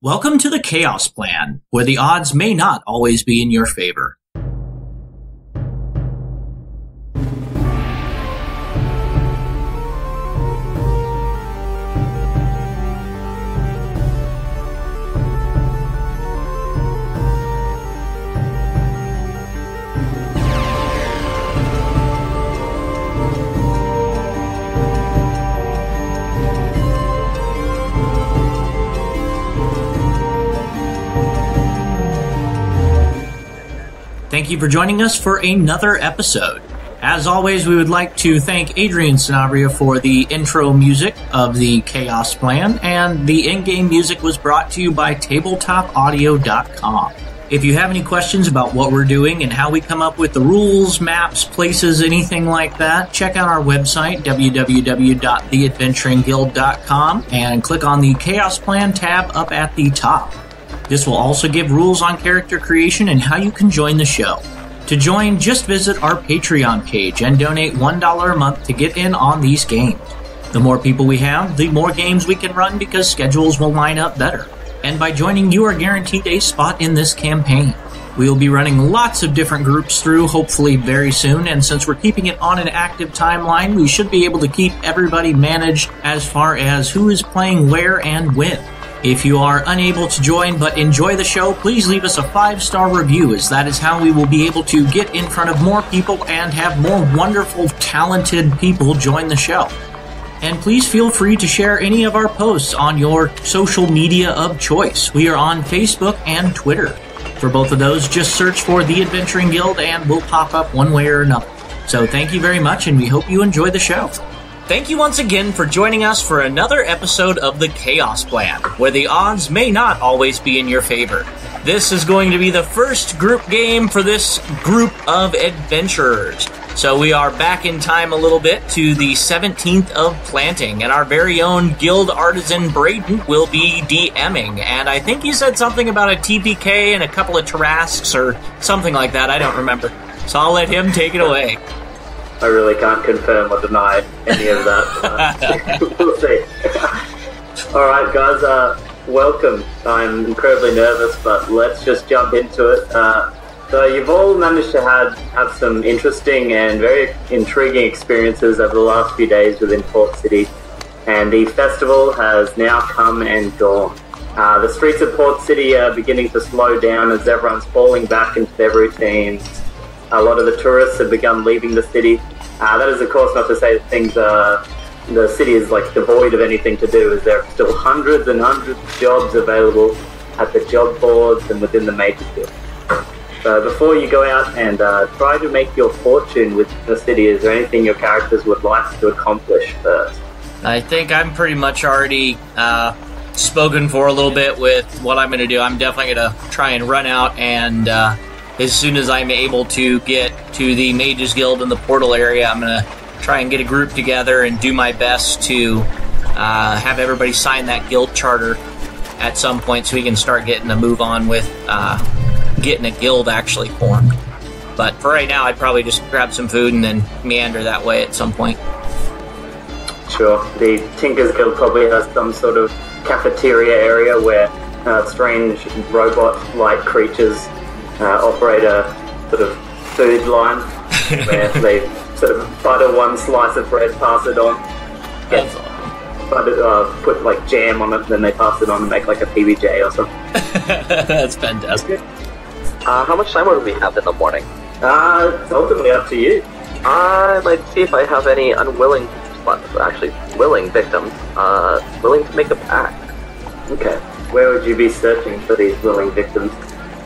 Welcome to the Chaos Plan, where the odds may not always be in your favor. Thank you for joining us for another episode. As always, we would like to thank Adrian Sanabria for the intro music of the Chaos Plan, and the in game music was brought to you by TabletopAudio.com. If you have any questions about what we're doing and how we come up with the rules, maps, places, anything like that, check out our website, www.theadventuringguild.com, and click on the Chaos Plan tab up at the top. This will also give rules on character creation and how you can join the show. To join, just visit our Patreon page and donate $1 a month to get in on these games. The more people we have, the more games we can run because schedules will line up better. And by joining, you are guaranteed a spot in this campaign. We will be running lots of different groups through, hopefully very soon, and since we're keeping it on an active timeline, we should be able to keep everybody managed as far as who is playing where and when. If you are unable to join but enjoy the show, please leave us a five star review, as that is how we will be able to get in front of more people and have more wonderful, talented people join the show. And please feel free to share any of our posts on your social media of choice. We are on Facebook and Twitter. For both of those, just search for The Adventuring Guild and we'll pop up one way or another. So thank you very much, and we hope you enjoy the show. Thank you once again for joining us for another episode of the Chaos Plan, where the odds may not always be in your favor. This is going to be the first group game for this group of adventurers. So we are back in time a little bit to the 17th of planting, and our very own guild artisan Braden will be DMing. And I think he said something about a TPK and a couple of Tarrasques or something like that. I don't remember. So I'll let him take it away. I really can't confirm or deny any of that. We'll see. All right, guys. Uh, welcome. I'm incredibly nervous, but let's just jump into it. Uh, so you've all managed to have have some interesting and very intriguing experiences over the last few days within Port City, and the festival has now come and gone. Uh, the streets of Port City are beginning to slow down as everyone's falling back into their routines a lot of the tourists have begun leaving the city. Uh, that is, of course, not to say that things are the city is like devoid of anything to do. As there are still hundreds and hundreds of jobs available at the job boards and within the major guilds. So before you go out and uh, try to make your fortune with the city, is there anything your characters would like to accomplish first? I think I'm pretty much already uh, spoken for a little bit with what I'm going to do. I'm definitely going to try and run out and uh, as soon as I'm able to get to the Mages Guild in the portal area, I'm going to try and get a group together and do my best to uh, have everybody sign that guild charter at some point so we can start getting a move on with uh, getting a guild actually formed. But for right now, I'd probably just grab some food and then meander that way at some point. Sure. The Tinkers Guild probably has some sort of cafeteria area where uh, strange robot-like creatures uh, operate a sort of food line where they sort of butter one slice of bread, pass it on, get butter, uh, put like jam on it, then they pass it on and make like a PBJ or something. That's fantastic. Uh, how much time would we have in the morning? Uh, it's ultimately up to you. I might see if I have any unwilling, actually willing victims, uh, willing to make a pact. Okay. Where would you be searching for these willing victims?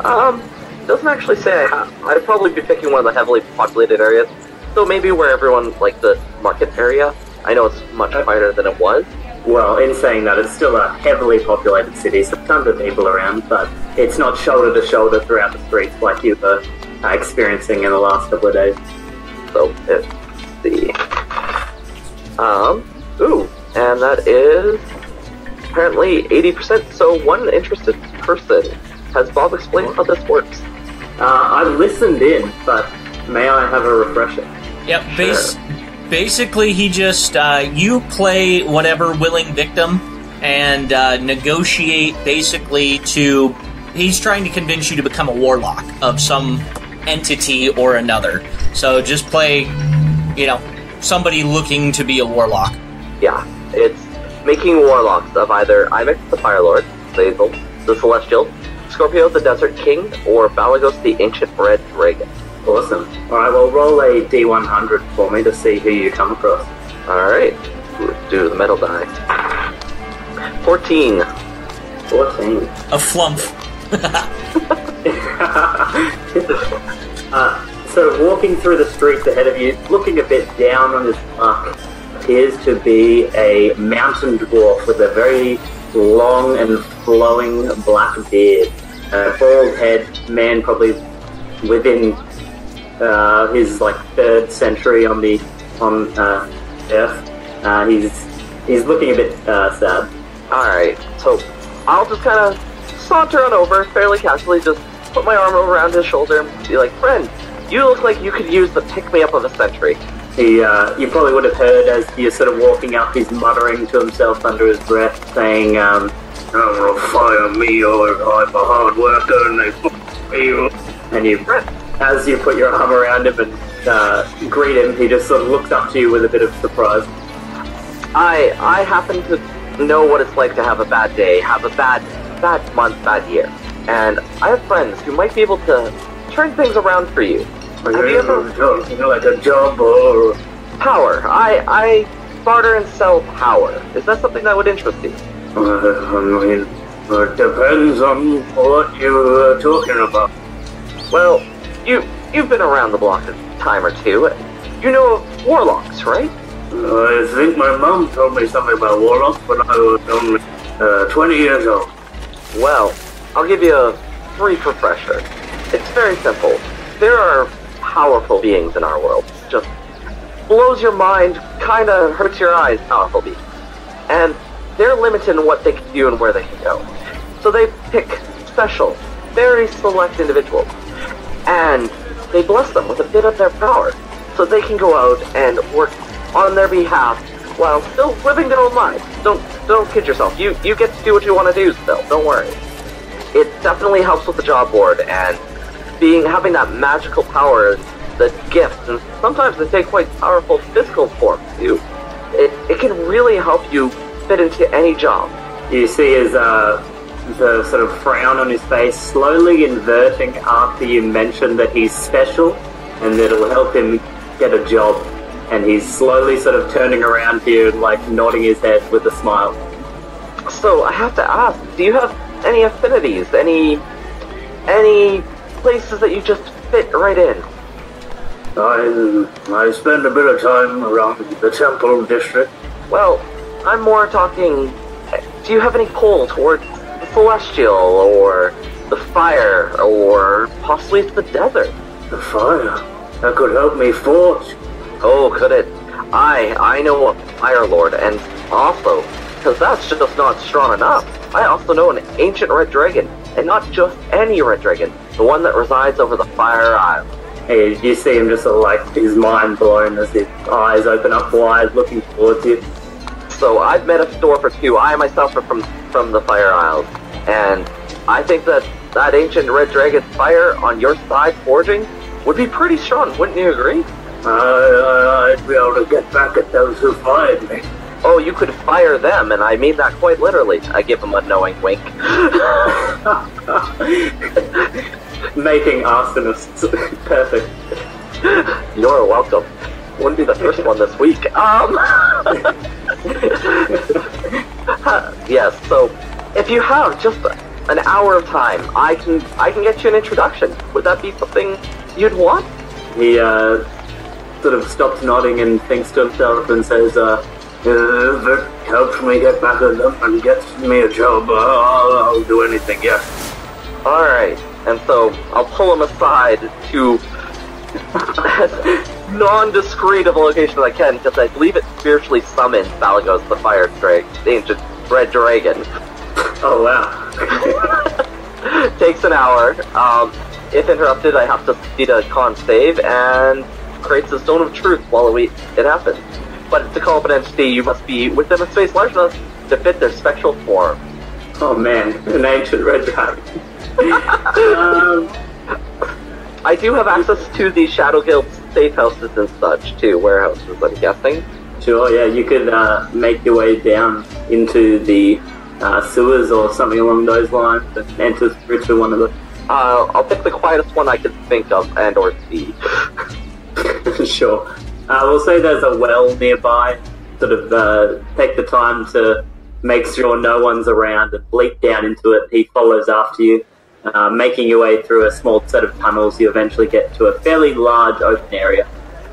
Um, doesn't actually say I have. I'd probably be picking one of the heavily populated areas. So maybe where everyone, like the market area. I know it's much quieter than it was. Well, in saying that, it's still a heavily populated city, so tons of people around, but it's not shoulder to shoulder throughout the streets like you were uh, experiencing in the last couple of days. So if the um ooh, and that is apparently eighty percent. So one interested person. Has Bob explained how this works? Uh, I listened in, but may I have a refresher? Yep. Base, Basically, he just uh, you play whatever willing victim and uh, negotiate basically to. He's trying to convince you to become a warlock of some entity or another. So just play, you know, somebody looking to be a warlock. Yeah, it's making warlocks of either Imix the Fire Lord, Basil the Celestial, Scorpio the Desert King, or Balagos the Ancient Red Dragon. Awesome. All right, well, roll a d100 for me to see who you come across. Alright, let's do the metal die. 14. 14. A flump. Uh, so walking through the streets ahead of you, looking a bit down on his luck, appears to be a mountain dwarf with a very long and flowing black beard. A bald head, man probably within uh, his like third century on the on uh, Earth. Uh, he's he's looking a bit uh, sad. Alright, so I'll just kind of saunter on over fairly casually, just put my arm around his shoulder and be like, friend, you look like you could use the pick me up of a century. He, uh, you probably would have heard as you're sort of walking up, he's muttering to himself under his breath, saying, um, "I'm gonna fire me or I'm a hard worker and they fuck me." And you, as you put your arm around him and uh, greet him, he just sort of looks up to you with a bit of surprise. I I happen to know what it's like to have a bad day, have a bad bad month, bad year. And I have friends who might be able to turn things around for you. Have you ever You know, like a job or power? I I barter and sell power. Is that something that would interest you? Uh, I mean, it depends on what you're talking about. Well, you you've been around the block a time or two. You know of warlocks, right? I think my mom told me something about warlocks when I was only uh, 20 years old. Well, I'll give you a brief refresher. It's very simple. There are powerful beings in our world. Just blows your mind, kinda hurts your eyes, powerful beings. And they're limited in what they can do and where they can go. So they pick special, very select individuals. And they bless them with a bit of their power. So they can go out and work on their behalf while still living their own lives. Don't don't kid yourself. You you get to do what you want to do still. Don't worry. It definitely helps with the job board and being having that magical power, the gifts, and sometimes they take quite powerful physical forms too. It it can really help you fit into any job. You see his, uh, the sort of frown on his face slowly inverting after you mention that he's special and that it'll help him get a job. And he's slowly sort of turning around to you, like nodding his head with a smile. So I have to ask, do you have any affinities, any any places that you just fit right in? I, I spend a bit of time around the temple district. Well, I'm more talking. Do you have any pull towards the celestial or the fire or possibly the desert? The fire. That could help me forge. Oh, could it? I I know a fire lord, and also because that's just not strong enough. I also know an ancient red dragon, and not just any red dragon, the one that resides over the Fire Isle. Hey, you see him just sort of like his mind blown as his eyes open up wide, looking towards you. So I've met a dwarf or two. I myself are from from the Fire Isles, and I think that that ancient red dragon fire on your side forging would be pretty strong. Wouldn't you agree? Uh, I'd be able to get back at those who fired me. Oh, you could fire them, and I mean that quite literally. I give him a knowing wink. Making arsonists perfect. You're welcome. Wouldn't be the first one this week. Um. yes. So, if you have just an hour of time, I can I can get you an introduction. Would that be something you'd want? He uh, sort of stops nodding and thinks to himself and says, uh, if it helps me get back and gets me a job, uh, I'll, I'll do anything, yes. All right. And so I'll pull him aside to non-discreet of a location as I can, because I believe it spiritually summons Balagos the Fire Drake, the ancient red dragon. Oh, wow. Takes an hour. Um, if interrupted, I have to beat a con save and creates a stone of truth while it, it happens. But to call up an entity, you must be within a space large enough to fit their spectral form. Oh man, an ancient red dragon. um, I do have access to the Shadow Guild safe houses and such too, warehouses. I'm guessing. sure, yeah, you could uh, make your way down into the uh, sewers or something along those lines and enter through to one of the. Uh, I'll pick the quietest one I can think of and or see. sure. Uh, we'll say there's a well nearby. Sort of uh, take the time to make sure no one's around and leap down into it. He follows after you, uh, making your way through a small set of tunnels. You eventually get to a fairly large open area.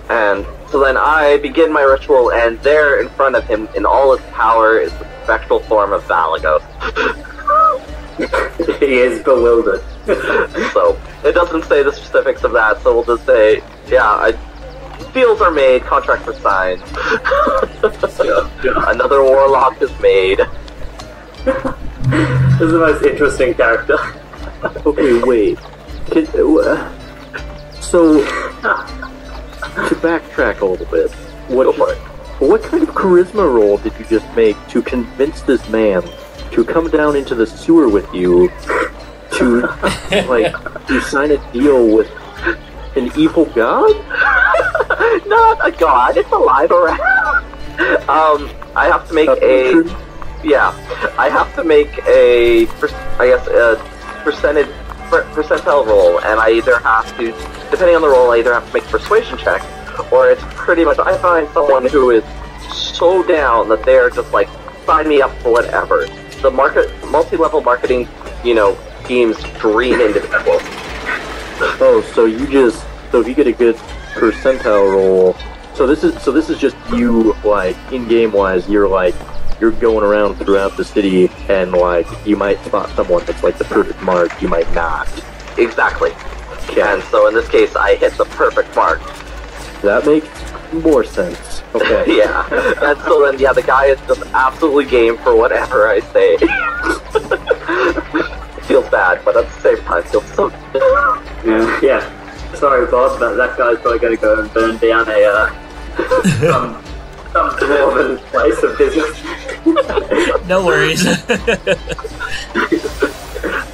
And so then I begin my ritual, and there in front of him, in all its power, is the spectral form of Balagos. he is bewildered. so it doesn't say the specifics of that, so we'll just say, yeah, I, deals are made, contracts are signed. Another warlock is made. this is the most interesting character. Okay, wait. Can, uh, so, to backtrack a little bit, what, Go for it. what kind of charisma roll did you just make to convince this man to come down into the sewer with you to, like, to sign a deal with an evil god? Not a god, it's alive around. um, I have to make A a. Yeah, I have to make a, I guess, a percentage per- percentile roll, and I either have to, depending on the roll, I either have to make a persuasion check, or it's pretty much I find someone who is so down that they're just like sign me up for whatever. The market, multi-level marketing, you know, teams dream individuals. Oh, so you just so if you get a good percentile roll, so this is so this is just you like in game wise, you're like you're going around throughout the city and like you might spot someone that's like the perfect mark, you might not. Exactly. And so in this case, I hit the perfect mark. That makes more sense. Okay. Yeah. And so then, yeah, the guy is just absolutely game for whatever I say. feels bad, but at the same time, feels so. Yeah, yeah. Sorry, Bob, but that guy's probably going to go and burn down a uh, some some dwarven place of business. No worries.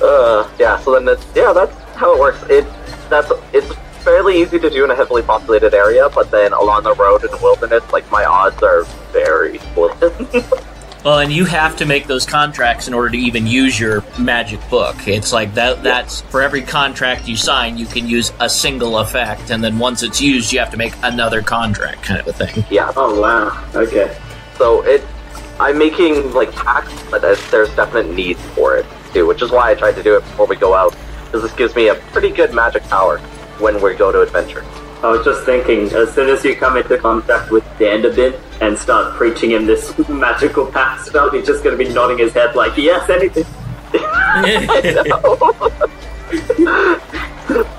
Uh, yeah, so then it's, yeah, that's how it works. It, that's, it's fairly easy to do in a heavily populated area, but then along the road in the wilderness, like, my odds are very slim. well, and you have to make those contracts in order to even use your magic book. It's like that. That's for every contract you sign, you can use a single effect, and then once it's used, you have to make another contract, kind of a thing. yeah, Oh wow. Okay. So it, I'm making like packs, but there's, definite need for it too, which is why I tried to do it before we go out, because this gives me a pretty good magic power when we go to adventure. I was just thinking, as soon as you come into contact with Dandabin and start preaching him this magical pact spell, he's just going to be nodding his head like, yes, anything.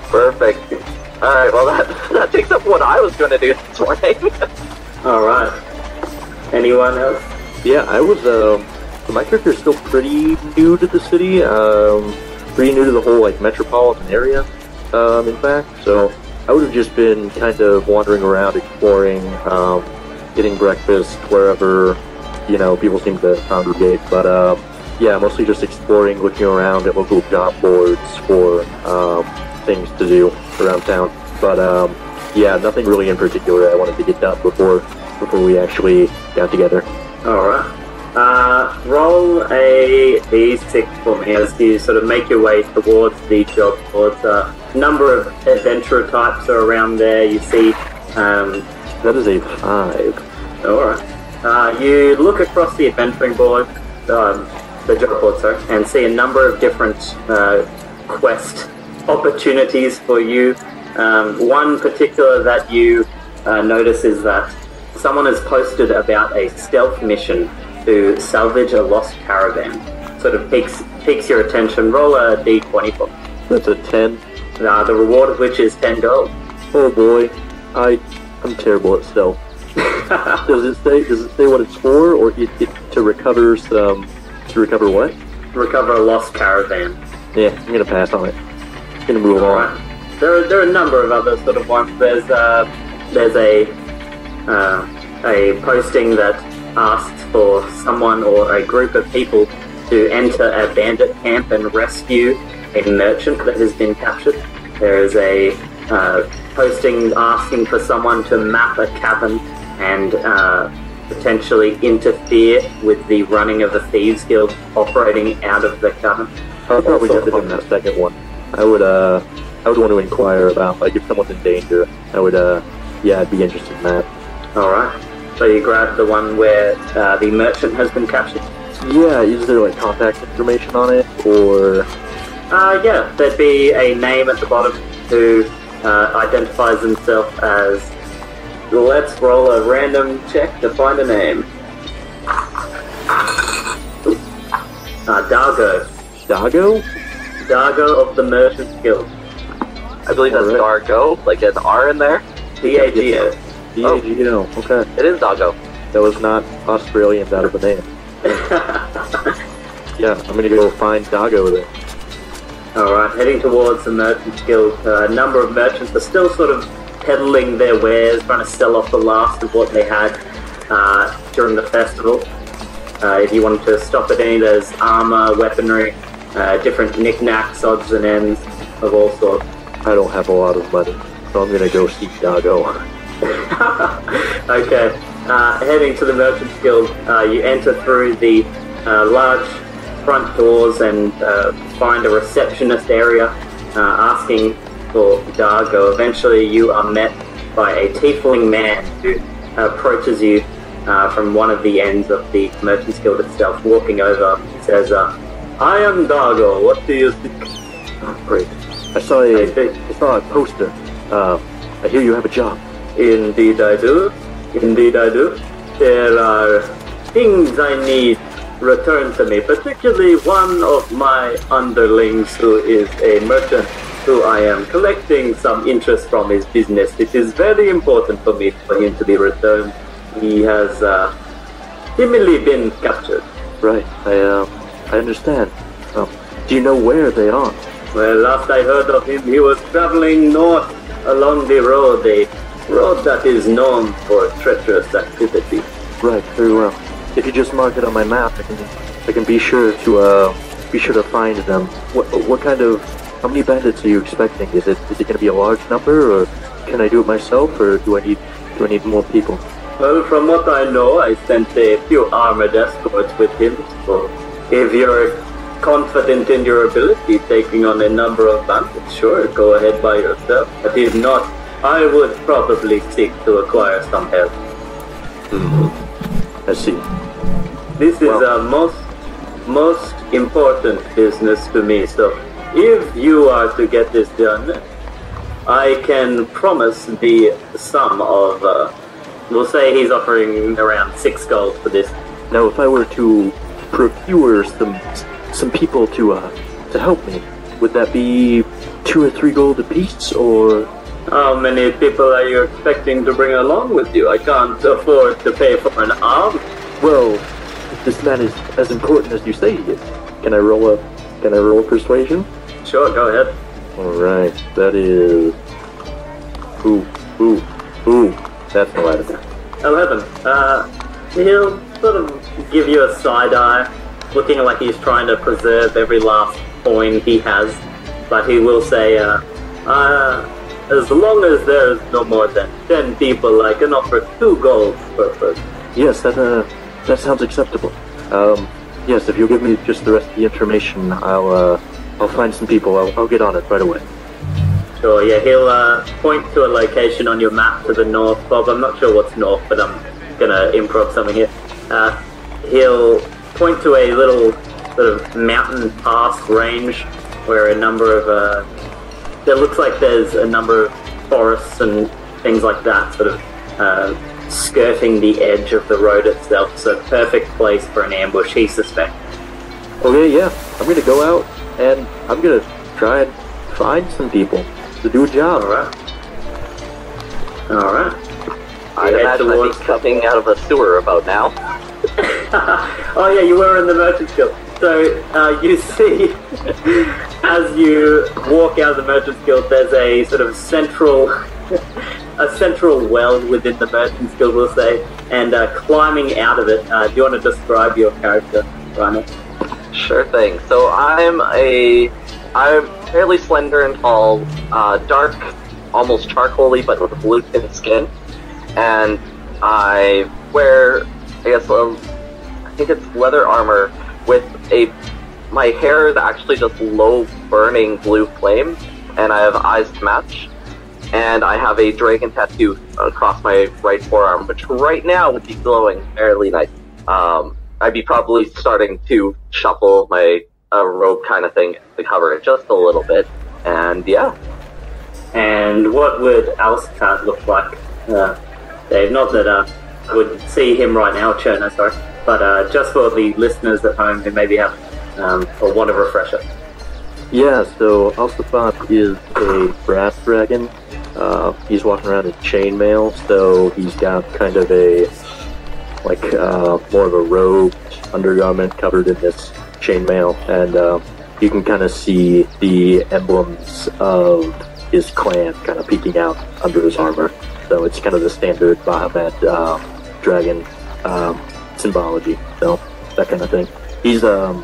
Perfect. All right, well that that takes up what I was going to do this morning. All right. Anyone else? Yeah, I was um so my character's still pretty new to the city, um pretty new to the whole like metropolitan area, um, in fact. So I would have just been kind of wandering around exploring, um, getting breakfast wherever, you know, people seem to congregate. But um yeah, mostly just exploring, looking around at local job boards for um, things to do around town. But um, yeah, nothing really in particular I wanted to get done before before we actually got together. All right. Uh, roll a d6 for me as you sort of make your way towards the job boards. A number of adventurer types are around there. You see. Um, that is a five. Alright. Uh, you look across the adventuring board, um, the job board, sorry, and see a number of different uh, quest opportunities for you. Um, one particular that you uh, notice is that someone has posted about a stealth mission to salvage a lost caravan. Sort of piques, piques your attention. Roll a d20. That's a 10. Nah, the reward of which is 10 gold. Oh boy, I, I'm terrible at stealth. does it say? Does it say what it's for, or it, it, to recover some? To recover what? Recover a lost caravan. Yeah, I'm gonna pass on it. I'm gonna move All on. Right. There are there are a number of other sort of ones. There's uh, there's a uh, a posting that asks for someone or a group of people to enter a bandit camp and rescue a merchant that has been captured. There is a uh, posting asking for someone to map a cavern and uh, potentially interfere with the running of the Thieves Guild operating out of the cavern. I'll probably it that second one. I would, uh, I would want to inquire about, like, if someone's in danger. I would, uh, yeah, I'd be interested in that. Alright. So you grab the one where uh, the merchant has been captured. Yeah, is there, like, contact information on it, or... Uh, yeah, there'd be a name at the bottom who uh, identifies himself as. Let's roll a random check to find a name. Uh, Dargo. Dago? Dargo of the Merchant Guild. I believe that's Alright. Dargo, like an R in there. D-A-G-O. D-A-G-O, okay. It is Doggo. That was not Australian out of the name. Yeah, I'm gonna go find Dago then. Alright, heading towards the Merchants Guild. Uh, a number of merchants are still sort of peddling their wares, trying to sell off the last of what they had uh, during the festival. Uh, if you wanted to stop at any, there's armor, weaponry, uh, different knickknacks, odds and ends of all sorts. I don't have a lot of money, so I'm gonna go seek Dago. okay, uh, heading to the Merchants Guild, uh, you enter through the uh, large front doors and uh, find a receptionist area uh, asking for Dargo. Eventually, you are met by a tiefling man who approaches you uh, from one of the ends of the Merchants Guild itself, walking over. He says, uh, I am Dargo, what do you think? Oh, great. I saw a, I saw a poster. Uh, I hear you have a job. Indeed I do. Indeed I do. There are things I need returned to me, particularly one of my underlings who is a merchant who I am collecting some interest from his business. It is very important for me for him to be returned. He has uh, seemingly been captured. Right. I, uh, I understand. Um, do you know where they are? Well, last I heard of him, he was traveling north along the road, a road that is known for treacherous activity. Right. Very well. If you just mark it on my map, I can, I can be sure to, uh, be sure to find them. What, what kind of, how many bandits are you expecting? Is it, is it gonna be a large number, or can I do it myself, or do I need, do I need more people? Well, from what I know, I sent a few armored escorts with him. So, if you're confident in your ability taking on a number of bandits, sure, go ahead by yourself. But if not, I would probably seek to acquire some help. Hmm. I see. This is Well- a most most important business to me. So, if you are to get this done, I can promise the sum of. Uh, we'll say he's offering around six gold for this. Now, if I were to procure some, some people to, uh, to help me, would that be two or three gold apiece, or How many people are you expecting to bring along with you? I can't afford to pay for an arm. Well, this man is as important as you say he is, can I roll a can I roll a persuasion? Sure, go ahead. All right, that is ooh ooh ooh. That's eleven. 11. Uh, he'll sort of give you a side eye, looking like he's trying to preserve every last coin he has, but he will say, uh, uh, as long as there's no more than 10 people, I can offer 2 gold per person. Yes, that uh that sounds acceptable. Um, yes, if you'll give me just the rest of the information, I'll uh I'll find some people. I'll, I'll get on it right away. Sure, yeah, he'll uh, point to a location on your map to the north, Bob. I'm not sure what's north, but I'm gonna improv something here. Uh, he'll point to a little sort of mountain pass range where a number of uh, there looks like there's a number of forests and things like that sort of uh, skirting the edge of the road itself. So perfect place for an ambush, he suspects. Okay, yeah, I'm gonna go out and I'm gonna try and find some people to do a job. All right. All right. I'd imagine I'd be coming out of a sewer about now. oh yeah, you were in the merchant's guild. So uh, you see, as you walk out of the merchant's guild, there's a sort of central a central well within the Merchants Guild, we'll say, and uh, climbing out of it. Uh, do you want to describe your character, Rhino? Sure thing. So I'm a I'm fairly slender and tall, uh, dark, almost charcoaly, but with blue thin skin, and I wear I guess I think it's leather armor with a my hair is actually just low burning blue flame, and I have eyes to match, and I have a dragon tattoo across my right forearm, which right now would be glowing fairly nice. Um, I'd be probably starting to shuffle my uh, robe kind of thing to cover it just a little bit, and yeah. And what would Alstat look like, uh, Dave? Not that uh, I would see him right now, Cherno, sorry, but uh, just for the listeners at home who maybe have um, or want a refresher. Yeah, so Alsafat is a brass dragon. Uh, he's walking around in chainmail, so he's got kind of a like uh, more of a robed undergarment covered in this chainmail, and uh, you can kind of see the emblems of his clan kind of peeking out under his armor. So it's kind of the standard Bahamut uh, dragon um, symbology, so that kind of thing. He's um,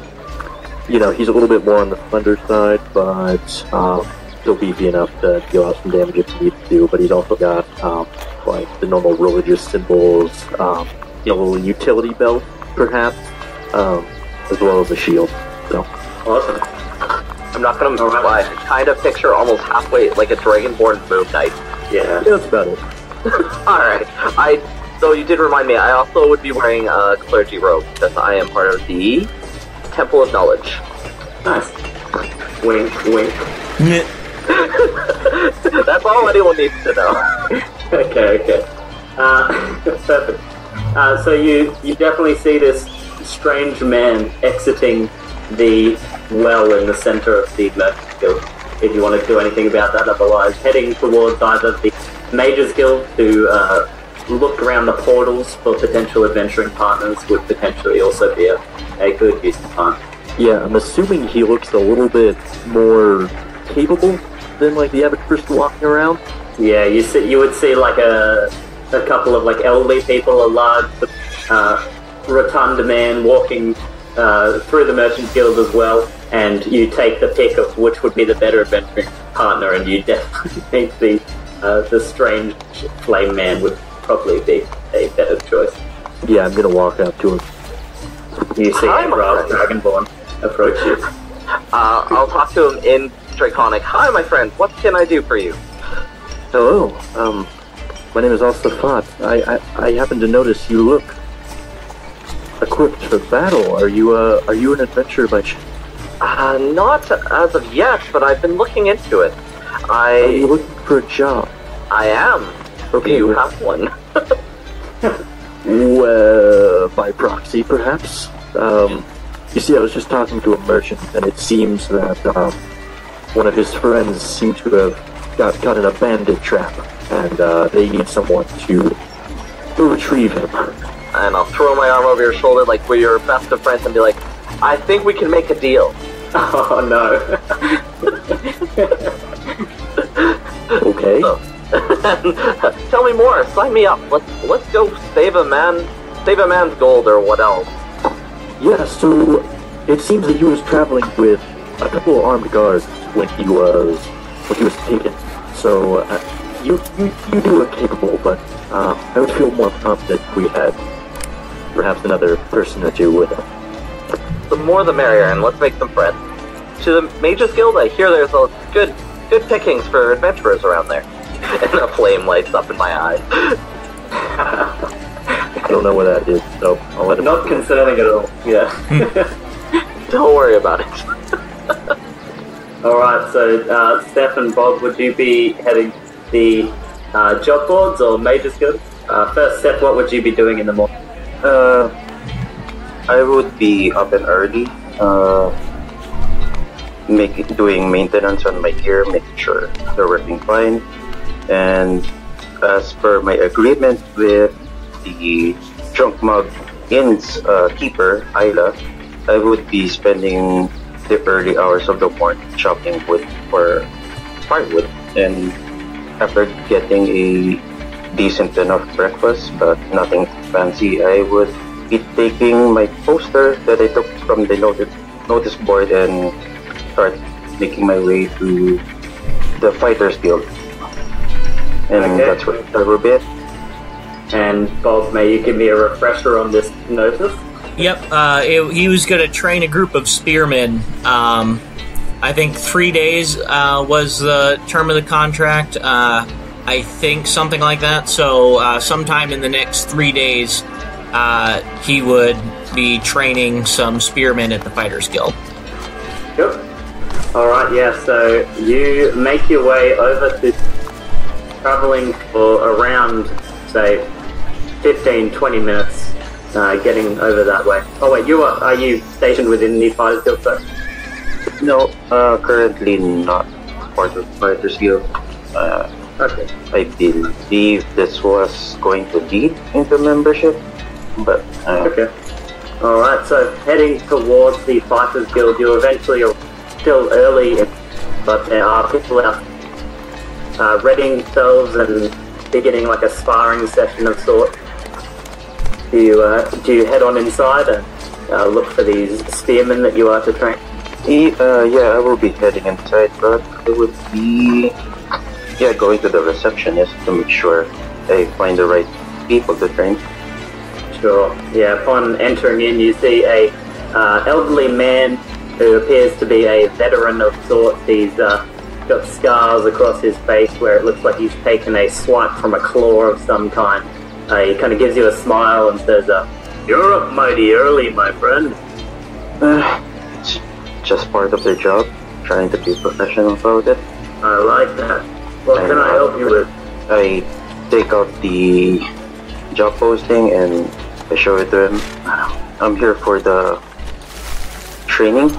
you know, he's a little bit more on the thunder side, but um, still beefy enough to deal out some damage if he needs to. But he's also got um, like the normal religious symbols, um, you know, a little utility belt, perhaps, um, as well as a shield. So, Awesome. I'm not gonna lie, I kind of picture almost halfway like a Dragonborn Moon Knight. Yeah. yeah, that's about it. Alright, I. So you did remind me, I also would be wearing a clergy robe because I am part of the Temple of Knowledge. Nice. Wink, wink. That's all anyone needs to know. okay, okay. Uh, perfect. Uh, so you you definitely see this strange man exiting the well in the center of the Merchants Guild. If you want to do anything about that, otherwise heading towards either the Mages Guild to uh, look around the portals for potential adventuring partners would potentially also be a, a good use of time. Yeah, I'm assuming he looks a little bit more capable than like the average person walking around. Yeah, you see, you would see like a a couple of like elderly people, a large, uh, rotund man walking uh, through the Merchant Guild as well, and you take the pick of which would be the better adventuring partner, and you definitely think the uh, the strange flame man would probably be a better choice. Yeah, I'm gonna walk up to him. You see Hi, my Emperor friend. Dragonborn approach you. Uh, I'll talk to him in Draconic. Hi, my friend. What can I do for you? Hello, um, my name is Alsafat. I, I, I happen to notice you look equipped for battle. Are you, uh, are you an adventurer by chance? Uh, not as of yet, but I've been looking into it. I Are you looking for a job? I am. Okay, do you well- have one? Well, by proxy, perhaps. Um, you see, I was just talking to a merchant, and it seems that um, one of his friends seems to have got got in a bandit trap, and uh, they need someone to to retrieve him. and I'll throw my arm over your shoulder like we're your best of friends and be like, I think we can make a deal. Oh no! Okay. Tell me more. Sign me up. Let's let's go save a man, save a man's gold or what else. Yeah. So it seems that he was traveling with a couple of armed guards when he was when he was taken. So uh, you you you do look capable, but uh, I would feel more confident if we had perhaps another person or two with us. The more the merrier, and let's make some friends. To the Mages Guild, I hear there's a good good pickings for adventurers around there. and a flame lights up in my eye. I don't know where that is, so I'll let him. Not concerning at all. Yeah. Don't worry about it. All right. So, uh, Steph and Bob, would you be heading the uh, job boards or major skills? Uh, first, Steph, what would you be doing in the morning? Uh, I would be up and early, uh, making doing maintenance on my gear, making sure they're working fine. And as per my agreement with the Drunk Mug Inn's uh, keeper, Ayla, I would be spending the early hours of the morning chopping wood for firewood and after getting a decent enough breakfast, but nothing fancy, I would be taking my poster that I took from the notice notice board and start making my way to the Fighters Guild. And Okay. that's what that will be. And Bob, may you give me a refresher on this notice? Yep, uh, it, he was going to train a group of spearmen. Um, I think three days uh, was the term of the contract. Uh, I think something like that. So, uh, sometime in the next three days, uh, he would be training some spearmen at the Fighters Guild. Yep. All right. Yeah. So you make your way over to traveling for around, say, 15, 20 minutes, uh, getting over that way. Oh wait, you are are you stationed within the Fighters Guild? First? No, uh, currently not part of Fighters Guild. Uh, Okay. I believe this was going to lead into membership, but uh, Okay. All right. So heading towards the Fighters Guild, you eventually are still early, but there are people out uh, readying themselves and beginning like a sparring session of sorts. Do you uh, do you head on inside and uh, look for these spearmen that you are to train? Uh, yeah, I will be heading inside, but it would be yeah going to the receptionist to make sure I find the right people to train. Sure. Yeah. Upon entering in, you see a uh, elderly man who appears to be a veteran of sorts. He's uh, got scars across his face where it looks like he's taken a swipe from a claw of some kind. Uh, he kind of gives you a smile and says, uh, "You're up mighty early, my friend." Uh, it's just part of their job, trying to be professional about it. I like that. What can I help you with? I take out the job posting and I show it to him. I'm here for the training.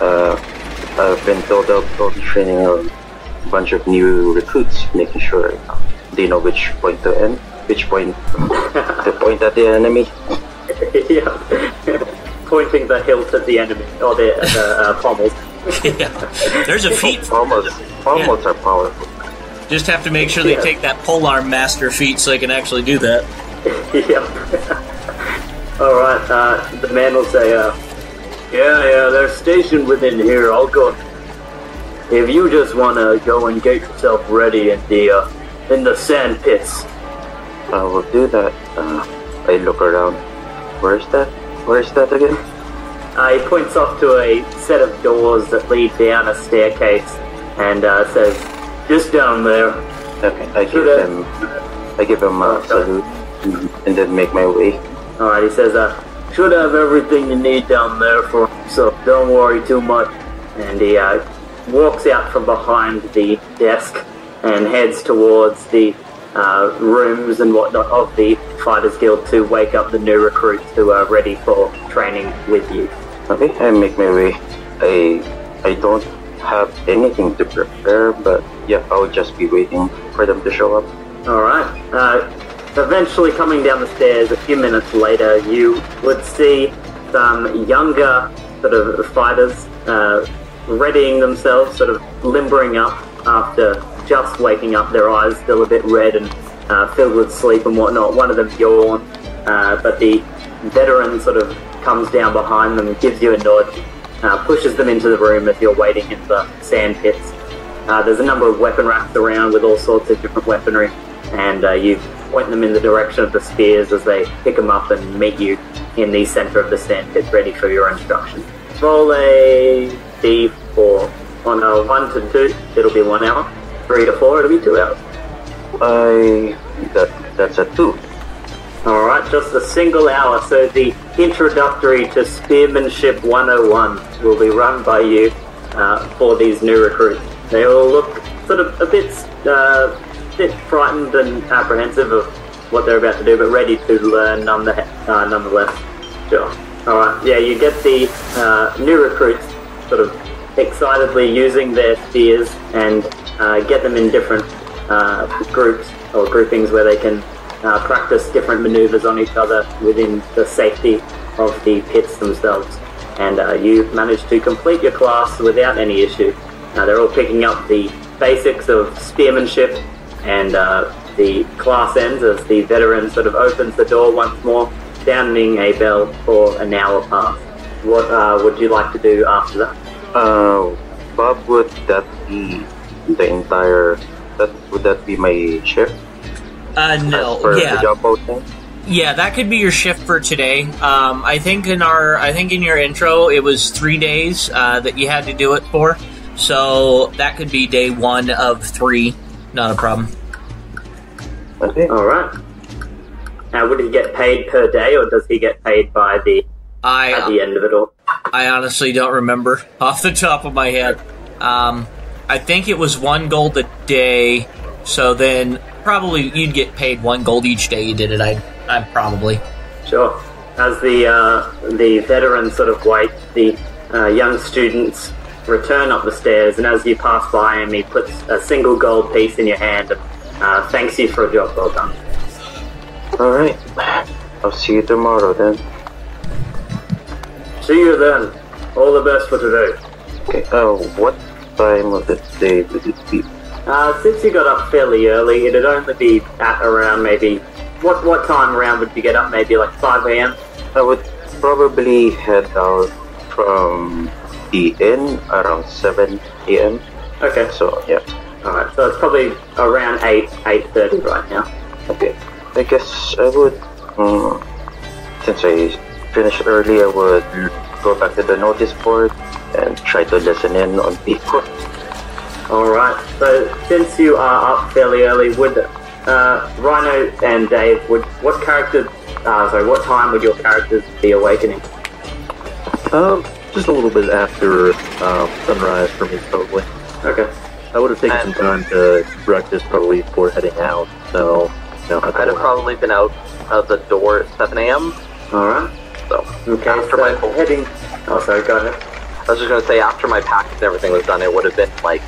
Uh, I've been told I'll be training a bunch of new recruits, making sure they know which point to end, which point the point at the enemy. yeah. Pointing the hilt at the enemy or the, the uh, pommels. yeah. There's a feat. Almost, almost are powerful. Just have to make sure they Yeah. take that polearm master feat so they can actually do that. yep. All right. Uh, the man will say, uh, "Yeah, yeah, they're stationed within here. I'll go. If you just want to go and get yourself ready in the uh, in the sand pits." I will do that. Uh, I look around. Where's that? Where's that again? Uh, he points off to a set of doors that lead down a staircase and uh, says, "Just down there." Okay, I give Should I- him, I give him a Okay. salute, and- and then make my way. All right. He says, "Uh, should have everything you need down there for, so don't worry too much." And he uh, walks out from behind the desk and heads towards the uh, rooms and whatnot of the Fighters Guild to wake up the new recruits who are ready for training with you. Okay, I make my way. I, I don't have anything to prepare, but yeah, I'll just be waiting for them to show up. All right. Uh, eventually, coming down the stairs a few minutes later, you would see some younger sort of fighters uh, readying themselves, sort of limbering up after just waking up, their eyes still a bit red and uh, filled with sleep and whatnot. One of them yawned, uh, but the veteran sort of comes down behind them, gives you a nod, uh, pushes them into the room as you're waiting in the sand pits. Uh, there's a number of weapon racks around with all sorts of different weaponry, and uh, you point them in the direction of the spears as they pick them up and meet you in the center of the sand pit, ready for your instruction. Roll a d4. On a 1 to 2, it'll be 1 hour. 3 to 4, it'll be 2 hours. I, that, that's a two. Alright, just a single hour. So the introductory to Spearmanship 101 will be run by you uh, for these new recruits. They all look sort of a bit, uh, bit frightened and apprehensive of what they're about to do, but ready to learn nonethe- uh, nonetheless. Sure. Alright, yeah, you get the uh, new recruits sort of excitedly using their spears and uh, get them in different uh, groups or groupings where they can uh, practice different maneuvers on each other within the safety of the pits themselves. And uh, you managed to complete your class without any issue. They're all picking up the basics of spearmanship, and uh, the class ends as the veteran sort of opens the door once more, sounding a bell for an hour past. What uh, would you like to do after that? Uh, Bob, would that be the entire? That would that be my shift? Uh, As no, per the yeah, job posting? yeah, that could be your shift for today. Um, I think in our, I think in your intro, it was three days uh, that you had to do it for. So that could be day one of three. Not a problem. Okay. All right. Now, would he get paid per day, or does he get paid by the at the end of it all? I honestly don't remember off the top of my head. Um, I think it was one gold a day. So then probably you'd get paid one gold each day you did it. I I probably. Sure. As the uh, the veterans sort of wait, the uh, young students return up the stairs, and as you pass by him, he puts a single gold piece in your hand and uh, thanks you for a job well done. All right. I'll see you tomorrow then. See you then. All the best for today. Okay. Oh, what time of the day would it be? Uh, since you got up fairly early, it'd only be at around maybe what what time around would you get up? Maybe like five a.m. I would probably head out from the inn around 7 a.m. Okay. So, yeah. All right. So it's probably around eight eight thirty right now. Okay. I guess I would, um, since I finished early, I would go back to the notice board and try to listen in on people. All right. So since you are up fairly early, would uh, Rhino and Dave would what character? Uh, sorry, what time would your characters be awakening? Um, just a little bit after um, sunrise for me, probably. Okay. I would have taken And- some time to breakfast probably before heading out. So, no, I'd have probably been out of the door at 7 a.m. All right. So Okay. After so my- heading. Oh, sorry. Go ahead. I was just gonna say after my packs and everything was done, it would have been like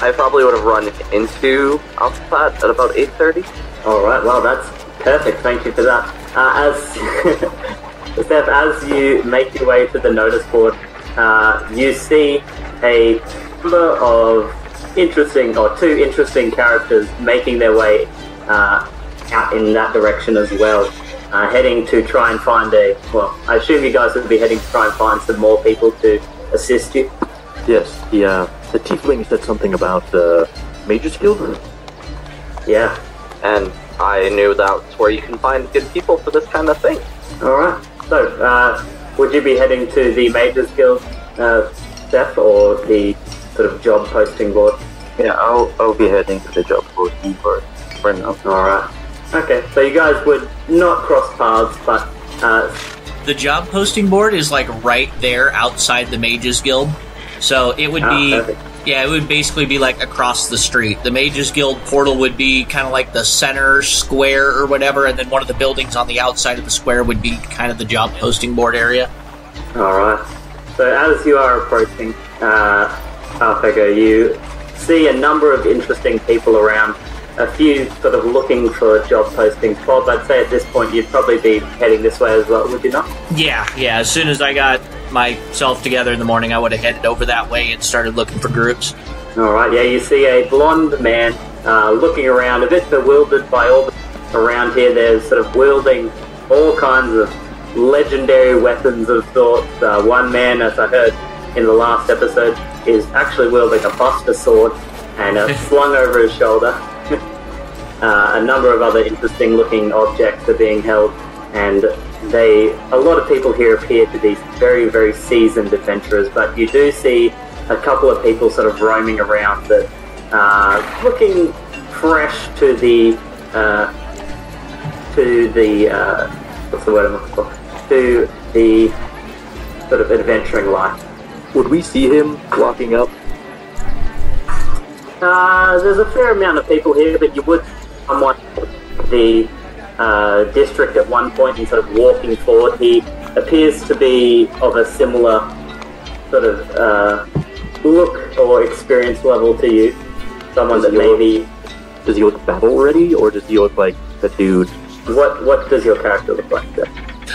I probably would have run into Alphabet at about 8:30. All right. Well, that's perfect. Thank you for that. Uh, as Steph, as you make your way to the notice board, uh, you see a number of interesting or two interesting characters making their way uh, out in that direction as well. Uh, heading to try and find a well, I assume you guys would be heading to try and find some more people to assist you. Yes, the, uh, the tiefling said something about the Mage's Guild. Yeah. And I knew that's where you can find good people for this kind of thing. All right. So, uh, would you be heading to the Mages Guild, uh, Steph, or the sort of job posting board? Yeah, I'll, I'll be heading to the job posting board for now. All right. Okay. So you guys would not cross paths, but uh, The job posting board is like right there outside the Mages Guild. So it would Ah, be perfect. yeah, it would basically be like across the street. The Mages Guild portal would be kind of like the center square or whatever, and then one of the buildings on the outside of the square would be kind of the job posting board area. All right. So as you are approaching uh, Alphega, you see a number of interesting people around. A few sort of looking for job postings. Bob, I'd say at this point you'd probably be heading this way as well, would you not? Yeah, yeah. As soon as I got myself together in the morning, I would have headed over that way and started looking for groups. All right. Yeah, you see a blonde man uh, looking around, a bit bewildered by all the around here. There's sort of wielding all kinds of legendary weapons of sorts. Uh, one man, as I heard in the last episode, is actually wielding a Buster sword and uh, slung over his shoulder. Uh, a number of other interesting looking objects are being held, and they a lot of people here appear to be very, very seasoned adventurers, but you do see a couple of people sort of roaming around that uh, looking fresh to the uh, to the uh, what's the word I'm looking for to the sort of adventuring life. Would we see him walking up? Uh, there's a fair amount of people here, but you would someone the uh, district at one point and sort of walking forward. He appears to be of a similar sort of uh, look or experience level to you. Someone Does that he look- maybe. Does he look battle ready, or does he look like a dude? What what does your character look like? There?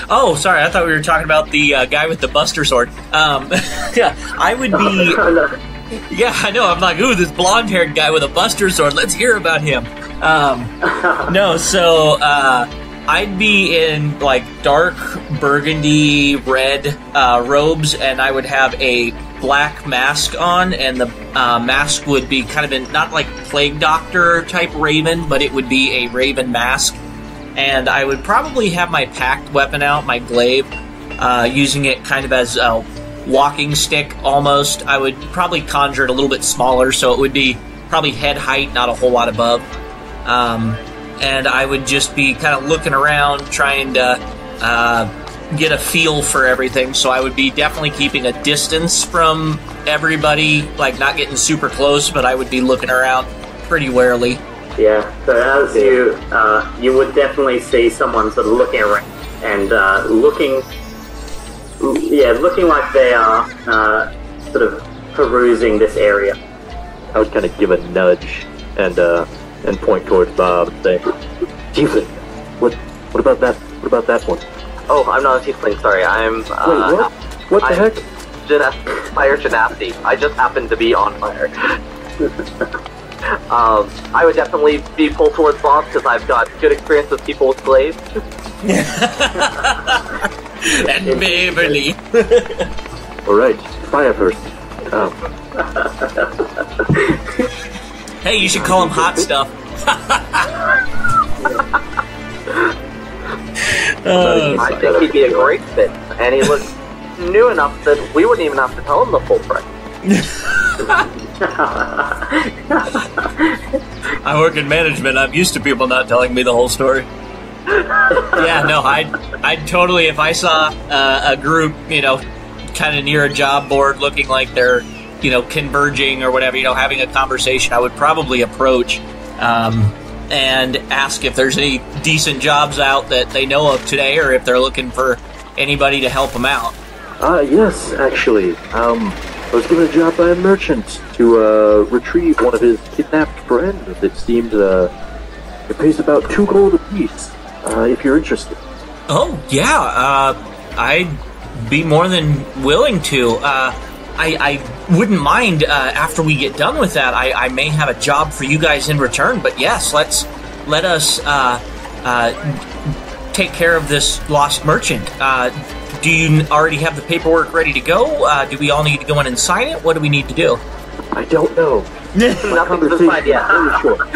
Oh, sorry. I thought we were talking about the uh, guy with the Buster sword. Um, yeah, I would be. Yeah, I know. I'm like, ooh, this blonde haired guy with a buster sword. Let's hear about him. Um, no, so uh, I'd be in like dark burgundy red uh, robes, and I would have a black mask on, and the uh, mask would be kind of in not like plague doctor type raven, but it would be a raven mask. And I would probably have my packed weapon out, my glaive, uh, using it kind of as a walking stick almost. I would probably conjure it a little bit smaller, so it would be probably head height, not a whole lot above. Um, and I would just be kind of looking around, trying to uh, get a feel for everything. So I would be definitely keeping a distance from everybody, like not getting super close, but I would be looking around pretty warily. Yeah. So as you uh, you would definitely see someone sort of looking around and uh, looking, yeah, looking like they are uh, sort of perusing this area. I would kind of give a nudge and uh, and point towards Bob and say, "Tiefling, what what about that? What about that one? Oh, I'm not a tiefling. Sorry, I'm. Wait, Uh, what? What the I'm heck? Gymnast- fire gymnasty. I just happen to be on fire. um, I would definitely be pulled towards Bob because I've got good experience with people with glaives. And Beverly. All right, fire first. Um, Hey, you should call him hot stuff. Oh, I think he'd be a great fit, and he looks new enough that we wouldn't even have to tell him the full price. I work in management. I'm used to people not telling me the whole story. yeah, no, I'd, I'd totally, if I saw uh, a group, you know, kind of near a job board looking like they're, you know, converging or whatever, you know, having a conversation, I would probably approach um, and ask if there's any decent jobs out that they know of today or if they're looking for anybody to help them out. ah, yes, actually. Um, I was given a job by a merchant to uh, retrieve one of his kidnapped friends. It seems uh, it pays about two gold apiece. Uh, if you're interested. Oh yeah, uh, I'd be more than willing to. Uh, I, I wouldn't mind uh, after we get done with that. I, I may have a job for you guys in return. But yes, let's let us uh, uh, take care of this lost merchant. Uh, do you already have the paperwork ready to go? Uh, do we all need to go in and sign it? What do we need to do? I don't know. My Nothing's been yet. is very short.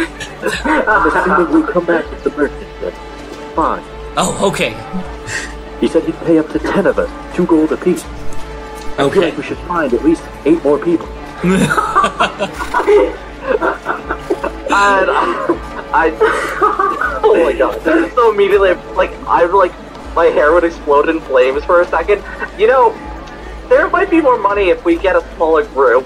I'm assuming we come back with the merchant. Fine. Oh, okay, He said he'd pay up to ten of us, two gold apiece. I feel okay. like we should find at least eight more people. And I, I oh my god! So immediately, like I like my hair would explode in flames for a second. You know, there might be more money if we get a smaller group.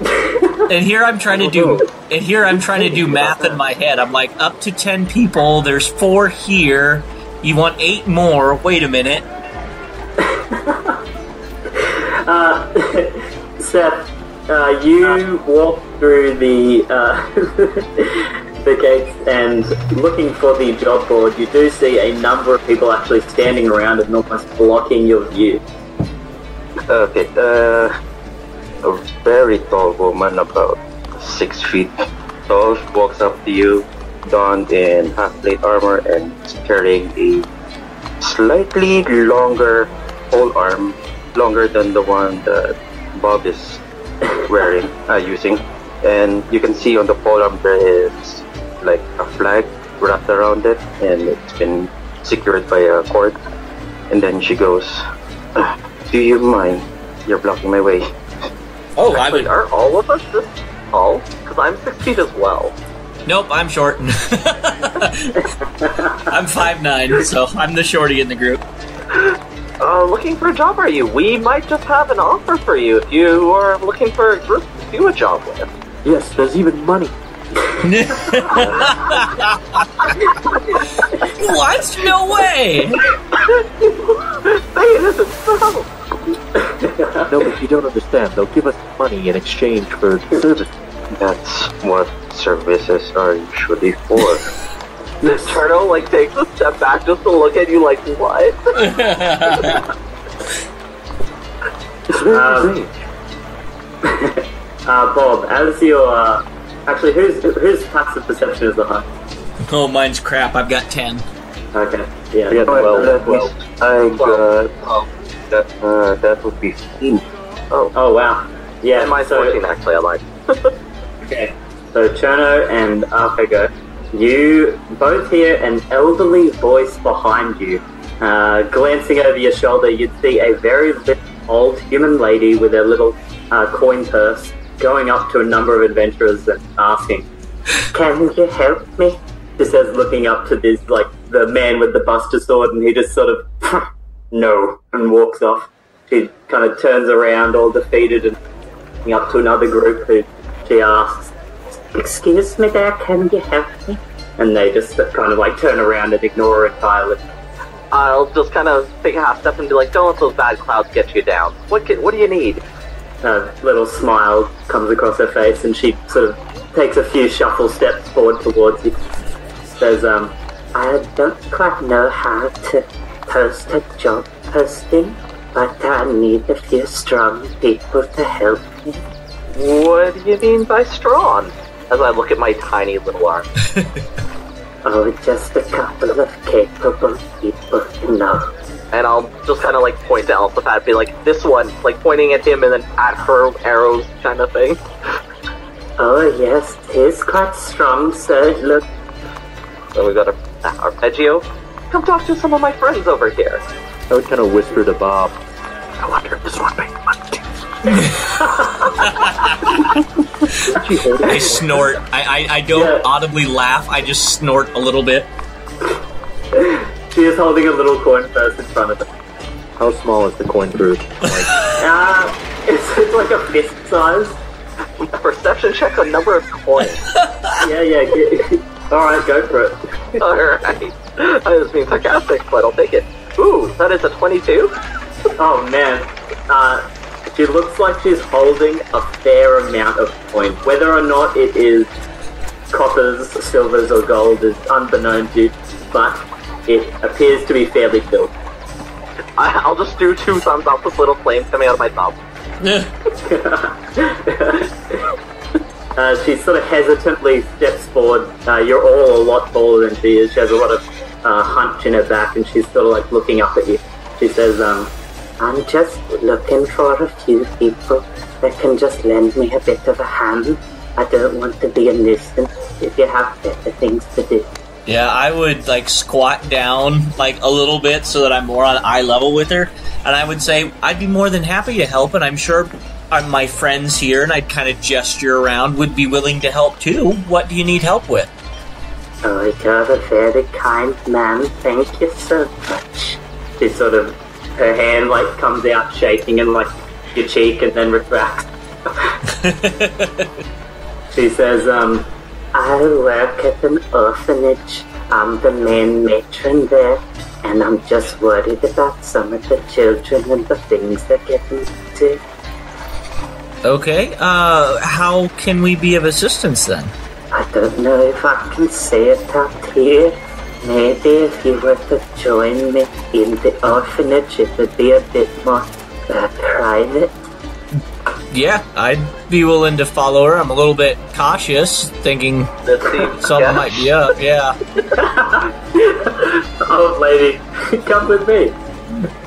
And here I'm trying to do, and here I'm trying to do math in my head. I'm like, up to ten people. There's four here. You want eight more? Wait a minute. uh, Seth, uh, you walk through the uh, the gates and looking for the job board. You do see a number of people actually standing around and almost blocking your view. Okay, uh, a very tall woman, about six feet tall, walks up to you, donned in half plate armor and carrying a slightly longer pole arm, longer than the one that Bob is wearing, uh, using. And you can see on the pole arm there is like a flag wrapped around it, and it's been secured by a cord. And then she goes, "Ah, "Do you mind? You're blocking my way." Oh, I Actually, would. are all of us this tall? Because I'm six feet as well. Nope, I'm short. I'm five nine, so I'm the shorty in the group. Uh, looking for a job, are you? We might just have an offer for you if you are looking for a group to do a job with. Yes, there's even money. what? No way! Say it isn't so. No, but you don't understand. They'll give us money in exchange for service. That's what services are usually for. Yes. Turtle like takes a step back just to look at you like what? It's very Um, strange. Uh, Bob, as your uh, actually, whose whose passive perception is the high? Oh, mine's crap. I've got 10. Okay, yeah. I got Well, 12. 12. I got that. Uh, that would be 15. Oh wow. Yeah. And mine's so, 14, actually, I lied. Okay. So Cherno and Arpeggio, you both hear an elderly voice behind you. Uh, glancing over your shoulder, you'd see a very little old human lady with a little uh, coin purse going up to a number of adventurers and asking, "Can you help me?" She says, looking up to this like the man with the buster sword, and he just sort of no and walks off. She kind of turns around, all defeated, and up to another group who she asks, Excuse me there, can you help me? And they just kind of like turn around and ignore her entirely. I'll just kind of take a half step and be like, don't let those bad clouds get you down. What can, what do you need? A little smile comes across her face and she sort of takes a few shuffle steps forward towards you. Says, um, I don't quite know how to post a job posting, but I need a few strong people to help me. What do you mean by strong? As I look at my tiny little arm. Oh, just a couple of capable people, you know. And I'll just kind of like point to Elphaphat, be like, this one, like pointing at him and then at her arrows kind of thing. Oh, yes, he's quite strong, sir. Look, Then we got our arpeggio. Come talk to some of my friends over here. I would kind of whisper to Bob. I wonder if this one makes money. I snort. I, I, I don't Yeah. audibly laugh. I just snort a little bit. she is holding a little coin purse in front of her. How small is the coin purse? Like, Ah, it's, it's like a fist size. A perception check on number of coins. Yeah, yeah. Get, all right, go for it. Alright. I was being sarcastic, but I'll take it. Ooh, that is a 22? Oh man, uh, she looks like she's holding a fair amount of coin. Whether or not it is coppers, silvers, or gold is unbeknown to you, but it appears to be fairly filled. I, I'll just do two thumbs up with little flames coming out of my thumb. Uh, she sort of hesitantly steps forward. Uh, you're all a lot taller than she is. She has a lot of uh, hunch in her back, and she's sort of like looking up at you. She says, um, I'm just looking for a few people that can just lend me a bit of a hand. I don't want to be a nuisance if you have better things to do. Yeah, I would like squat down like a little bit so that I'm more on eye level with her, and I would say I'd be more than happy to help, and I'm sure uh, my friends here, and I'd kind of gesture around, would be willing to help too. What do you need help with? Oh, you're a very kind man. Thank you so much. She sort of, her hand like comes out shaking and like your cheek and then retracts. she says, um, I work at an orphanage. I'm the main matron there, and I'm just worried about some of the children and the things they're getting to. Okay, uh, how can we be of assistance then? I don't know if I can say it out here. Maybe if you were to join me in the orphanage, it would be a bit more uh, private. Yeah, I'd be willing to follow her. I'm a little bit cautious, thinking Let's something Yeah. might be up. Yeah, Old lady, come with me.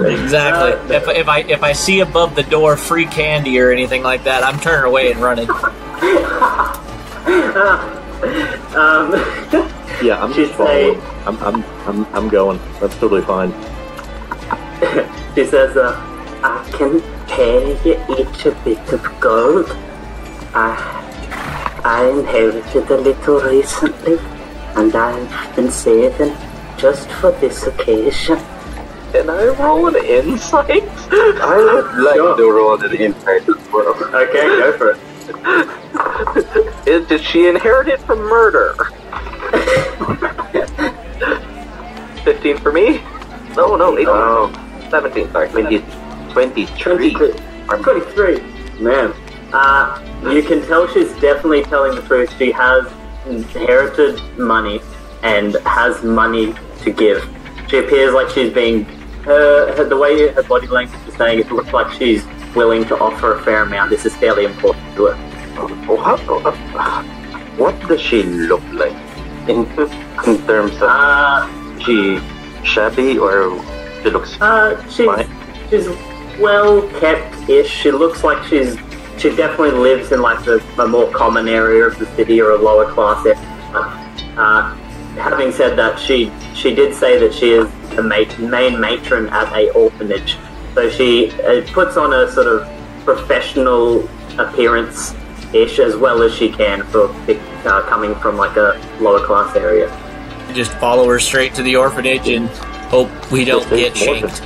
exactly. Uh, if, if I if I see above the door free candy or anything like that, I'm turning away and running. Um, yeah, I'm just following. I'm, I'm, I'm, I'm going. That's totally fine. she says, uh, I can pay you each a bit of gold. I, I inherited a little recently, and I've been saving just for this occasion. Can I roll an insight? I would like Sure. to roll an insight as well. Okay, go for it. Is, did she inherit it from murder? 15 for me? No, no, 18. Oh, 17, sorry. 20, 23. 23. 23. Man. Uh, you can tell she's definitely telling the truth. She has inherited money and has money to give. She appears like she's being. Her, her, the way her body language is saying it looks like she's willing to offer a fair amount. This is fairly important to her. Oh, how, uh, what does she look like in, in terms of Uh, she shabby or she looks uh, she's, fine? she's well kept ish. She looks like she's she definitely lives in like the, a more common area of the city or a lower class area. Uh, having said that, she she did say that she is the ma- main matron at a orphanage, so she uh, puts on a sort of professional appearance ish as well as she can for uh, coming from like a lower class area. Just follow her straight to the orphanage and hope we don't get shanked.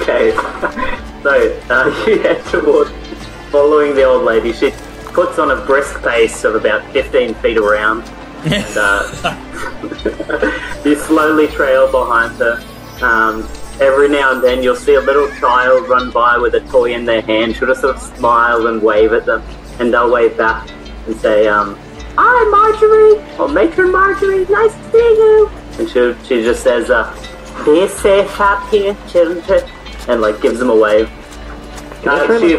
Okay, so uh, you head towards following the old lady. She puts on a brisk pace of about 15 feet around, and uh, you slowly trail behind her. Um, every now and then, you'll see a little child run by with a toy in their hand. She'll just sort of smile and wave at them, and they'll wave back and say, um, "Hi, Marjorie," or "Matron Marjorie, nice to see you." And she she just says, uh, "Be safe out here, children," and like gives them a wave. Can I Uh, try whisper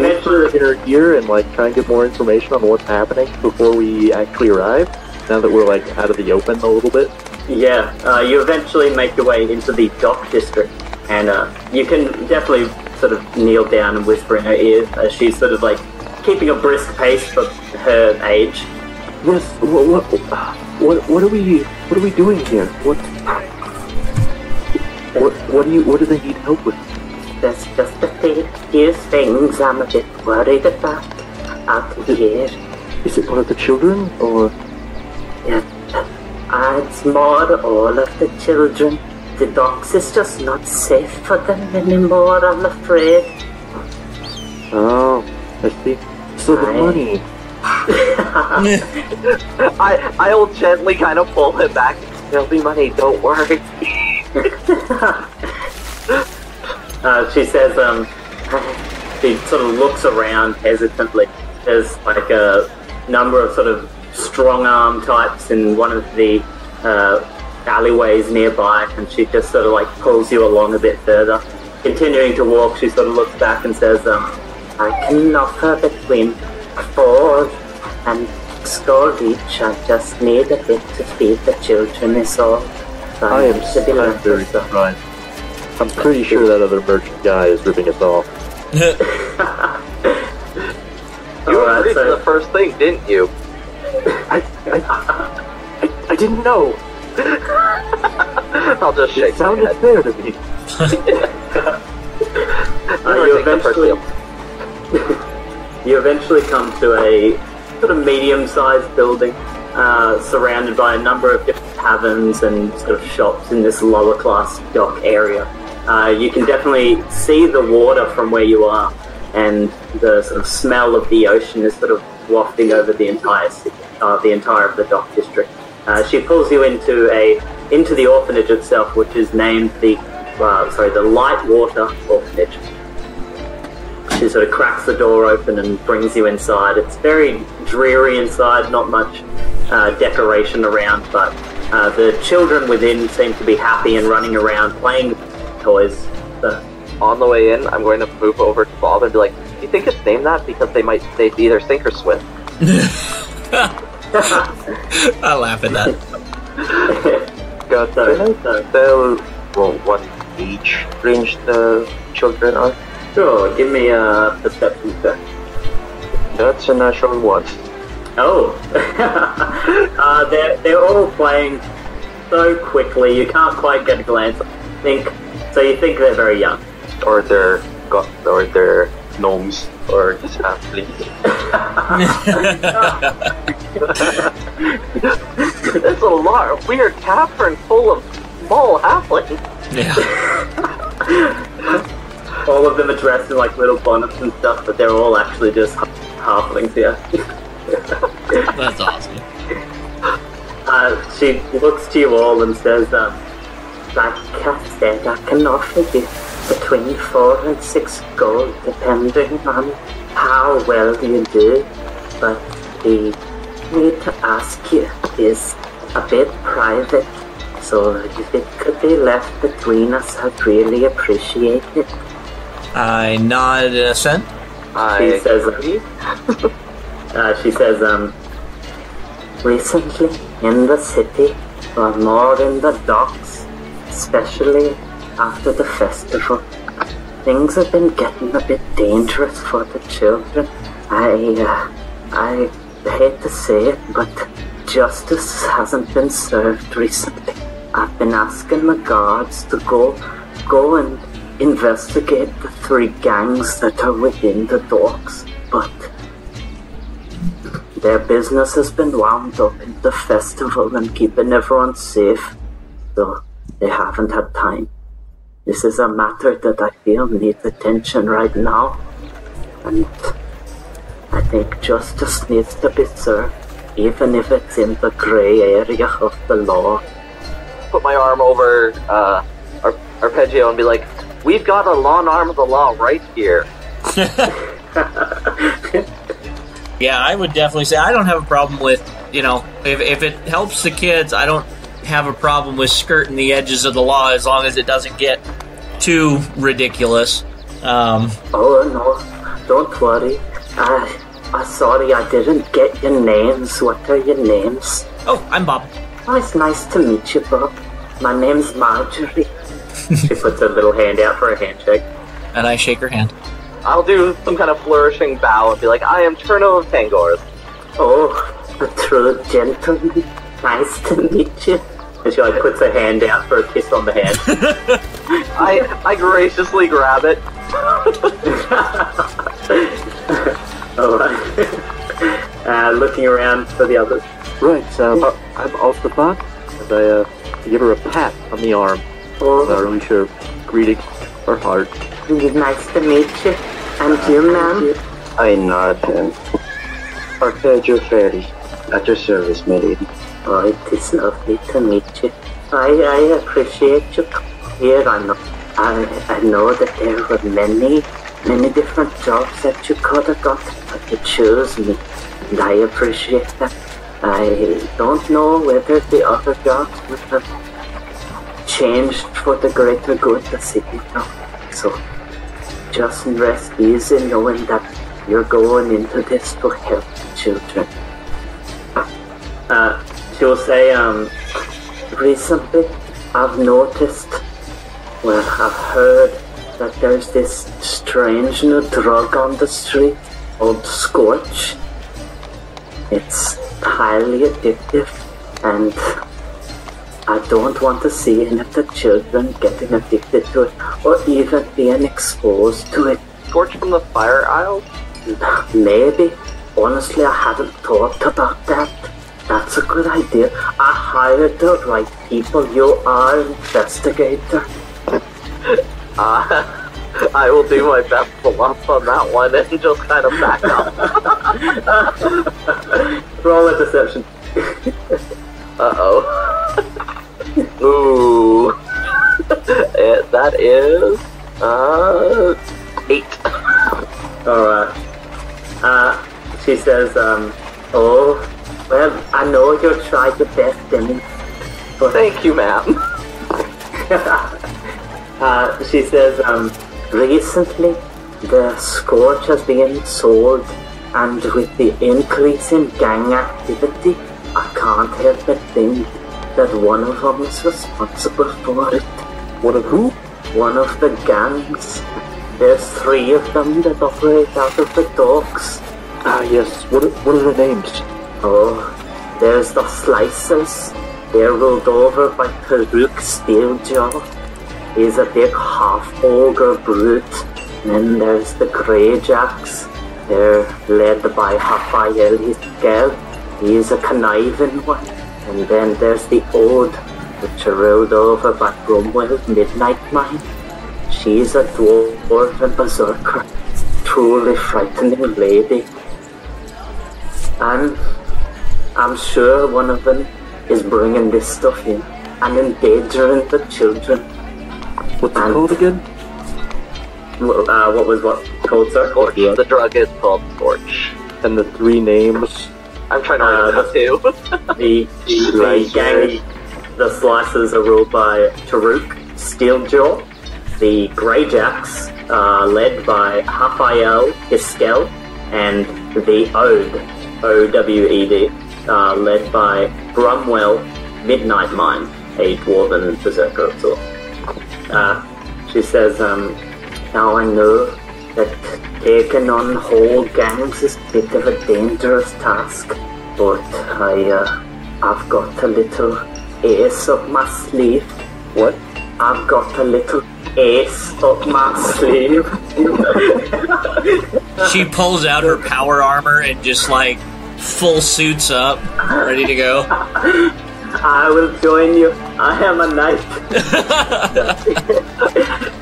eventually, in her ear and like try and get more information on what's happening before we actually arrive? Now that we're like out of the open a little bit. yeah, uh, you eventually make your way into the dock district, and uh, you can definitely sort of kneel down and whisper in her ear as she's sort of like keeping a brisk pace for her age. Yes. What? What? What, what are we? What are we doing here? What? What? What do you? What do they need help with? There's just a few, things I'm a bit worried about out here. Is it one of the children or? Yeah, uh, it's more all of the children. The docks is just not safe for them anymore, I'm afraid. Oh, I see. So the Aye. money. I I'll gently kind of pull him back. There'll be money. Don't worry. Uh, she says, um, she sort of looks around hesitantly. There's like a number of sort of strong arm types in one of the uh, alleyways nearby, and she just sort of like pulls you along a bit further. Continuing to walk, she sort of looks back and says, um, I can offer between four and six gold each. I just need a bit to feed the children, is all. So I am. should be I'm very surprised. I'm pretty sure that other merchant guy is ripping us off. You Alright, agreed so- to the first thing, didn't you? I, I, I, I didn't know. I'll just shake It my sounded head. fair to me. Uh, you take the first eventually you eventually come to a sort of medium-sized building, uh, surrounded by a number of different taverns and sort of shops in this lower-class dock area. Uh, you can definitely see the water from where you are, and the sort of smell of the ocean is sort of wafting over the entire city, uh, the entire of the dock district. Uh, she pulls you into a into the orphanage itself, which is named the uh, sorry the Light Water Orphanage. She sort of cracks the door open and brings you inside. It's very dreary inside, not much uh, decoration around, but uh, the children within seem to be happy and running around playing with toys. So, On the way in, I'm going to move over to Bob and be like, "Do you think it's named that because they might they either sink or swim?" I laugh at that. Got so, can I so, tell well, what age range the children are? sure, give me a perception check. That's a natural one. Oh, uh, they're they're all playing so quickly you can't quite get a glance. Think so you think they're very young. Or they're got or they're gnomes or just halflings. It's a lot of weird tavern full of small halflings. yeah. All of them are dressed in like little bonnets and stuff, but they're all actually just halflings. Yeah. That's awesome. Uh, she looks to you all and says, um, like I said, I can offer you between four and six gold, depending on how well you do. But the need to ask you is a bit private. So if it could be left between us, I'd really appreciate it. I nod in assent. I She says, agree. Uh, she says, um, recently in the city, or more in the docks, especially after the festival, things have been getting a bit dangerous for the children. I, uh, I hate to say it, but justice hasn't been served recently. I've been asking the guards to go, go and investigate the three gangs that are within the docks, but their business has been wound up in the festival and keeping everyone safe, so they haven't had time. This is a matter that I feel needs attention right now, and I think justice needs to be served, even if it's in the grey area of the law. Put my arm over uh, Ar- Arpeggio and be like, "We've got a long arm of the law right here." Yeah, I would definitely say I don't have a problem with, you know, if, if it helps the kids, I don't have a problem with skirting the edges of the law as long as it doesn't get too ridiculous. Um, Oh no, don't worry. I, I'm sorry I didn't get your names. What are your names? oh, I'm Bob. Oh, it's nice to meet you, Bob. My name's Marjorie. she puts her little hand out for a handshake. And I shake her hand. I'll do some kind of flourishing bow and be like, "I am Cherno of Tangors." Oh, a true gentleman. Nice to meet you. And she like puts her hand out for a kiss on the hand. I I graciously grab it. Alright. uh, looking around for the others. Right, so I'm off the clock, and I uh, give her a pat on the arm. Oh, Not really sure greeting her heart. nice to meet you. And you, ma'am? I nod and Arpeggio Ferry, at your service, my lady. Oh, it is lovely to meet you. I, I appreciate you here. I know, I, I know that there were many, many different jobs that you could have got, but you chose me, and I appreciate that. I don't know whether the other jobs would have changed for the greater good the city now. So, just rest easy knowing that you're going into this to help the children. Uh, she'll say, um, recently I've noticed, well, I've heard that there's this strange new drug on the street called Scorch. It's highly addictive, and I don't want to see any of the children getting addicted to it or even being exposed to it. Torch from the fire isle. Maybe. Honestly, I haven't thought about that. That's a good idea. I hired the right people. You are investigator. Uh, I will do my best to lump on that one and just kind of back up. Roll a deception. Uh oh. Ooh. Eh, that is uh eight. Alright. Uh, she says, um, oh, well, I know you tried your best, Demi. But Thank you, ma'am. Uh, she says, um, recently the Scorch has been sold, and with the increase in gang activity, I can't help but think that one of them is responsible for it. One of who? One of the gangs. There's three of them that operate out of the docks. Ah, yes. What are, what are their names? Oh, there's the Slicers. They're ruled over by Karuk Steeljaw. He's a big half-ogre brute. And then there's the Greyjacks. They're led by Raphael Hiskel. He's a conniving one. And then there's the Ode, which are ruled over by Brumwell Midnight Mine. She's a dwarven berserker. Truly frightening lady. I'm I'm sure one of them is bringing this stuff in and endangering the children. What's it called again? Well, Uh, what was what called, sir? Scorch. The drug is called Torch. And the three names. I'm trying to Uh, write that too. The, the gang, the slicers are ruled by Taruk Steeljaw. The Greyjacks are led by Raphael Hiskel. And the Ode OWED, uh, led by Brumwell Midnight Mine, a dwarven berserker of sorts. Uh, she says, um, now I know that taking on whole gangs is a bit of a dangerous task, but I, uh, I've got a little ace up my sleeve. What? I've got a little ace up my sleeve. She pulls out her power armor and just like full suits up, ready to go. I will join you. I am a knight.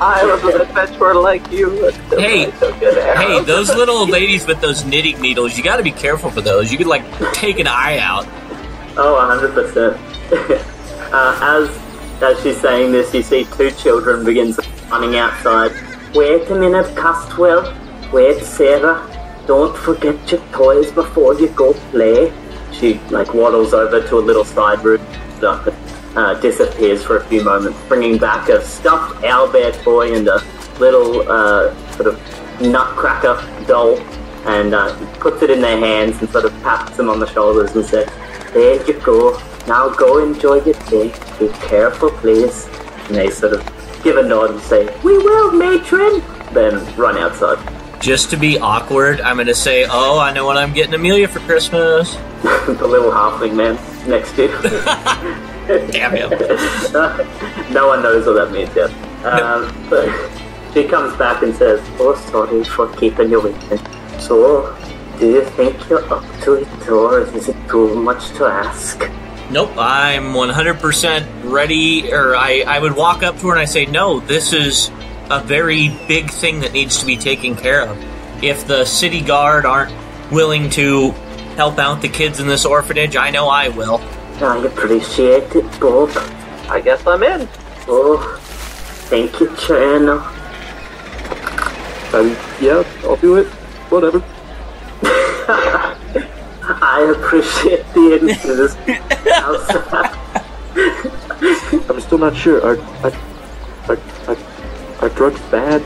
I was an adventurer like you. Hey, I took an arrow. Hey, those little ladies with those knitting needles, you gotta be careful for those. You could like take an eye out. Oh, 100%. uh, as, as she's saying this, you see two children begin running outside. Wait a minute, Castwell. Wait, Sarah. Don't forget your toys before you go play. She, like, waddles over to a little side room uh, disappears for a few moments, bringing back a stuffed owlbear toy and a little uh, sort of nutcracker doll and uh, puts it in their hands and sort of pats them on the shoulders and says, There you go. Now go enjoy your day. Be careful, please. And they sort of give a nod and say, We will, matron. Then run outside. Just to be awkward, I'm gonna say, "Oh, I know what I'm getting Amelia for Christmas." the little halfling man next to you. Damn him. no one knows what that means yet. Um, but she comes back and says, Oh, sorry for keeping you waiting. So, do you think you're up to it, or is it too much to ask? Nope, I'm 100% ready. Or I, I would walk up to her and I say, "No, this is a very big thing that needs to be taken care of. If the city guard aren't willing to help out the kids in this orphanage, I know I will." I appreciate it, Bob. I guess I'm in. Oh, thank you, China. Um, yeah, I'll do it. Whatever. I appreciate the interest. I'm still not sure. Are are are, are, are drugs bad?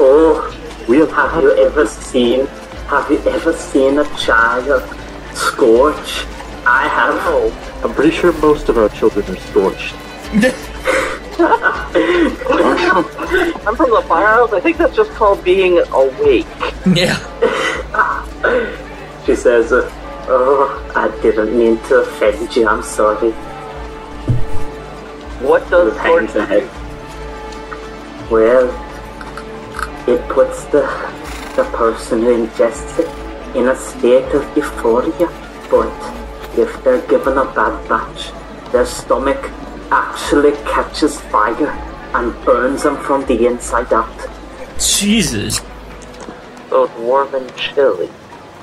oh, We have have you ever seen? Have you ever seen a child scorch? I have. I'm pretty sure most of our children are scorched. I'm from the Fire Isles. I think that's just called being awake. Yeah. She says, uh, "Oh, I didn't mean to offend you. I'm sorry." What does With hangs Scorch ahead. Well, it puts the the person who ingests it in a state of euphoria. But if they're given a bad batch, their stomach actually catches fire and burns them from the inside out. Jesus. Both warm and chilly.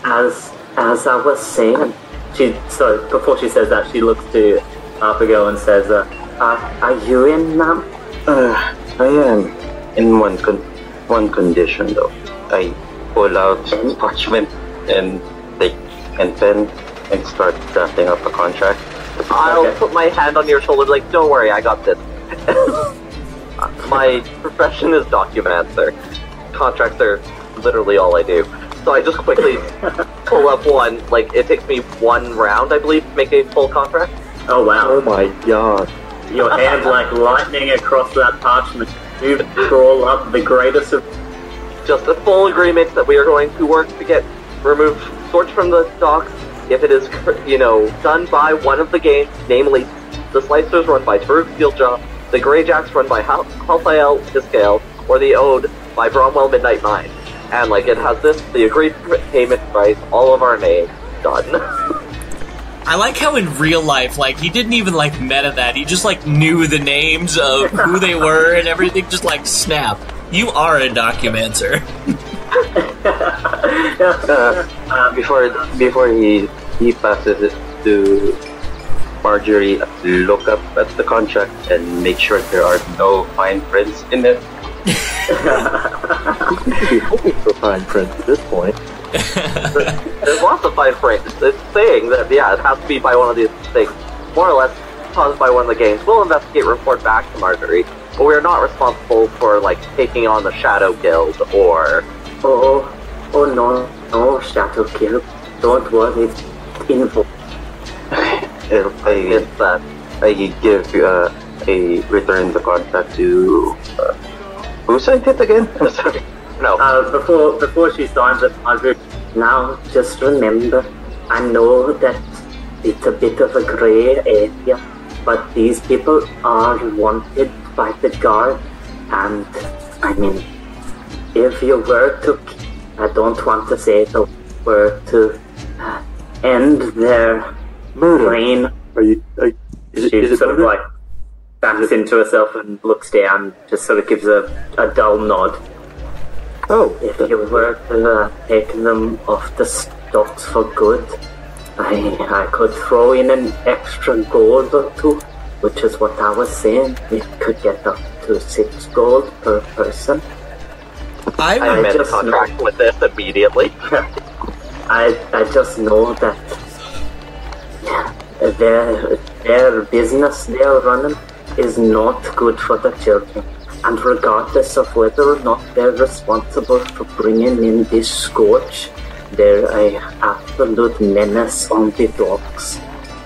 As as I was saying, she so before she says that, she looks to Arpeggio and says, uh, are, "Are you in, ma'am?" Uh, I am in one con- one condition though. I pull out parchment and like and pen and start drafting up a contract. I'll Okay. put my hand on your shoulder, like, don't worry, I got this. my profession is documenter. Contracts are literally all I do. So I just quickly pull up one. Like, it takes me one round, I believe, to make a full contract. Oh wow! Oh my god. Your hand like lightning across that parchment. You draw up the greatest of. Just a full agreement that we are going to work to get removed Scorch from the docks if it is, you know, done by one of the games, namely the Slicers run by Taruk Steeljaw, the Greyjacks run by Hal- Halfael Tiscale, or the Ode by Bromwell Midnight Mine. And like it has this, the agreed payment price, all of our names, done. I like how in real life, like he didn't even like meta that. He just like knew the names of who they were and everything. Just like snap. You are a documancer. Uh, before before he he passes it to Marjorie, look up at the contract and make sure there are no fine prints in it. We should be hoping for fine print at this point. There's lots of fine print. It's saying that, yeah, it has to be by one of these things, more or less caused by one of the games. We'll investigate, report back to Marjorie, but we are not responsible for, like, taking on the Shadow Guild or. Oh, oh no, no, Shadow Kill. Don't worry. Info. I, It's that. I give uh, a return the contract to uh, who signed it again? I'm sorry. No. Uh, before before she signs it, would now just remember. I know that it's a bit of a grey area, but these people are wanted by the guard, and I mean, if you were to, I don't want to say the word to uh, end their Murder. reign. Are you? Are, is it, She is it sort of like backs into herself and looks down, just sort of gives a, a dull nod. Oh, If you were to uh, take them off the stocks for good, I, I could throw in an extra gold or two, which is what I was saying. We could get up to six gold per person. I I would. amend the just contract with this immediately. I, I just know that their, their business they're running is not good for the children. And regardless of whether or not they're responsible for bringing in this scourge, they're a absolute menace on the docks.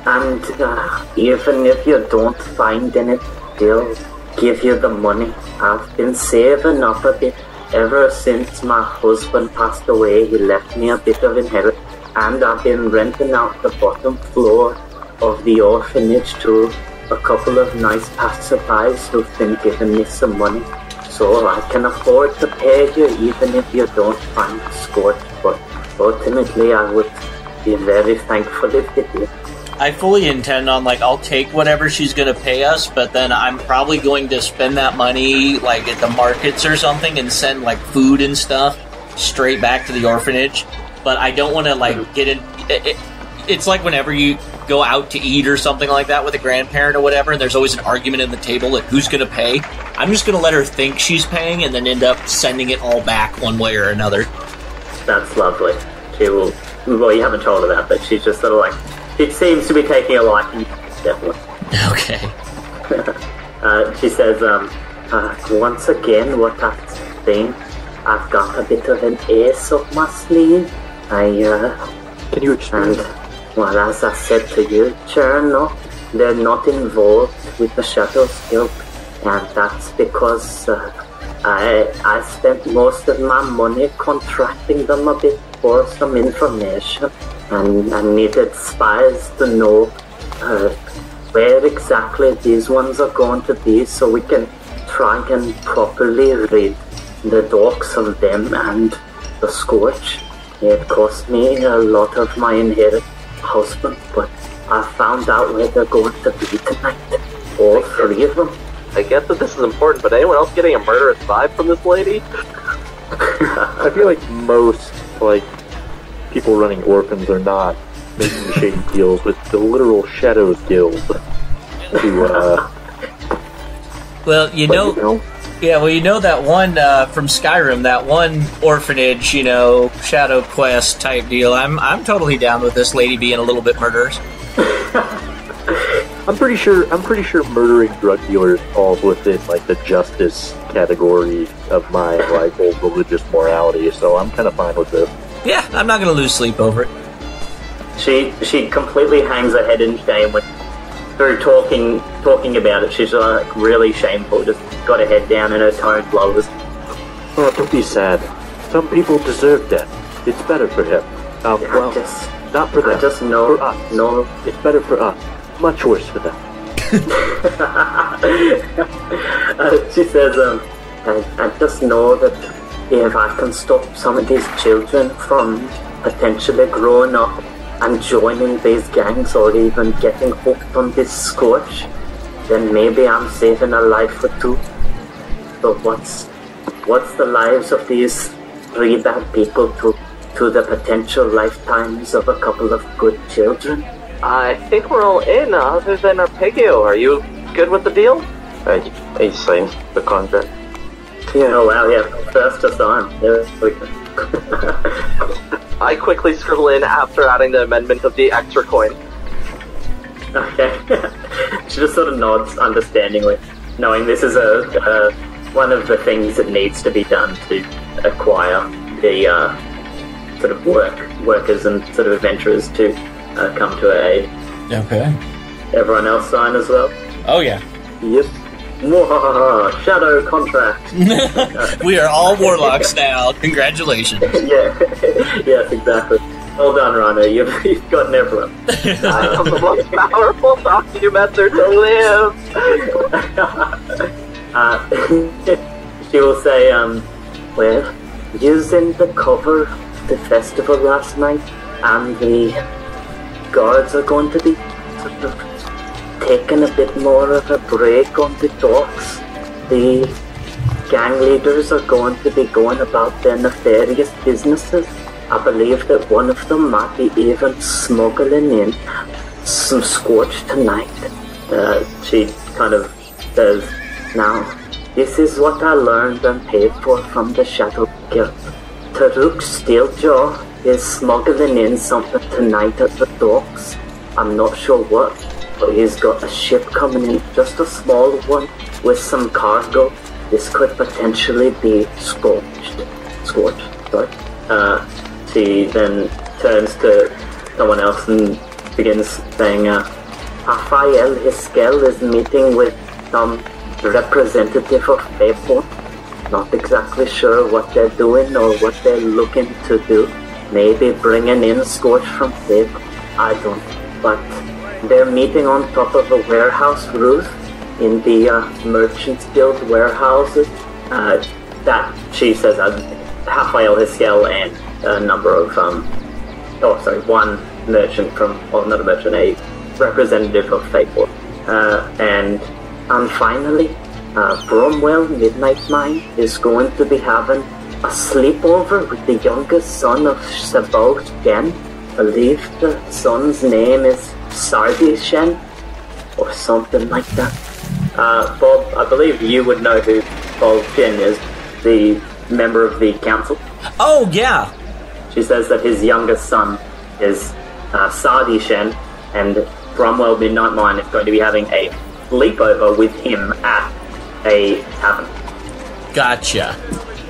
And uh, even if you don't find any, they'll give you the money. I've been saving up a bit ever since my husband passed away. He left me a bit of inheritance, and I've been renting out the bottom floor of the orphanage to a couple of nice passerbys who've been giving me some money. So I can afford to pay you even if you don't find the scourge. But ultimately, I would be very thankful if you did. I fully intend on like I'll take whatever she's going to pay us, but then I'm probably going to spend that money like at the markets or something and send like food and stuff straight back to the orphanage. But I don't want to like get. It, it, it's like whenever you go out to eat or something like that with a grandparent or whatever, and there's always an argument at the table like who's going to pay. I'm just going to let her think she's paying and then end up sending it all back one way or another. That's lovely. She will. Well, you haven't told her that, but she's just sort of like. It seems to be taking a liking. Definitely. Okay. Uh, she says, um, uh, once again, what I've seen, I've got a bit of an ace up my sleeve. I, uh, can you expand? Well, as I said to you, Cherno, they're not involved with the Shadows Guild, and that's because uh, I, I spent most of my money contracting them a bit for some information, and I needed spies to know uh, where exactly these ones are going to be so we can try and properly rid the docks of them and the Scorch. It cost me a lot of my inherit husband, but I found out where they're going to be tonight. All three of them. I get that this is important, but anyone else getting a murderous vibe from this lady? I feel like most like people running orphans are not making shady deals with the literal Shadows Guild. To uh, Well, you know, you know, Yeah, well, you know that one uh, from Skyrim, that one orphanage, you know, Shadow Quest type deal. I'm I'm totally down with this lady being a little bit murderous. I'm pretty sure I'm pretty sure murdering drug dealers falls within like the justice category of my like whole religious morality. So I'm kind of fine with this. Yeah, I'm not gonna lose sleep over it. She she completely hangs her head in shame when through talking talking about it. She's like really shameful. Just got her head down and her tone lowers. Oh, don't be sad. Some people deserve death. It's better for him. Um, I well, just not for them. I just know for us. no It's better for us. Much worse for them. Uh, she says, um, I, I just know that if I can stop some of these children from potentially growing up and joining these gangs or even getting hooked on this scourge, then maybe I'm saving a life or two. But what's what's the lives of these three bad people to to the potential lifetimes of a couple of good children? I think we're all in, uh, other than Arpeggio. Are you good with the deal? I, I signed the contract. Oh wow, yeah, first to sign. There we go. I quickly scribble in after adding the amendment of the extra coin. Okay. she just sort of nods understandingly, knowing this is a uh, one of the things that needs to be done to acquire the uh, sort of work workers and sort of adventurers to uh, come to her aid. Okay. Everyone else sign as well. Oh yeah. Yep. Shadow contract. we are all warlocks now. Congratulations. yeah, yes, exactly. Well done, Rana. You've, you've gotten everyone. I am the most powerful documenter to live. Uh, she will say, um, well, using the cover of the festival last night, and the guards are going to be sort of taking a bit more of a break on the docks. The gang leaders are going to be going about their nefarious businesses. I believe that one of them might be even smuggling in some scorch tonight. Uh, she kind of says, Now, this is what I learned and paid for from the Shadow Guild. Taruk Steeljaw is smuggling in something tonight at the docks. I'm not sure what, but he's got a ship coming in, just a small one, with some cargo. This could potentially be scorched. Scorched, sorry. Uh, she then turns to someone else and begins saying, uh, Raphael Hiskel is meeting with some representative of Fairport. Not exactly sure what they're doing or what they're looking to do. Maybe bringing in Scorch from Fairport. I don't. But they're meeting on top of a warehouse roof in the uh, Merchants Guild warehouses. Uh, that, she says, uh, Raphael Hiskel and a number of, um, oh, sorry, one merchant from, well, not a merchant, a representative of Faithful. Uh, and, and finally, uh, Bromwell Midnight Mine is going to be having a sleepover with the youngest son of Sabaoth Gen. I believe the son's name is Sardi Shen, or something like that. Uh, Bob, I believe you would know who Bob Shen is, the member of the council. Oh yeah. She says that his youngest son is uh, Sadi Shen, and Bromwell Midnight Mine is going to be having a sleepover with him at a tavern. Gotcha.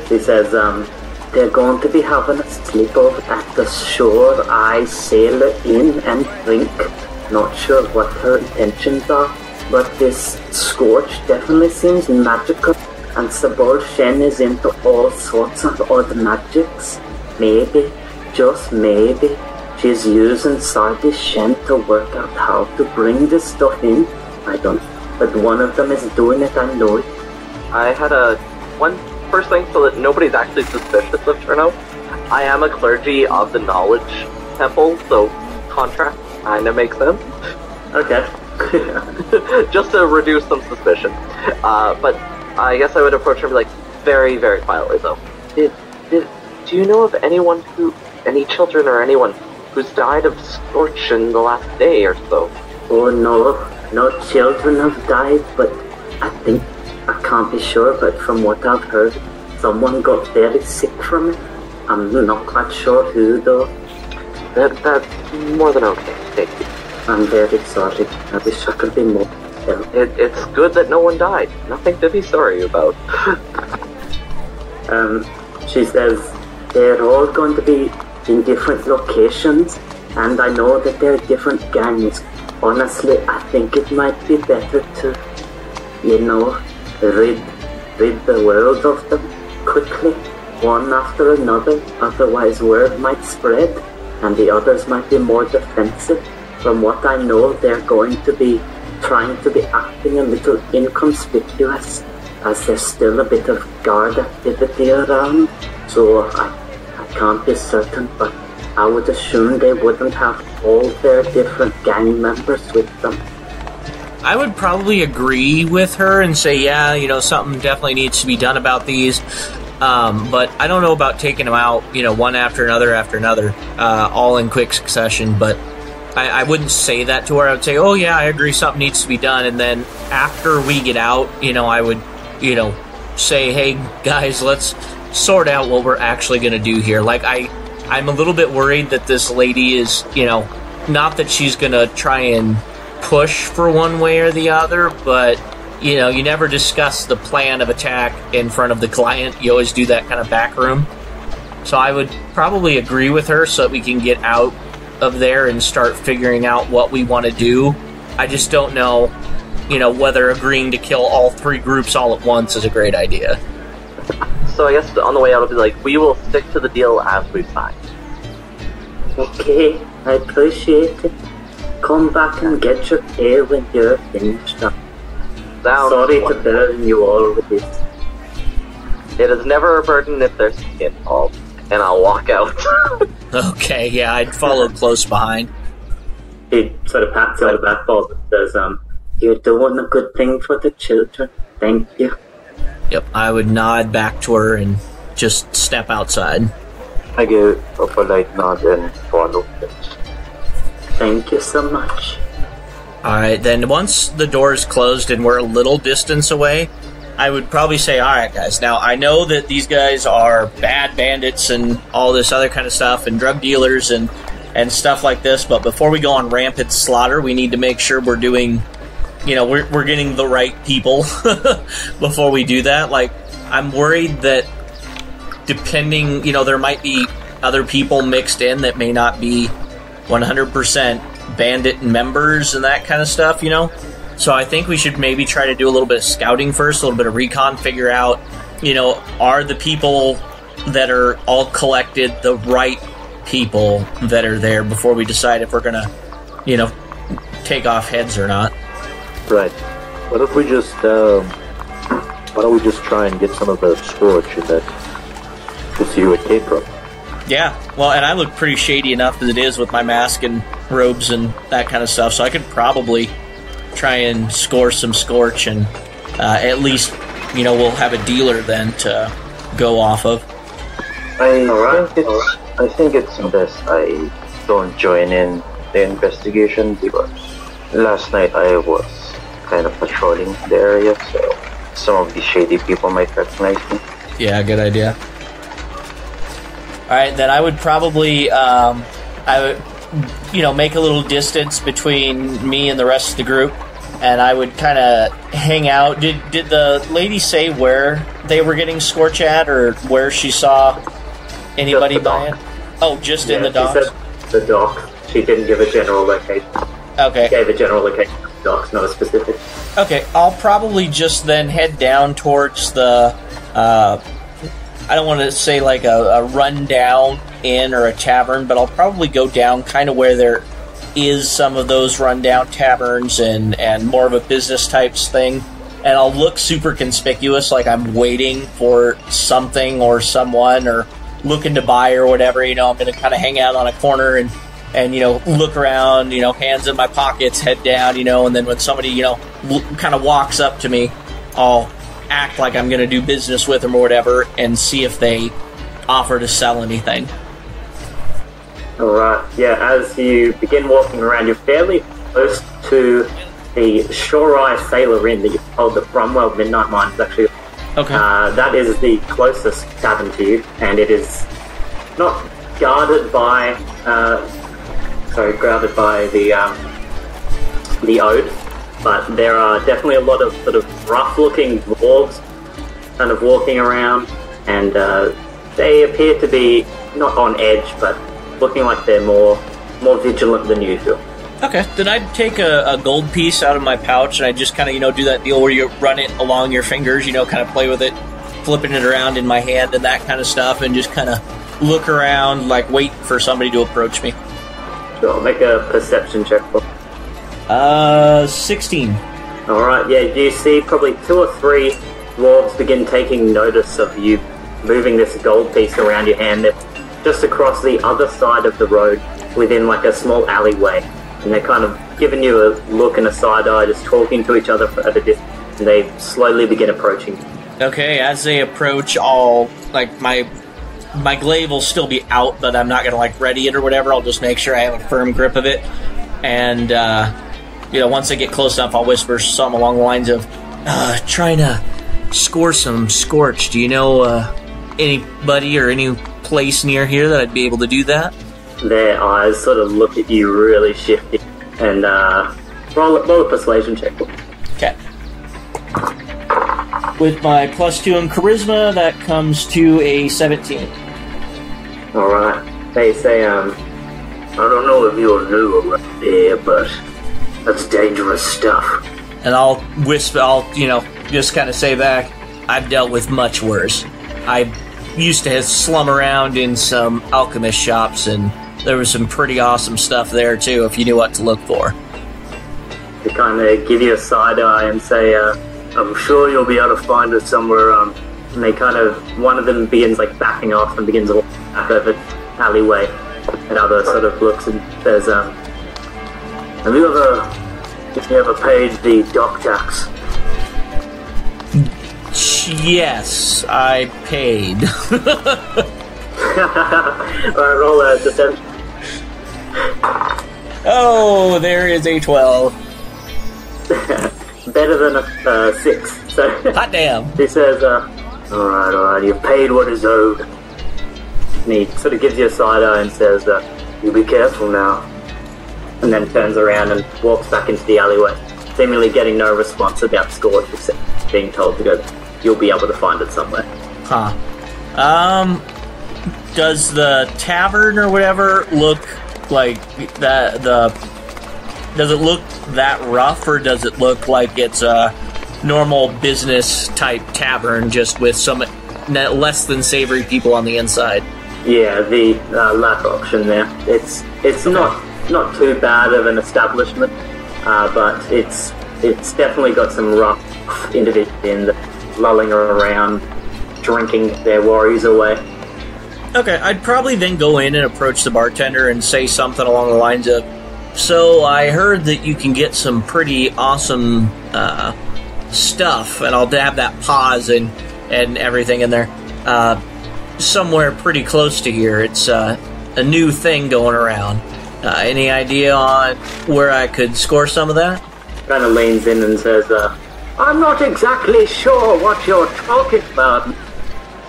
She says, um, they're going to be having a sleepover at the shore I sail in and drink. Not sure what her intentions are, but this Scorch definitely seems magical, and Sabor Shen is into all sorts of odd magics. Maybe, just maybe, she's using Sardis Shen to work out how to bring this stuff in. I don't but one of them is doing it, I know it. I had a one first thing so that nobody's actually suspicious of Turno. I am a clergy of the Knowledge Temple, so contract kinda makes sense. Okay. just to reduce some suspicion. Uh, but I guess I would approach her and be like, very, very quietly though. Did, did, do you know of anyone who, any children or anyone who's died of scorch in the last day or so? Oh no, no children have died, but I think, I can't be sure, but from what I've heard, someone got very sick from it. I'm not quite sure who though. That, that's more than okay. Thank you. I'm very sorry. I wish I could be more. It, it's good that no one died. Nothing to be sorry about. Um, she says they're all going to be in different locations, and I know that they're different gangs. Honestly, I think it might be better to, you know, rid rid the world of them quickly, one after another. Otherwise, word might spread, and the others might be more defensive. From what I know, they're going to be trying to be acting a little inconspicuous as there's still a bit of guard activity around. So I, I can't be certain, but I would assume they wouldn't have all their different gang members with them. I would probably agree with her and say, yeah, you know, something definitely needs to be done about these. Um, but I don't know about taking them out, you know, one after another after another, uh, all in quick succession. But I, I wouldn't say that to her. I would say, oh, yeah, I agree, something needs to be done. And then after we get out, you know, I would, you know, say, hey, guys, let's sort out what we're actually going to do here. Like, I, I'm a little bit worried that this lady is, you know, not that she's going to try and push for one way or the other, but you know, you never discuss the plan of attack in front of the client. You always do that kind of back room. So I would probably agree with her so that we can get out of there and start figuring out what we want to do. I just don't know, you know, whether agreeing to kill all three groups all at once is a great idea. So I guess on the way out, I'll be like, we will stick to the deal as we signed. Okay, I appreciate it. Come back and get your pay when you're finished. I'm Sounds sorry to burden you all with this. It is never a burden if there's skin involved. And I'll walk out. Okay, yeah, I'd follow close behind. He sort of pats you on the back, Bob, and says, um, You're doing a good thing for the children. Thank you. Yep, I would nod back to her and just step outside. I give a polite nod and follow. Thank you so much. Alright, then once the door is closed and we're a little distance away, I would probably say, alright, guys, now I know that these guys are bad bandits and all this other kind of stuff, and drug dealers and, and stuff like this, but before we go on rampant slaughter, we need to make sure we're doing, you know, we're, we're getting the right people before we do that. Like, I'm worried that depending, you know, there might be other people mixed in that may not be 100% bandit members and that kind of stuff, you know? So I think we should maybe try to do a little bit of scouting first, a little bit of recon, figure out, you know, are the people that are all collected the right people that are there before we decide if we're going to, you know, take off heads or not. Right. What if we just, um, why don't we just try and get some of the scorch and then to see who it came from? Yeah, well, and I look pretty shady enough as it is with my mask and robes and that kind of stuff, so I could probably try and score some scorch, and uh, at least, you know, we'll have a dealer then to go off of. I think it's I think it's best I don't join in the investigation because last night I was kind of patrolling the area, so some of the shady people might recognize me. Yeah, good idea. All right, then I would probably, um, I would, you know, make a little distance between me and the rest of the group, and I would kind of hang out. Did did the lady say where they were getting scorch at, or where she saw anybody buy it? Oh, just in the she docks. the docks. She didn't give a general location. Okay. Gave a general location docks, not a specific. Okay, I'll probably just then head down towards the. Uh, I don't want to say like a, a rundown inn or a tavern, but I'll probably go down kind of where there is some of those rundown taverns and, and more of a business types thing. And I'll look super conspicuous, like I'm waiting for something or someone or looking to buy or whatever. You know, I'm going to kind of hang out on a corner and and you know look around you know hands in my pockets head down you know and then when somebody you know l- kind of walks up to me i'll act like i'm going to do business with them or whatever and see if they offer to sell anything Alright, yeah, as you begin walking around, you're fairly close to the Shore Eye Sailor Inn that you told the Bromwell Midnight Mine is actually. okay Uh, that is the closest tavern to you, and it is not guarded by. Uh, sorry, guarded by the um, the Ode, but there are definitely a lot of sort of rough-looking dwarves kind of walking around, and uh, they appear to be not on edge, but looking like they're more more vigilant than usual. okay then i'd take a, a gold piece out of my pouch and i just kind of you know do that deal where you run it along your fingers you know kind of play with it flipping it around in my hand and that kind of stuff and just kind of look around like wait for somebody to approach me So I'll make a perception check. Uh 16 All right, yeah, you see probably two or three dwarves begin taking notice of you moving this gold piece around your hand. They're just across the other side of the road within like a small alleyway. And they're kind of giving you a look and a side eye, just talking to each other at a distance. And they slowly begin approaching. Okay, as they approach, I'll like my my glaive will still be out, but I'm not gonna like ready it or whatever. I'll just make sure I have a firm grip of it, and uh, you know, once I get close enough, I'll whisper something along the lines of, uh, "Trying to score some scorch. Do you know uh, anybody or any place near here that I'd be able to do that?" Their eyes sort of look at you really shifty. And uh, roll, roll a persuasion check. Okay. With my plus two in charisma, that comes to a 17. All right. They say, um, I don't know if you're new around here, but that's dangerous stuff. And I'll whisper, I'll, you know, just kind of say back, I've dealt with much worse. I used to slum around in some alchemist shops, and there was some pretty awesome stuff there, too, if you knew what to look for. They kind of give you a side eye and say, uh, I'm sure you'll be able to find us somewhere, um, and they kind of, one of them begins like backing off and begins to walk back over the alleyway. And other sort of looks and says, um, have you ever, have you ever paid the dock tax? Yes, I paid. Alright, roll a deception. oh, there is a 12. Better than a uh, six. So Hot damn. he says, uh, alright, alright, you've paid what is owed. And he sort of gives you a side eye and says, uh, you be careful now. And then turns around and walks back into the alleyway, seemingly getting no response about Scorch except being told to go, you'll be able to find it somewhere. Huh. Um, does the tavern or whatever look like that? The does it look that rough, or does it look like it's a normal business type tavern, just with some less than savory people on the inside? Yeah, the uh, latter option there. It's it's not not too bad of an establishment, uh, but it's it's definitely got some rough individuals in the lulling around, drinking their worries away. Okay, I'd probably then go in and approach the bartender and say something along the lines of, "So I heard that you can get some pretty awesome uh, stuff," and I'll have that pause and and everything in there. Uh, somewhere pretty close to here, it's uh, a new thing going around. Uh, any idea on where I could score some of that? Kind of leans in and says, uh, "I'm not exactly sure what you're talking about.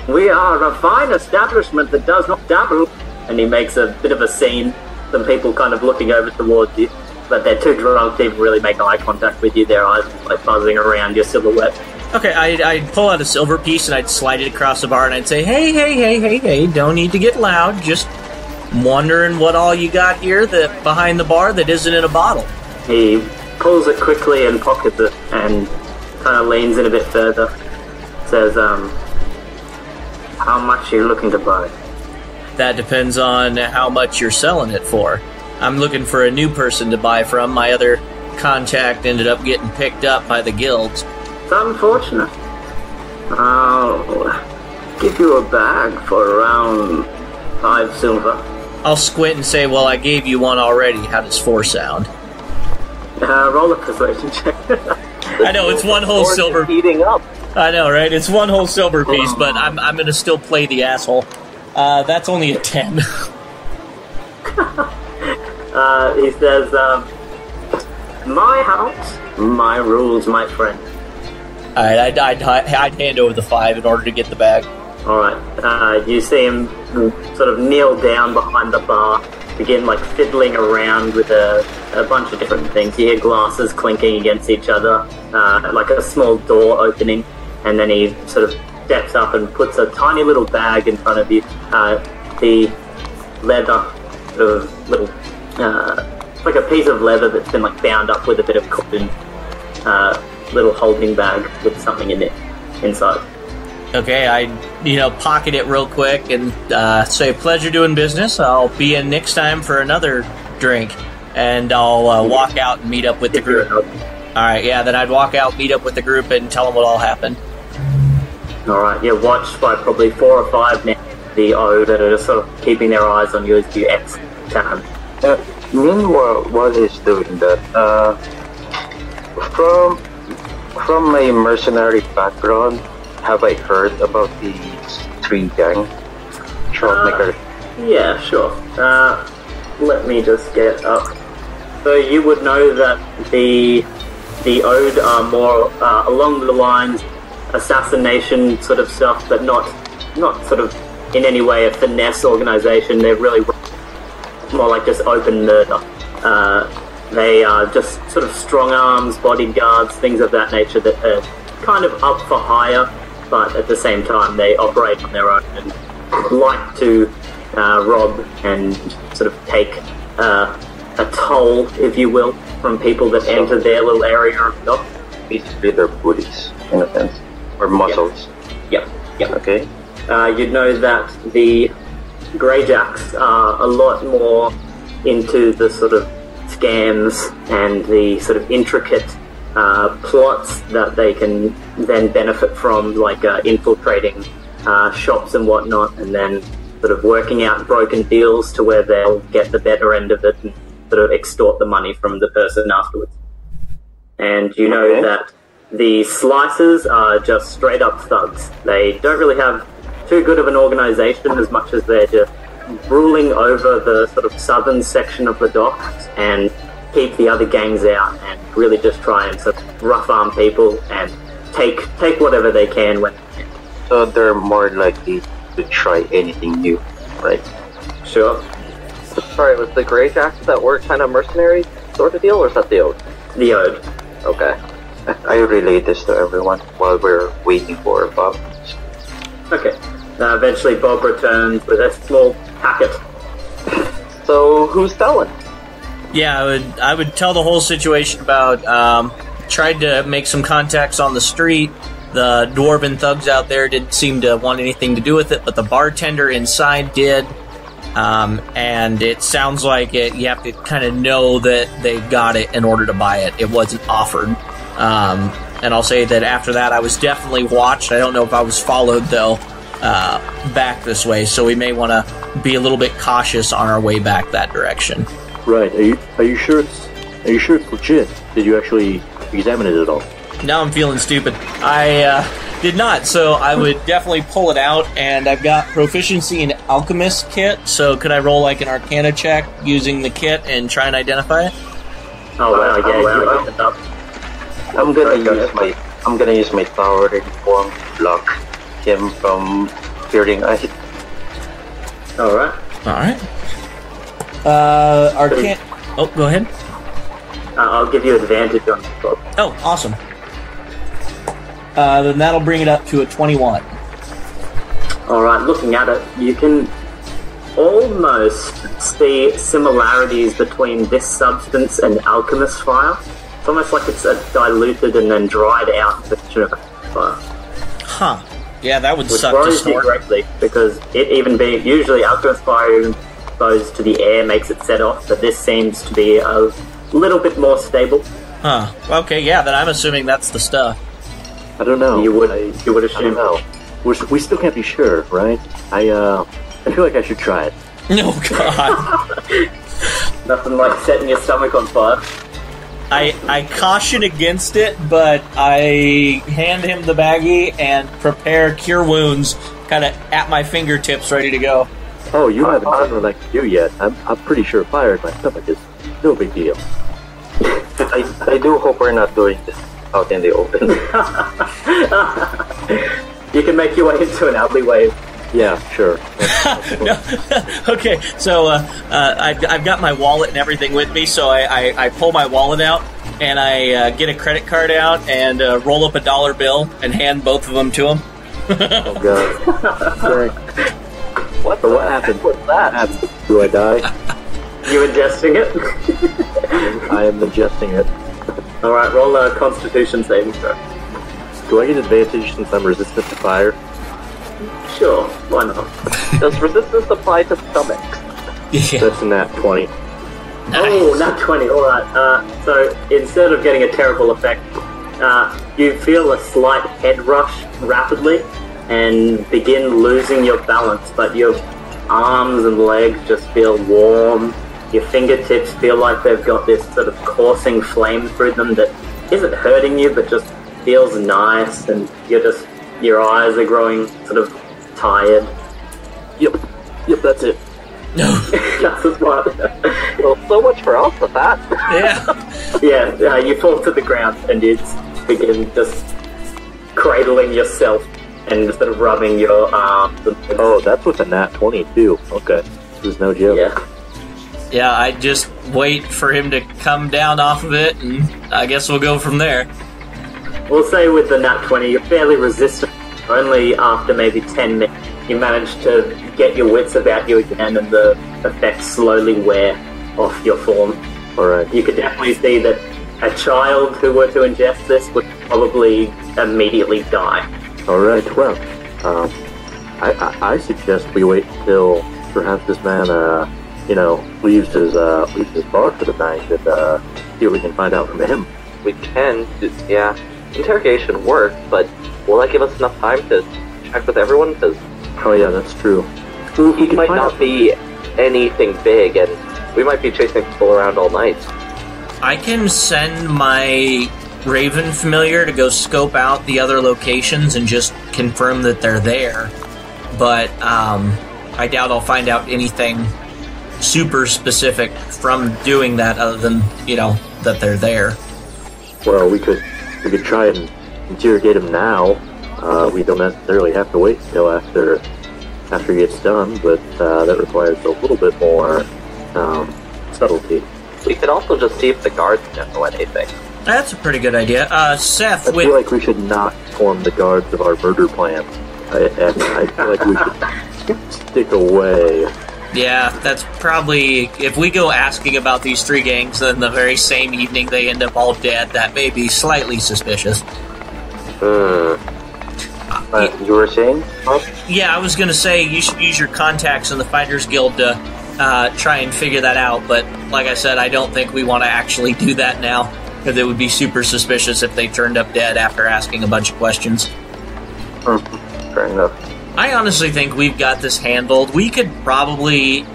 We are a fine establishment that does not dabble." And he makes a bit of a scene. Some people kind of looking over towards you, but they're too drunk to even really make eye contact with you. Their eyes are like buzzing around your silhouette. Okay, I'd, I'd pull out a silver piece and I'd slide it across the bar and I'd say, hey, hey, hey, hey, hey, don't need to get loud. Just wondering what all you got here that behind the bar that isn't in a bottle. He pulls it quickly and pockets it and kind of leans in a bit further. Says, um, how much are you looking to buy? That depends on how much you're selling it for. I'm looking for a new person to buy from. My other contact ended up getting picked up by the guilds. It's unfortunate. I'll give you a bag for around five silver. I'll squint and say, well, I gave you one already. How does four sound? Uh, roll a persuasion check. I know, it's one whole silver heating up. I know, right? It's one whole silver piece, but I'm, I'm gonna still play the asshole. Uh, that's only a 10. uh, he says, um, my house, my rules, my friend. Alright, I'd, I'd, I'd hand over the 5 in order to get the bag. Alright, uh, you see him sort of kneel down behind the bar, begin like fiddling around with a, a bunch of different things. You hear glasses clinking against each other, uh, like a small door opening, and then he sort of steps up and puts a tiny little bag in front of you. Uh, the leather, sort of little, uh, like a piece of leather that's been like bound up with a bit of cotton, uh, little holding bag with something in it inside. Okay, I, you know, pocket it real quick and uh, say, pleasure doing business. I'll be in next time for another drink. And I'll uh, walk out and meet up with the Give group. Alright, yeah, then I'd walk out, meet up with the group, and tell them what all happened. All right, you're watched by probably four or five now. The O that are just sort of keeping their eyes on you as you exit town. Uh, meanwhile, while he's doing that, uh, from from my mercenary background, have I heard about the three gang? Troublemaker. Yeah, sure. Uh, let me just get up. So you would know that the the Ode are more uh, along the lines assassination sort of stuff, but not not sort of in any way a finesse organization. They're really more like just open murder. Uh, they are just sort of strong arms, bodyguards, things of that nature that are kind of up for hire, but at the same time they operate on their own and like to uh, rob and sort of take uh, a toll, if you will, from people that enter their little area of dock. Basically, they're booties, in a sense. Or muscles. Yep, yep. Okay? uh, you'd know that the Greyjacks are a lot more into the sort of scams and the sort of intricate uh, plots that they can then benefit from, like uh, infiltrating uh, shops and whatnot, and then sort of working out broken deals to where they'll get the better end of it and sort of extort the money from the person afterwards. And you know Okay. that the slicers are just straight up thugs. They don't really have too good of an organization as much as they're just ruling over the sort of southern section of the docks and keep the other gangs out and really just try and sort of rough arm people and take take whatever they can when So they're more likely to try anything new, right? sure. Sorry, was the Greyjacks that were kind of mercenary sort of deal, or is that the Ode? The ode. Okay. I relay this to everyone while we're waiting for Bob. Okay. Now, eventually Bob returns with a small packet. So who's selling? Yeah, I would I would tell the whole situation about um, tried to make some contacts on the street. The dwarven thugs out there didn't seem to want anything to do with it, but the bartender inside did. Um, and it sounds like it. You have to kind of know that they got it in order to buy it. It wasn't offered. Um, and I'll say that after that, I was definitely watched. I don't know if I was followed though uh, back this way, so we may want to be a little bit cautious on our way back that direction. Right. Are you are you sure it's are you sure it's legit? Did you actually examine it at all? Now I'm feeling stupid. I uh, did not, so I would definitely pull it out, and I've got proficiency in Alchemist kit, so could I roll like an Arcana check using the kit and try and identify it? Oh wow, yeah, you opened up. I'm gonna use my I'm gonna use my power to inform block him from hearing I Alright. Alright. Uh, Arcana. Oh, go ahead. Uh, I'll give you advantage on this, Bob. Oh, awesome. Uh, then that'll bring it up to a 21. Alright, looking at it, you can almost see similarities between this substance and alchemist fire. It's almost like it's a diluted and then dried out version of fire. Huh. Yeah, that would Which suck to snort. greatly because it even being usually alchemist fire even exposed to the air makes it set off, but this seems to be a little bit more stable. Huh. Okay, yeah, then I'm assuming that's the stuff. I don't know. You would I, you would I don't assume. know. We're, we still can't be sure, right? I uh I feel like I should try it. Oh, God. Nothing like setting your stomach on fire. I, I caution against it, but I hand him the baggie and prepare cure wounds kind of at my fingertips, ready to go. Oh, you haven't done what I can do yet. I'm I'm pretty sure fire in my stomach is no big deal. I, I do hope we're not doing this out in the open. You can make your way into an alleyway. Yeah, sure. okay, so uh, uh, I've, I've got my wallet and everything with me, so I, I, I pull my wallet out and I uh, get a credit card out and uh, roll up a dollar bill and hand both of them to him. Oh god. Frank, What So the what heck happened? was that? happened? Do I die? You ingesting it? I am ingesting it. Alright, roll a constitution saving throw. Do I get advantage since I'm resistant to fire? Sure, why not? Does resistance apply to stomachs? Yeah. That's in that twenty. Oh, not 20, alright. Uh, so instead of getting a terrible effect, uh, you feel a slight head rush rapidly and begin losing your balance, but your arms and legs just feel warm. Your fingertips feel like they've got this sort of coursing flame through them that isn't hurting you, but just feels nice, and you're just, your eyes are growing sort of tired. Yep. Yep, that's it. No. That's what. Well, so much for off the fat. yeah. Yeah, uh, you fall to the ground and you begin just cradling yourself and sort of rubbing your um, arms. And, Oh, that's with a nat twenty too. Okay. This is no joke. yeah. Yeah, I just wait for him to come down off of it, and I guess we'll go from there. We'll say with the nat 20, you're fairly resistant. Only after maybe 10 minutes you manage to get your wits about you again, and the effects slowly wear off your form. Alright. You could definitely see that a child who were to ingest this would probably immediately die. Alright, well, um, I, I, I suggest we wait until perhaps this man, uh, you know, leaves his, uh, leaves his bar for the night and, uh, see what we can find out from him. We can, do, yeah. Interrogation works, but will that give us enough time to check with everyone? Because Oh yeah, that's true. he might not be anything big, and we might be chasing people around all night. I can send my Raven familiar to go scope out the other locations and just confirm that they're there. But um, I doubt I'll find out anything super specific from doing that other than, you know, that they're there. Well, we could, we could try and interrogate him now. Uh, we don't necessarily have to wait until after, after he gets done, but, uh, that requires a little bit more, um, subtlety. We could also just see if the guards know anything. That's a pretty good idea. Uh, Seth, I feel like we should not form the guards of our murder plan. I, I, I feel like we should stick away. Yeah, that's probably if we go asking about these three gangs, then the very same evening they end up all dead. That may be slightly suspicious. Uh, uh, you were saying? Yeah, I was gonna say you should use your contacts in the Fighters Guild to uh, try and figure that out. But like I said, I don't think we want to actually do that now because it would be super suspicious if they turned up dead after asking a bunch of questions. Hmm, Fair enough. I honestly think we've got this handled. We could probably,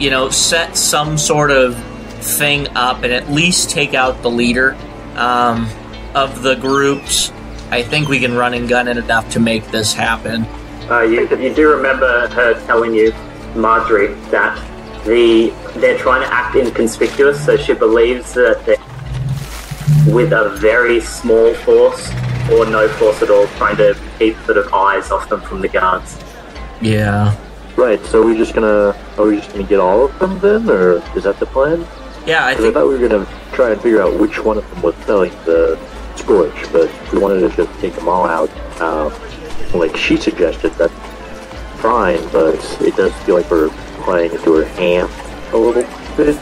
you know, set some sort of thing up and at least take out the leader um, of the groups. I think we can run and gun it enough to make this happen. Uh, you, you do remember her telling you, Marjorie, that the they're trying to act inconspicuous, so she believes that they're with a very small force or no force at all, trying to keep sort of eyes off them from the guards. Yeah. Right, so we're just gonna, are we just gonna get all of them then, or is that the plan? Yeah, I think I thought we were gonna try and figure out which one of them was selling the scorch, but we wanted to just take them all out, uh, like she suggested, that's fine, but it does feel like we're playing into her hand a little bit.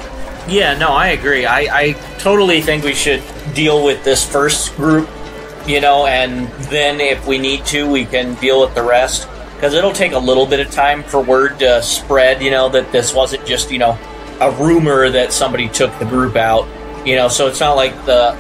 Yeah, no, I agree. I, I totally think we should deal with this first group, you know, and then if we need to, we can deal with the rest. Because it'll take a little bit of time for word to spread, you know, that this wasn't just, you know, a rumor that somebody took the group out, you know, so it's not like the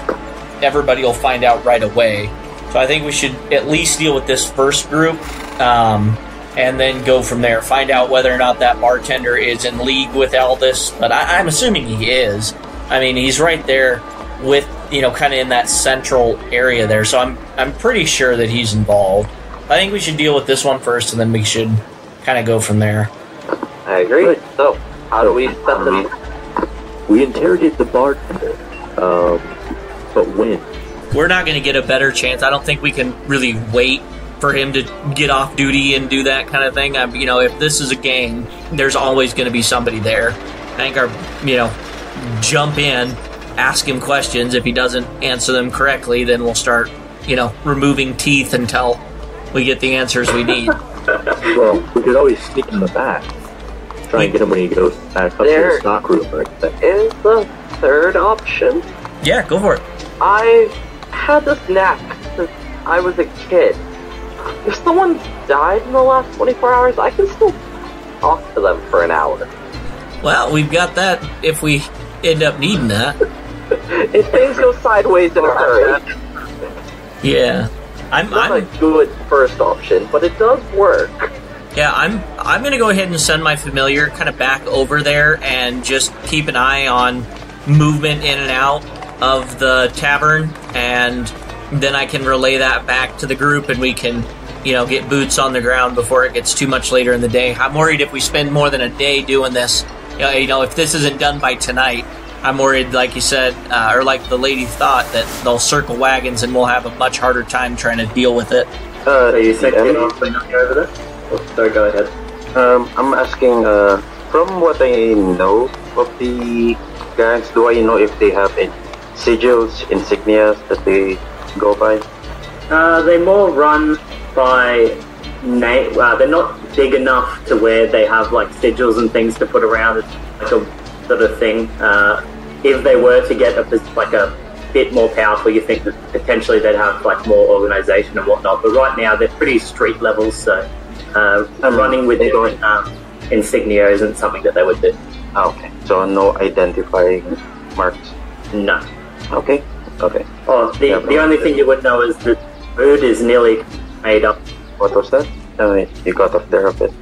everybody will find out right away. So I think we should at least deal with this first group, um, and then go from there. Find out whether or not that bartender is in league with all this, but I, I'm assuming he is. I mean, he's right there with you know, kind of in that central area there. So I'm I'm pretty sure that he's involved. I think we should deal with this one first, and then we should kind of go from there. I agree. Right. So, how do we set this? We interrogate the bartender, um, but when? We're not going to get a better chance. I don't think we can really wait for him to get off duty and do that kind of thing. I, you know, if this is a gang, there's always going to be somebody there. I think our, you know, jump in, ask him questions. If he doesn't answer them correctly, then we'll start, you know, removing teeth until we get the answers we need. Well, we could always sneak in the back. Try and get him when he goes back up to the stock room or. Is the third option? yeah, go for it. I had this knack since I was a kid. If someone died in the last 24 hours, I can still talk to them for an hour. Well, we've got that if we end up needing that. If things go sideways in a hurry, Yeah. I'm, not I'm a good first option, but it does work. Yeah, I'm I'm gonna go ahead and send my familiar kind of back over there and just keep an eye on movement in and out of the tavern, and then I can relay that back to the group, and we can, you know, get boots on the ground before it gets too much later in the day. I'm worried if we spend more than a day doing this, you know, if this isn't done by tonight. I'm worried, like you said, uh, or like the lady thought, that they'll circle wagons and we'll have a much harder time trying to deal with it. Uh, So you said DM, get off familiar over there? Oh, sorry, go ahead. Um, I'm asking, uh, from what I know of the gangs, do I know if they have any sigils, insignias that they go by? Uh, they more run by na- uh, they're not big enough to where they have like sigils and things to put around it, like a sort of thing. Uh, if they were to get a like a bit more powerful, you think that potentially they'd have like more organization and whatnot. But right now they're pretty street level, so uh, running with different um, insignia isn't something that they would do. Ah, Okay, so no identifying marks. No. Okay, okay. Oh, the, Yeah, the only thing you would know is that food is nearly made up. What was that? Uh, you got off there a bit.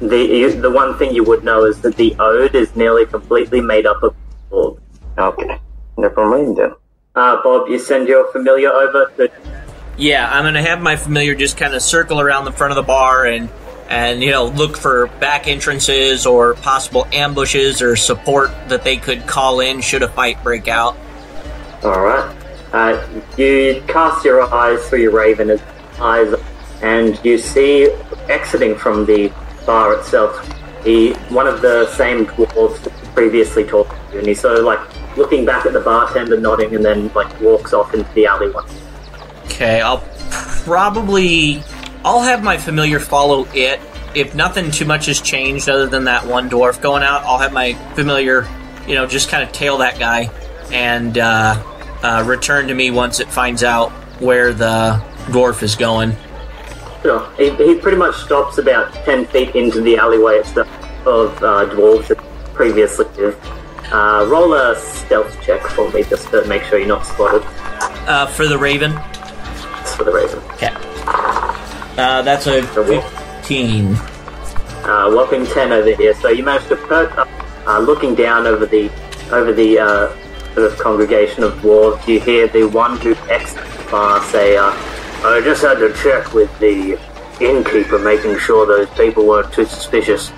The you, the one thing you would know is that the ode is nearly completely made up of gold. Okay, never mind then. Uh, Bob, you send your familiar over to. Yeah, I'm gonna have my familiar just kind of circle around the front of the bar and and you know look for back entrances or possible ambushes or support that they could call in should a fight break out. All right. Uh, you cast your eyes through your raven eyes, and you see exiting from the bar itself. The one of the same dwarves previously talked to you, and he's sort of like looking back at the bartender, nodding, and then like walks off into the alleyway. Okay, I'll probably I'll have my familiar follow it. If nothing too much has changed other than that one dwarf going out, I'll have my familiar, you know, just kind of tail that guy and uh, uh, return to me once it finds out where the dwarf is going. Sure. He, he pretty much stops about 10 feet into the alleyway itself of uh, dwarves that previously lived. Uh, roll a stealth check for me just to make sure you're not spotted. Uh, for the Raven, That's for the raven. okay. Uh, that's a fifteen. Uh, whopping 10 over here. So you managed to perk up, uh, looking down over the over the sort of congregation of dwarves. You hear the one who the bar say, uh, I just had to check with the innkeeper, making sure those people weren't too suspicious.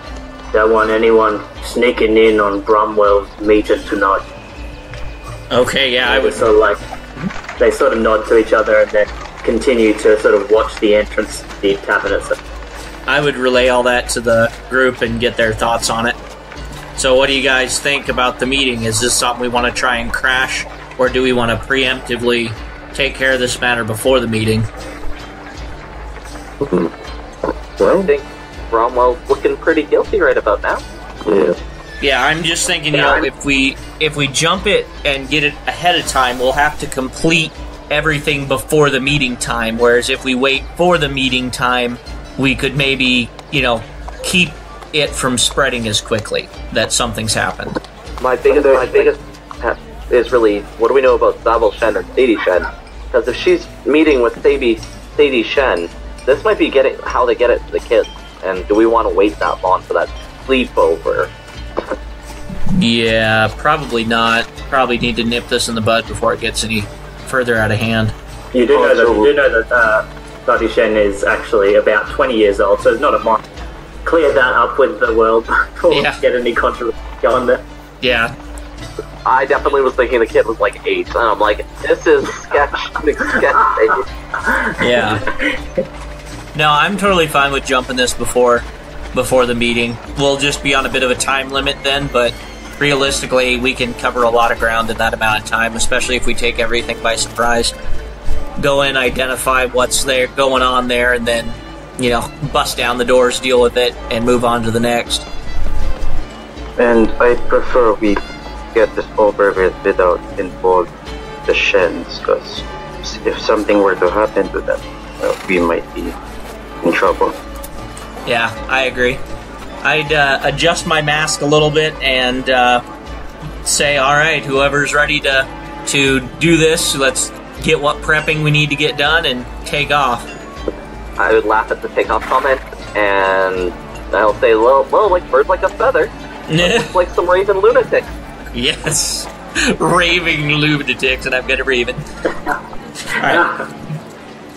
Don't want anyone sneaking in on Bromwell's meeting tonight. Okay, yeah, I would. of like, they sort of nod to each other and then continue to sort of watch the entrance to the tavern itself. I would relay all that to the group and get their thoughts on it. So, what do you guys think about the meeting? Is this something we want to try and crash, or do we want to preemptively take care of this matter before the meeting? Hmm. Well, I Well, think Bromwell's looking pretty guilty right about now. yeah. Yeah, I'm just thinking, you know, if we if we jump it and get it ahead of time, we'll have to complete everything before the meeting time. Whereas if we wait for the meeting time, we could maybe, you know, keep it from spreading as quickly that something's happened. My biggest, my biggest is really what do we know about Zabel Shen or Sadie Shen? Because if she's meeting with Sadie, Sadie Shen, this might be getting how they get it to the kids. And do we want to wait that long for that sleepover? Yeah, probably not. Probably need to nip this in the bud before it gets any further out of hand. You do know that so- you do know that uh, Buddy Shen is actually about 20 years old, so it's not a month. Clear that up with the world before we get any controversy going there. Yeah, I definitely was thinking the kid was like eight, and I'm like, this is sketch, sketch. baby. yeah. no, I'm totally fine with jumping this before before the meeting. We'll just be on a bit of a time limit then, but realistically, we can cover a lot of ground in that amount of time, especially if we take everything by surprise. Go in, identify what's there going on there, and then you know, bust down the doors, deal with it, and move on to the next. And I prefer we get this over with without involving the Shens, because if something were to happen to them, well, we might be in trouble. Yeah, I agree. I'd uh, adjust my mask a little bit and uh, say, "All right, whoever's ready to to do this, let's get what prepping we need to get done and take off." I would laugh at the takeoff comment, and I'll say, well, well like birds like a feather, Looks like some raven lunatic. yes, raving lunatics, and I've got a raven. All right.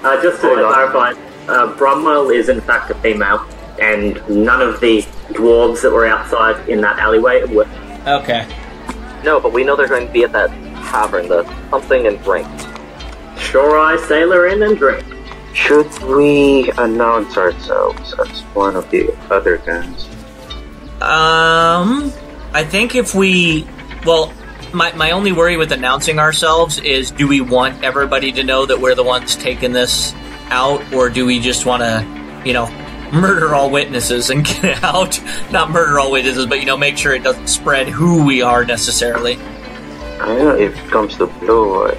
Uh, just to Hold on. clarify, uh, Bromwell is in fact a female, and none of the dwarves that were outside in that alleyway were. Okay. No, but we know they're going to be at that tavern, the something and drink. Sure, I sailor in and drink. Should we announce ourselves as one of the other guns? Um, I think if we, well, my my only worry with announcing ourselves is, do we want everybody to know that we're the ones taking this out, or do we just want to you know, murder all witnesses and get out. Not murder all witnesses, but you know, make sure it doesn't spread who we are necessarily. Uh, if it comes to blow, I-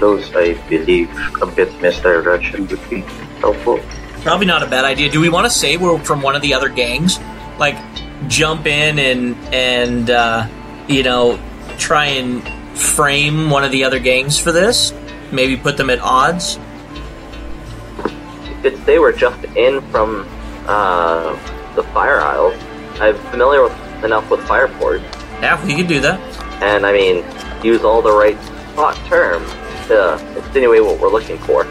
those I believe a bit misdirection would be helpful. Probably not a bad idea. Do we want to say we're from one of the other gangs? Like, jump in and and uh, you know try and frame one of the other gangs for this? Maybe put them at odds. Could say we're just in from uh, the Fire Isles. I'm familiar with enough with Fireport, Yeah, we could do that. and I mean, use all the right hot terms to insinuate what we're looking for.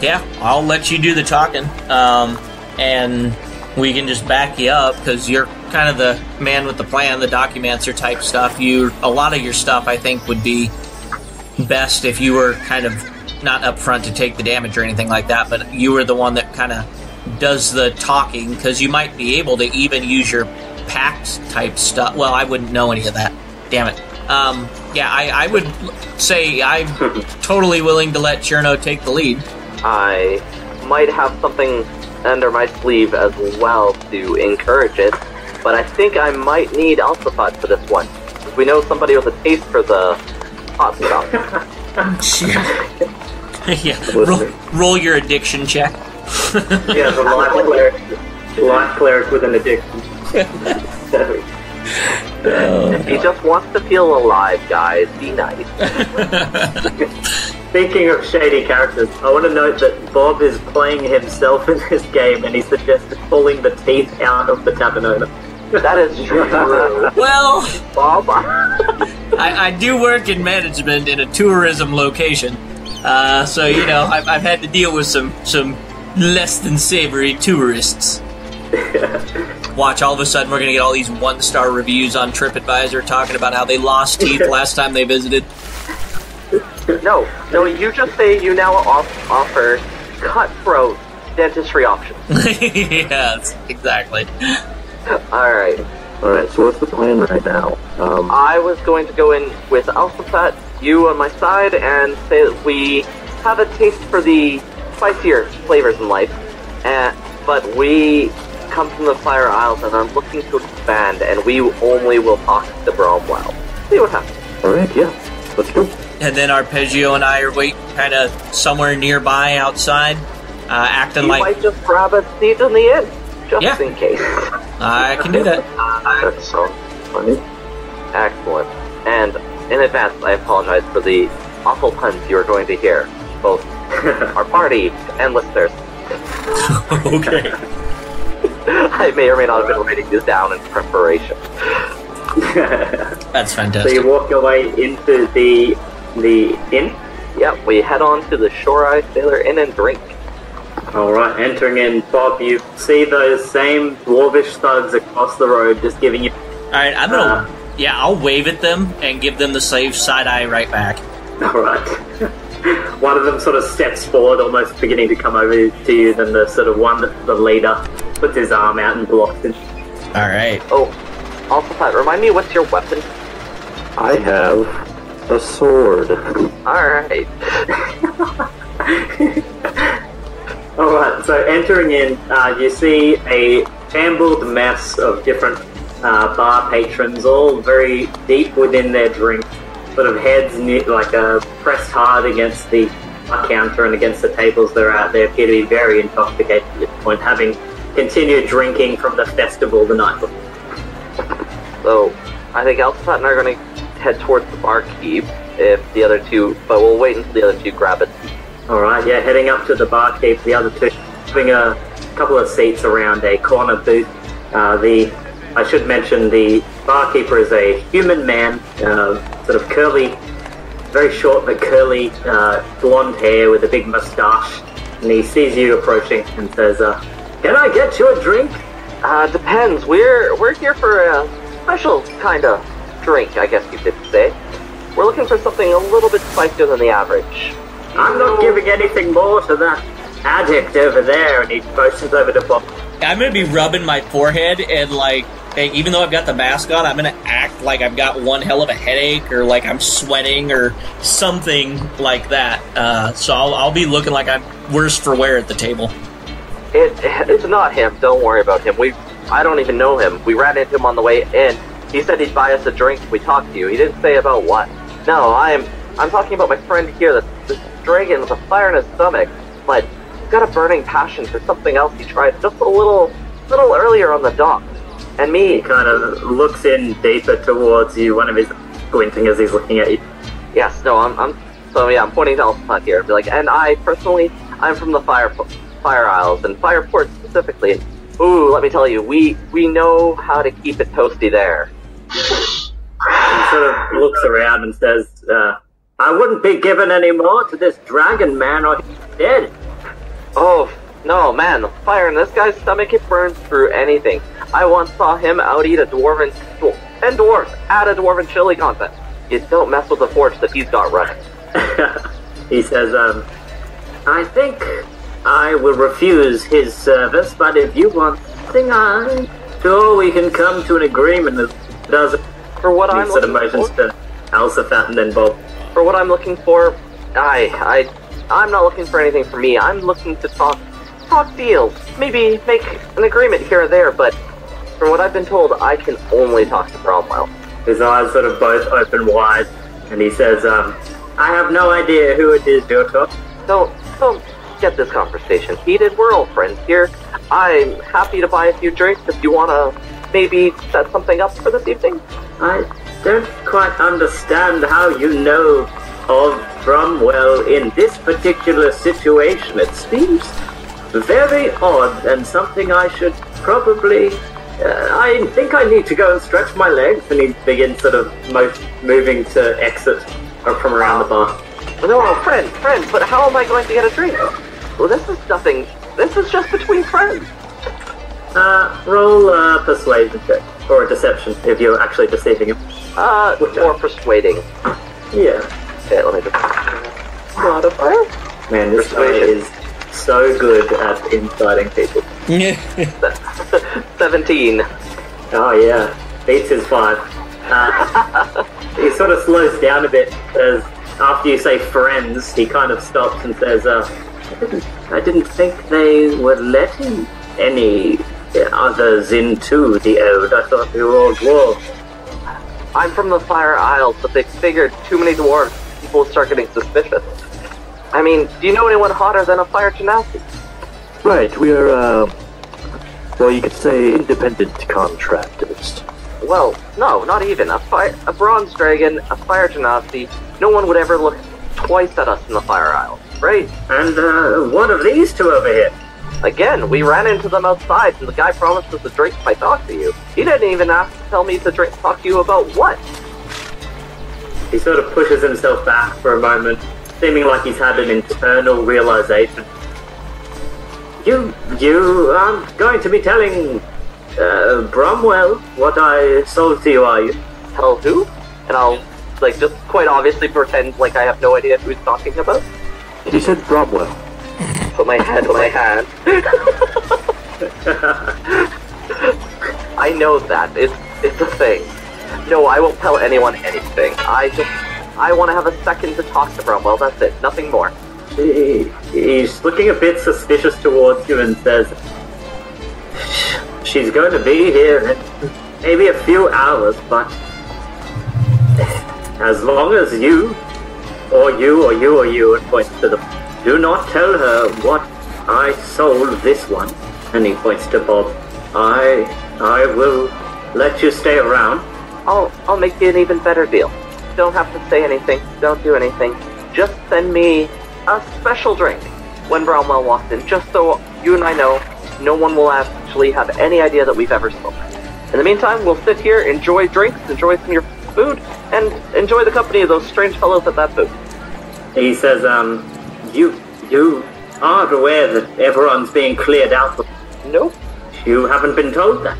Yeah, I'll let you do the talking, um, and we can just back you up because you're kind of the man with the plan, the documenter type stuff. You, a lot of your stuff, I think, would be best if you were kind of not up front to take the damage or anything like that, but you were the one that kind of does the talking because you might be able to even use your pact type stuff. Well, I wouldn't know any of that. Damn it. Um, yeah, I, I would say I'm totally willing to let Cherno take the lead. I might have something under my sleeve as well to encourage it, but I think I might need Alphaphat for this one. We know somebody with a taste for the hot stuff. yeah, roll, roll your addiction check. Yeah, the life cleric, life cleric with an addiction. He just wants to feel alive, guys. Be nice. Speaking of shady characters, I want to note that Bob is playing himself in this game, and he suggested pulling the teeth out of the Tabanona. That is true. Well, Bob, I, I do work in management in a tourism location, uh, so you know I've, I've had to deal with some some less than savory tourists. Watch, all of a sudden we're gonna get all these one star reviews on TripAdvisor talking about how they lost teeth last time they visited. no, no, you just say you now off- offer cutthroat dentistry options. yes, exactly. Alright. Alright, so what's the plan right now? Um, I was going to go in with Alphaphat, you on my side, and say that we have a taste for the spicier flavors in life, and, but we come from the Fire Isles and are looking to expand, and we only will talk to Bromwell. See what happens. Alright, yeah. Let's go. And then Arpeggio and I are wait kind of somewhere nearby outside, uh, acting You like might just grab a seat in the inn, just Yeah. in case. I can do that. That sounds funny. Excellent. And in advance, I apologize for the awful puns you are going to hear, both our party and listeners. okay. I may or may not have been writing this down in preparation. That's fantastic. So you walk your way into the the inn. Yep, we head on to the Shore Eye Sailor Inn and drink. All right, entering in, Bob, you see those same dwarvish thugs across the road, just giving you. All right, I'm gonna. Uh, yeah, I'll wave at them and give them the slave side eye right back. All right. one of them sort of steps forward, almost beginning to come over to you. Then the sort of one, that the leader, puts his arm out and blocks it. All right. Oh, also, Pat, remind me what's your weapon? I have a sword. Alright. All right. So entering in, uh, you see a shambled mess of different uh, bar patrons, all very deep within their drink, sort of heads like uh, pressed hard against the counter and against the tables they're at. They appear to be very intoxicated at this point, having continued drinking from the festival the night before. So, I think Alphaphat and I are going to head towards the barkeep if the other two, but we'll wait until the other two grab it. All right, yeah, heading up to the barkeep, the other two having a couple of seats around a corner booth. Uh, the I should mention the barkeeper is a human man, uh, sort of curly, very short but curly, uh, blonde hair with a big moustache, and he sees you approaching and says, uh, "Can I get you a drink?" Uh, depends. We're we're here for a special kind of drink, I guess you could say. We're looking for something a little bit spicier than the average. I'm not giving anything more to that addict over there, and he motions over to Bob. I'm gonna be rubbing my forehead and like, even though I've got the mask on, I'm gonna act like I've got one hell of a headache or like I'm sweating or something like that. Uh, so I'll, I'll be looking like I'm worse for wear at the table. It, it's not him. Don't worry about him. We, I don't even know him. We ran into him on the way in. He said he'd buy us a drink if we talked to you. He didn't say about what. No, I'm, I'm talking about my friend here. This, this dragon with a fire in his stomach, but he's got a burning passion for something else he tried just a little, little earlier on the dock. And me, He kind of looks in deeper towards you, one of his squinting as he's looking at you. yes, no, I'm, I'm. So yeah, I'm pointing to Alphaphat here. Be like, and I personally, I'm from the Fire Fire Isles and Fireport specifically. Ooh, let me tell you, we we know how to keep it toasty there. He sort of looks around and says, uh, I wouldn't be given any more to this dragon man or he's dead. Oh no, man, the fire in this guy's stomach it burns through anything. I once saw him out eat a dwarven dwar- and dwarf at a dwarven chili contest. You don't mess with the forge that he's got running. he says, um, I think I will refuse his service, but if you want something, I sure we can come to an agreement that does For what I'm looking motions for, to Alphaphat and then Bob. for what I'm looking for, I I I'm not looking for anything for me. I'm looking to talk talk deals. Maybe make an agreement here or there, but from what I've been told, I can only talk to Bromwell. His eyes sort of both open wide, and he says, um, I have no idea who it is you're talking. Don't don't get this conversation heated. We're all friends here. I'm happy to buy a few drinks if you wanna maybe set something up for this evening. I don't quite understand how you know of Bromwell in this particular situation. It seems very odd and something I should probably. Uh, I think I need to go and stretch my legs. And he begins sort of mo- moving to exit or from around the bar. No, no, friend, friend. But how am I going to get a drink? Well, this is nothing. This is just between friends. Uh, roll a persuasion check or a deception if you're actually deceiving him. Uh, more persuading. Yeah. Okay, let me just modifier. Man, this guy Persuasion. is so good at inciting people. Seventeen. Oh yeah, beats his five. Uh, he sort of slows down a bit as after you say friends, he kind of stops and says, uh, I, didn't, "I didn't think they were letting any others into the Ode. I thought they were all dwarves." I'm from the Fire Isles, but they figured too many dwarves, people would start getting suspicious. I mean, do you know anyone hotter than a Fire Genasi? Right, we are, uh, well, you could say independent contractors. Well, no, not even. A fire, a bronze dragon, a fire genasi. No one would ever look twice at us in the Fire Isles, right? And uh, what of these two over here? Again, we ran into them outside, and the guy promised us a drink if I talked to you. He didn't even ask to tell me to drink, talk to you about what. He sort of pushes himself back for a moment, seeming like he's had an internal realization. You, you are going to be telling uh, Bromwell what I sold to you, are you? Tell who? And I'll, like, just quite obviously pretend like I have no idea who he's talking about. He said Bromwell. Put my head in my hand. I know that. It's it's a thing. No, I won't tell anyone anything. I just I want to have a second to talk to Bromwell. That's it. Nothing more. He, he's looking a bit suspicious towards you and says, She's going to be here in maybe a few hours, but as long as you, or you, or you, or you, and points to the, do not tell her what I sold this one, and he points to Bob. I, I will let you stay around. I'll I'll make you an even better deal. Don't have to say anything. Don't do anything. Just send me a special drink when Bromwell walks in, just so you and I know no one will actually have any idea that we've ever spoken. In the meantime, we'll sit here, enjoy drinks, enjoy some of your food, and enjoy the company of those strange fellows at that booth. He says, um, you, you aren't aware that everyone's being cleared out, Nope. you haven't been told that.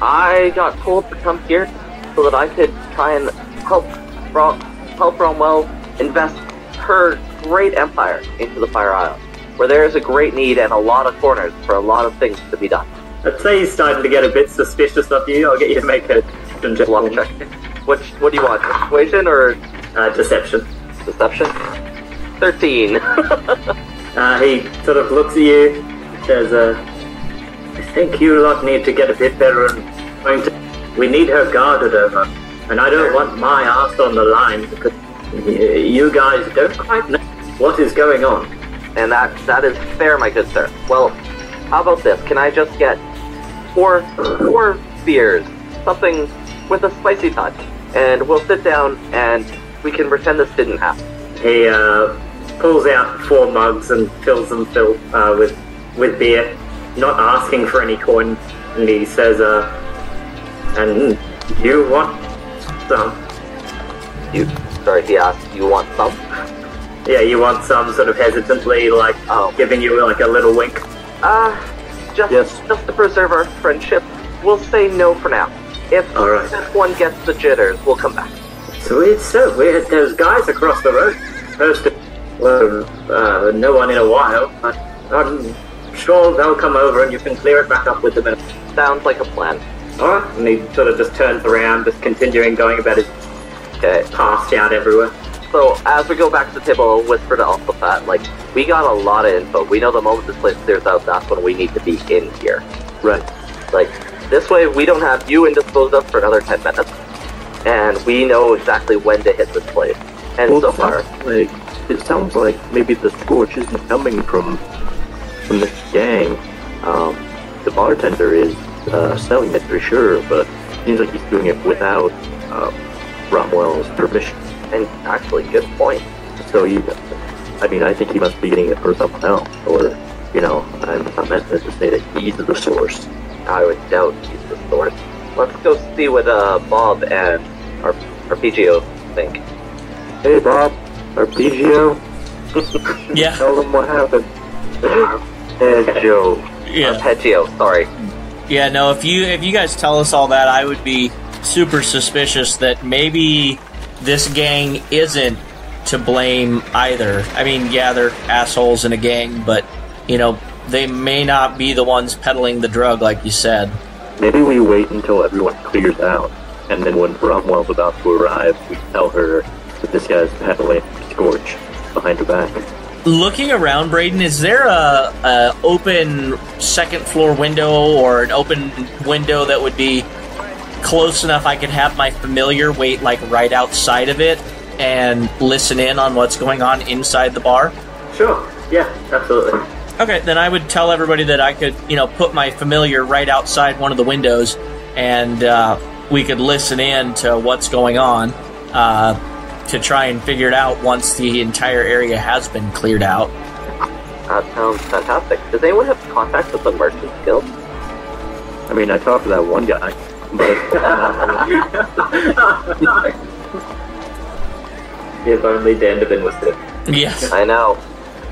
I got told to come here so that I could try and help Brom- help Bromwell invest her great empire into the Fire Isle, where there is a great need and a lot of corners for a lot of things to be done. I'd say he's starting to get a bit suspicious of you. I'll get you to make a deception check. What what do you want? Persuasion or Uh, deception. deception? Thirteen. Uh, he sort of looks at you, says, uh, I think you lot need to get a bit better and going to. We need her guarded over, and I don't want my ass on the line because you guys don't quite know what is going on. And that that is fair, my good sir. Well, how about this? Can I just get four four beers, something with a spicy touch, and we'll sit down and we can pretend this didn't happen. He uh, pulls out four mugs and fills them fill, uh, with with beer, not asking for any coin, and he says, uh, "And you want some? You sorry, he asked. You want some? Yeah, you want some?" Sort of hesitantly, like Oh. giving you like a little wink. Uh, just Yes. just to preserve our friendship, we'll say no for now. If right. this one gets the jitters, we'll come back. Sweet, so weird. There's guys across the road. First, well, uh, no one in a while, but I'm sure they'll come over and you can clear it back up with them. Sounds like a plan. Alright, and he sort of just turns around, just continuing going about his Okay. passed out everywhere. So as we go back to the table, I'll whisper to Alphafat, like, we got a lot of info. We know the moment this place clears out, that's when we need to be in here. Right. Like, this way we don't have you indisposed of for another 10 minutes. And we know exactly when to hit this place. And Well, so far, like it sounds like maybe the scorch isn't coming from from this gang. Um, the bartender is uh, selling it for sure, but seems like he's doing it without um, Bromwell's permission. and actually, good point. So he, I mean, I think he must be getting it for someone else, or you know, I'm not meant to say that he's the source. I would doubt he's the source. Let's go see what uh, Bob and our, our PGO think. Hey, Bob, Arpeggio, Yeah, tell them what happened. hey, Joe. yeah, Arpeggio, sorry. Yeah. No, if you if you guys tell us all that, I would be super suspicious that maybe this gang isn't to blame either. I mean, yeah, they're assholes in a gang, but you know, they may not be the ones peddling the drug, like you said. Maybe we wait until everyone clears out, and then when Bromwell's about to arrive, we tell her that this guy's peddling Scorch behind her back. Looking around, Braden, is there a, a open second floor window or an open window that would be close enough I could have my familiar wait like right outside of it and listen in on what's going on inside the bar? Sure, yeah, absolutely. Okay, then I would tell everybody that I could, you know, put my familiar right outside one of the windows, and uh, we could listen in to what's going on uh, to try and figure it out once the entire area has been cleared out. That sounds fantastic. Does anyone have contact with the merchant guild? I mean, I talked to that one guy, but uh, If only Dandabin was there. Yes. I know.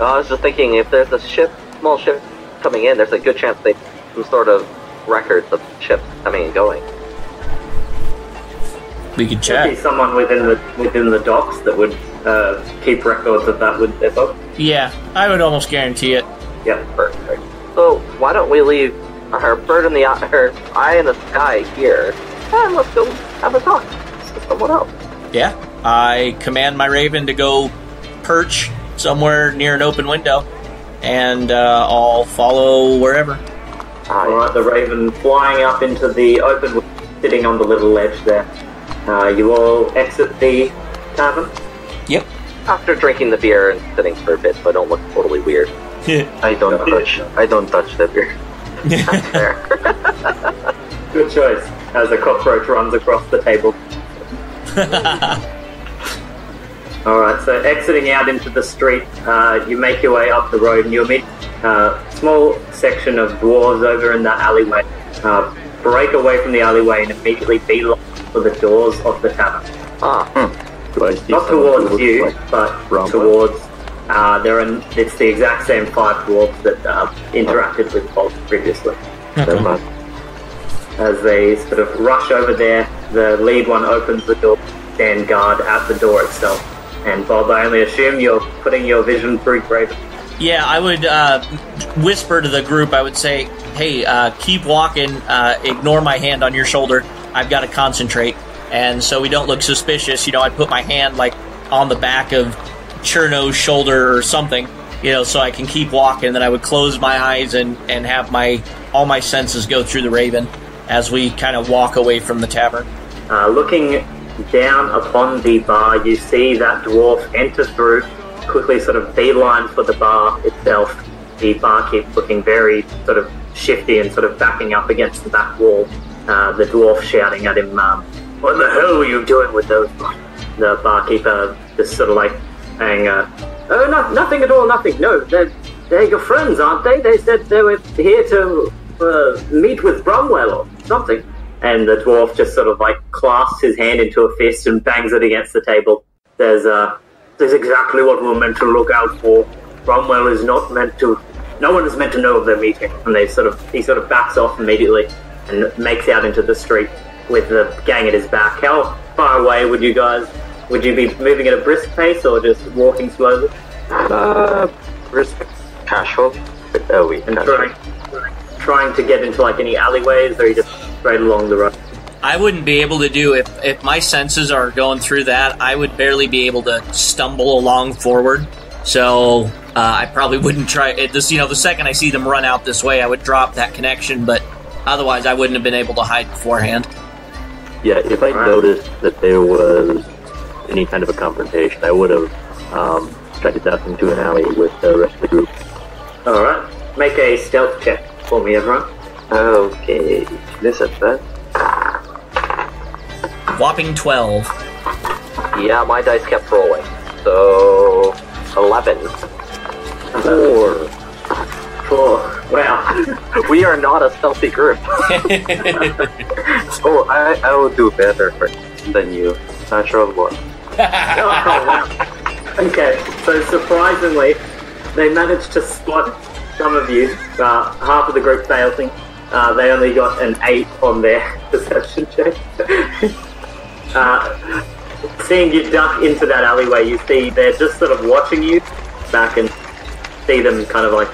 I was just thinking, if there's a ship, small ship coming in, there's a good chance they some sort of records of ships coming and going. We could There'd check. be someone within the within the docks that would uh, keep records of that with their boat. Yeah, I would almost guarantee it. Yeah. Perfect. So why don't we leave our bird in the eye, our eye in the sky here, and let's go have a talk to someone else. Yeah. I command my raven to go perch somewhere near an open window, and uh, I'll follow wherever. All right, the raven flying up into the open, sitting on the little ledge there. Uh, you all exit the tavern. Yep. After drinking the beer and sitting for a bit, so I don't look totally weird. I don't touch. I don't touch the beer. There. Good choice. As a cockroach runs across the table. All right, so exiting out into the street, uh, you make your way up the road, and you'll meet a small section of dwarves over in the alleyway. Uh, break away from the alleyway and immediately beeline for the doors of the tavern. ah, do I Not towards you, like but Bromwell? towards. Uh, there are. It's the exact same five dwarves that uh, interacted with Bolt previously. Never mind. As they sort of rush over there, the lead one opens the door, stand guard at the door itself. And Bob, I only assume you're putting your vision through Graven. Yeah, I would uh, whisper to the group. I would say, "Hey, uh, keep walking. Uh, ignore my hand on your shoulder. I've got to concentrate." And so we don't look suspicious, you know, I put my hand like on the back of Cherno's shoulder or something, you know, so I can keep walking. Then I would close my eyes and and have my all my senses go through the Raven as we kind of walk away from the tavern. Uh, looking down upon the bar, you see that dwarf enter through, quickly sort of beeline for the bar itself. The barkeep looking very sort of shifty and sort of backing up against the back wall. Uh, the dwarf shouting at him, um, "What the hell were you doing with those?" The barkeeper just sort of like saying, uh, "Oh, no, nothing at all, nothing. No, they're they're your friends, aren't they? They said they were here to uh, meet with Bromwell or something." And the dwarf just sort of like clasps his hand into a fist and bangs it against the table. There's uh, there's exactly what we're meant to look out for. Bromwell is not meant to. No one is meant to know of their meeting. And they sort of he sort of backs off immediately and makes out into the street with the gang at his back. How far away would you guys? Would you be moving at a brisk pace or just walking slowly? Uh, brisk, casual. Oh, wait, And casual. trying trying to get into like any alleyways, or are you just straight along the road? I wouldn't be able to do if if my senses are going through that. I would barely be able to stumble along forward. So uh, I probably wouldn't try it. This, you know, the second I see them run out this way, I would drop that connection. But otherwise, I wouldn't have been able to hide beforehand. Yeah, if I Right. noticed that there was any kind of a confrontation, I would have um, tried to duck into an alley with the rest of the group. All right, make a stealth check for me, everyone. Okay, this is that. Whopping twelve. Yeah, my dice kept rolling. So, 11. Or Four. Wow. We are not a stealthy group. Oh, I, I will do better for, than you. Natural one. Oh, wow. Okay, so surprisingly, they managed to spot some of you. Uh, half of the group failing. Uh, they only got an 8 on their perception check. uh, seeing you duck into that alleyway, you see they're just sort of watching you back and see them kind of like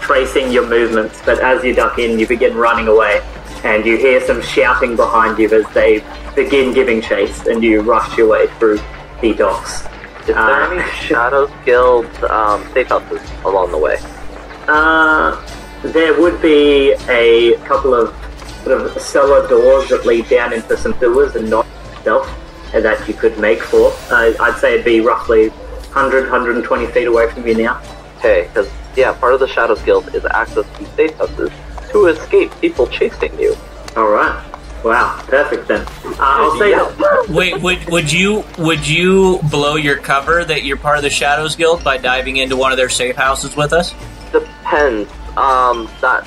tracing your movements. But as you duck in, you begin running away, and you hear some shouting behind you as they begin giving chase, and you rush your way through the docks. Is there Uh, any Shadows Guild um, safe houses along the way? Uh, there would be a couple of sort of cellar doors that lead down into some sewers and not itself uh, that you could make for. Uh, I'd say it'd be roughly 100, 120 feet away from you now. Okay, because, yeah, part of the Shadows Guild is access to safe houses to escape people chasing you. Alright. Wow, perfect then. Uh, I'll say Yeah. Wait, would would you would you blow your cover that you're part of the Shadows Guild by diving into one of their safe houses with us? Depends. Um, that,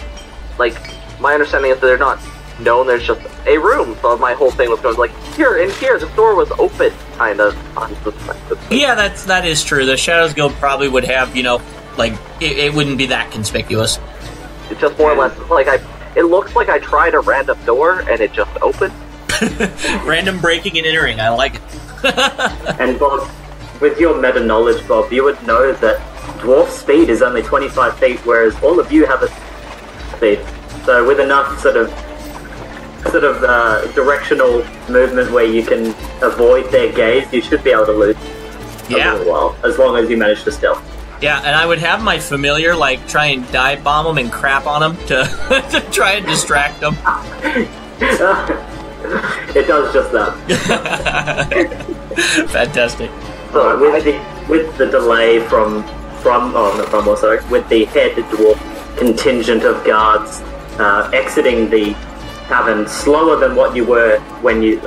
like, my understanding is that they're not known, there's just a room. So my whole thing was going like, here, and here, the door was open, kind of. Yeah, that's that is true. The Shadows Guild probably would have, you know, like it, it wouldn't be that conspicuous. It's just more or less like I. It looks like I tried a random door and it just opened. Random breaking and entering. I like it. And Bob, with your meta knowledge, Bob, you would know that dwarf speed is only 25 feet, whereas all of you have a speed. So with enough sort of sort of uh, directional movement where you can avoid their gaze, you should be able to lose a Yeah, little while, as long as you manage to stealth. Yeah, and I would have my familiar like try and dive bomb them and crap on them to to try and distract them. it does just that. Fantastic. Alright, with the with the delay from from oh not from oh, sorry with the head dwarf contingent of guards uh, exiting the tavern slower than what you were when you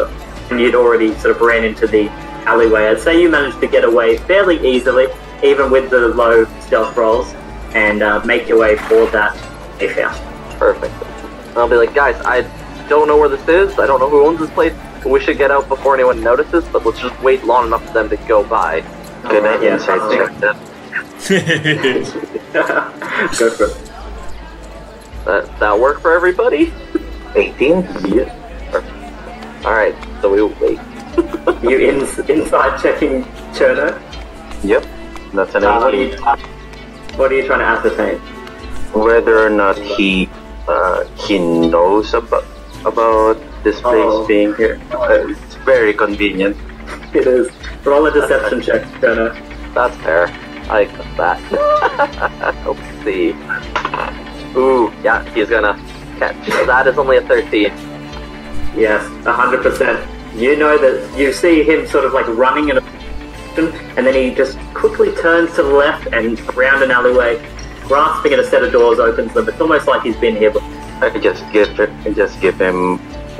when you'd already sort of ran into the alleyway. I'd say you managed to get away fairly easily, even with the low stealth rolls, and uh, make your way for that house. Perfect. I'll be like, guys, I don't know where this is. I don't know who owns this place. We should get out before anyone notices, but let's just wait long enough for them to go by. I Alright, yeah, insight I'll- check that? Go for it. That that work for everybody? 18? Yeah. All right, so we will wait. You in, inside checking Cherno. Yep. That's an Uh, what, are you, what are you trying to ascertain? Whether or not he uh, he knows about about this place Oh. being here. Uh, it's very convenient. It is. Roll a deception check, Cherno. That's fair. I accept that. Let's see. Ooh, yeah, he's gonna catch. That is only a 13. Yes, hundred percent. You know that you see him sort of like running in a and then he just quickly turns to the left and around an alleyway, grasping at a set of doors, opens them. It's almost like he's been here before. I just give I just give him,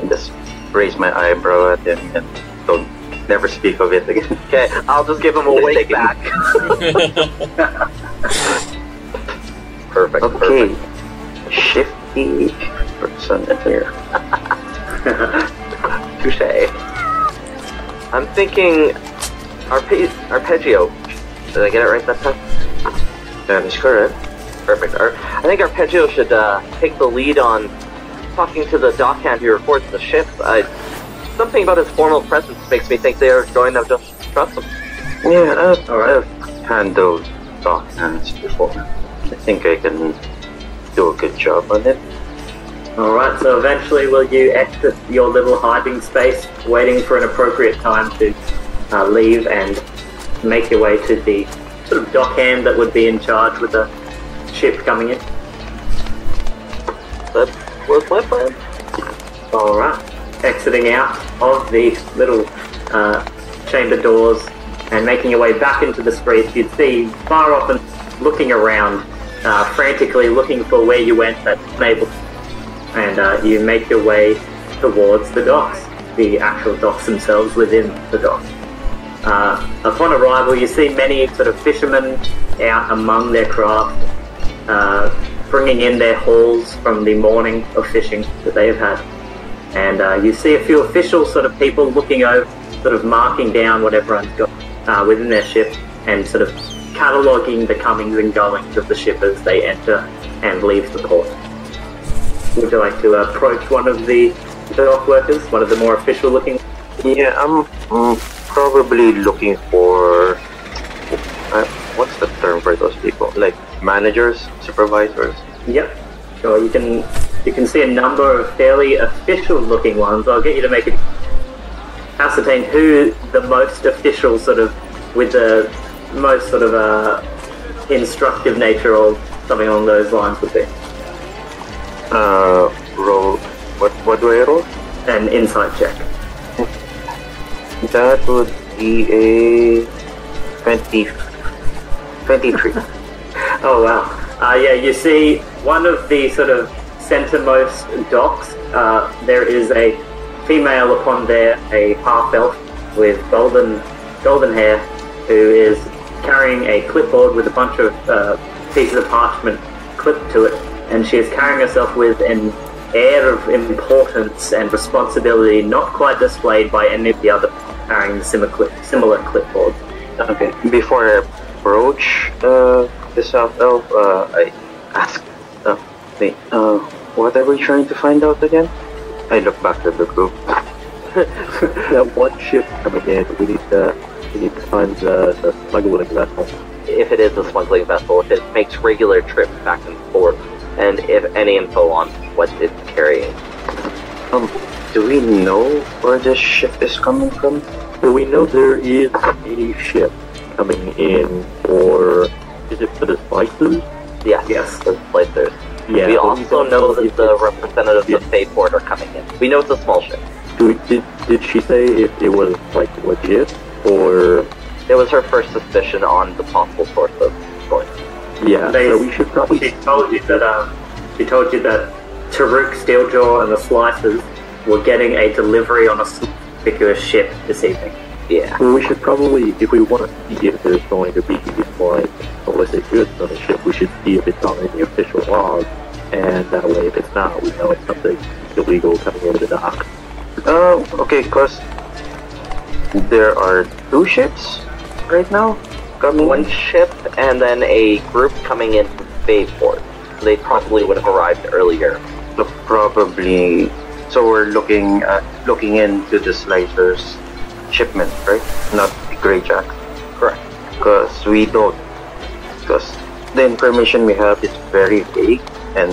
just raise my eyebrow at him and don't never speak of it again. Okay, I'll just give him a wake back. perfect, Okay, perfect. shifty person in here. Touche. I'm thinking Arpe- Arpeggio. Did I get it right that time? That is correct. Perfect. Ar- I think Arpeggio should uh, take the lead on talking to the dockhand who reports the ship. I, something about his formal presence makes me think they are going to just trust him. Yeah, I've, Alright. I've handled dockhands before. I think I can do a good job on it. Alright, so eventually will you exit your little hiding space, waiting for an appropriate time to uh, leave and make your way to the sort of dockhand that would be in charge with the ship coming in? That was my plan. Alright, exiting out of the little uh, chamber doors and making your way back into the streets, you'd see far off and looking around, uh, frantically looking for where you went but unable. And uh, you make your way towards the docks, the actual docks themselves within the docks. Uh, upon arrival, you see many sort of fishermen out among their craft, uh, bringing in their hauls from the morning of fishing that they have had and uh, you see a few official sort of people looking over, sort of marking down what everyone's got uh, within their ship, and sort of cataloguing the comings and goings of the ship as they enter and leave the port. Would you like to approach one of the dock workers, one of the more official looking? Yeah, I'm mm, probably looking for. Uh, what's the term for those people? Like managers, supervisors? Yep. Sure. You can you can see a number of fairly official looking ones. I'll get you to make it ascertain who the most official sort of with the most sort of uh, instructive nature or something along those lines would be. Uh, roll. What, what do I roll? An insight check. That would be a 20, 23. Oh wow. Uh, yeah, you see one of the sort of centermost docks. Uh, there is a female upon there, a half elf with golden golden hair, who is carrying a clipboard with a bunch of uh, pieces of parchment clipped to it, and she is carrying herself with an air of importance and responsibility not quite displayed by any of the other carrying similar clip, similar clipboards. Okay. Before I approach uh, the Half Elf, uh, I ask, uh, wait, uh, what are we trying to find out again? I look back at the group. that one ship coming in, we need to we need to find the, the smuggling vessel. If it is a smuggling vessel, if it makes regular trips back and forth, and if any info on what it's carrying. Um, do we know where this ship is coming from? So we know there is a ship coming in for is it for the spices? Yes, Yes. the placers. Yeah. we but also don't know that the it's- representatives Yeah. of Fayport are coming in. We know it's a small ship. do we- did did she say if it was like legit or It was her first suspicion on the possible source of going. yeah? They- so we should probably She told you that um, she told you that Taruk, Steeljaw, and the Slicers were getting a delivery on a particular ship this evening. Yeah. Well, we should probably, if we want to see if there's going to be like illicit goods on the ship, we should see if it's on any official log, and that way, if it's not, we know it's something illegal coming into the dock. Uh, okay, cause there are two ships right now coming One ship and then a group coming in from Fayport. They probably would have arrived earlier. So probably, so we're looking at looking into the slicers shipment, right? Not the Grey Jack, Correct. because we don't. Because the information we have is very vague, and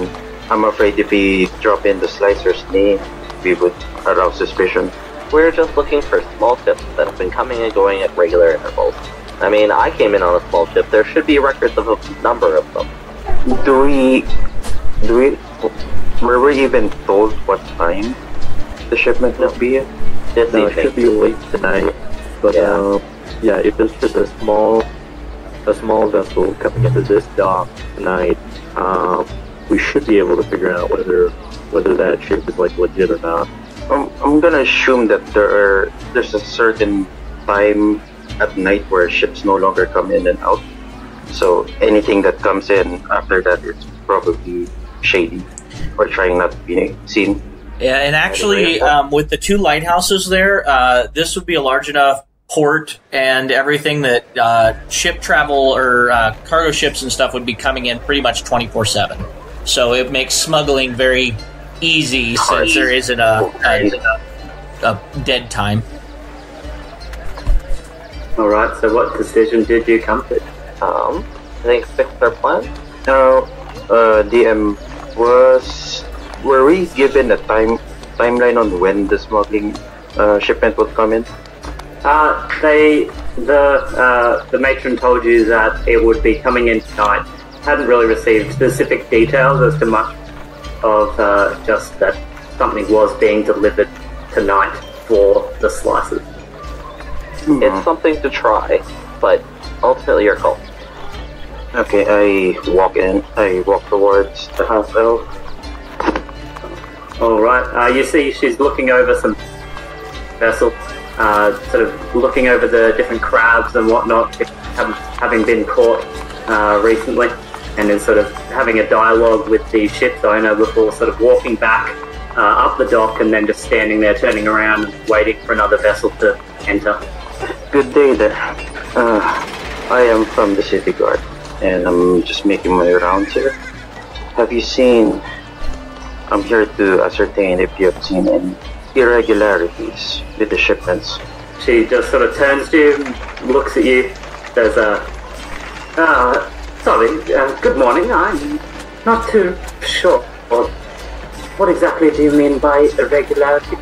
I'm afraid if we drop in the slicer's name, we would arouse suspicion. We're just looking for small ships that have been coming and going at regular intervals. I mean, I came in on a small ship. There should be records of a number of them. Do we, do we, were we even told what time the shipment would be at? No, it should be late tonight. But Yeah. um, yeah, if it's just a small, a small vessel coming into this dock tonight, um, we should be able to figure out whether whether that ship is like legit or not. I'm, I'm gonna assume that there are, there's a certain time at night where ships no longer come in and out. So anything that comes in after that is probably shady or trying not to be seen. Yeah, and actually, um, with the two lighthouses there, uh, this would be a large enough port and everything that uh, ship travel or uh, cargo ships and stuff would be coming in pretty much 24 7. So it makes smuggling very easy since there isn't a, a, a dead time. All right. So, what decision did you come to? Um, I think fix their plan. No, uh, DM was were we given a time timeline on when the smuggling uh, shipment would come in? Uh, they the uh, the matron told you that it would be coming in tonight. Hadn't really received specific details as to much of uh, just that something was being delivered tonight for the slices. It's something to try, but ultimately your call. Okay, I walk in. I walk towards the half elf. All right. Uh, you see, she's looking over some vessel, uh, sort of looking over the different crabs and whatnot, having, having been caught uh, recently, and then sort of having a dialogue with the ship's owner before sort of walking back uh, up the dock and then just standing there, turning around and waiting for another vessel to enter. Good day there. Uh, I am from the city guard, and I'm just making my rounds here. Have you seen? I'm here to ascertain if you have seen any irregularities with the shipments. She just sort of turns to you, and looks at you, says, uh, uh, sorry, uh, good morning. I'm not too sure. What, what exactly do you mean by irregularity?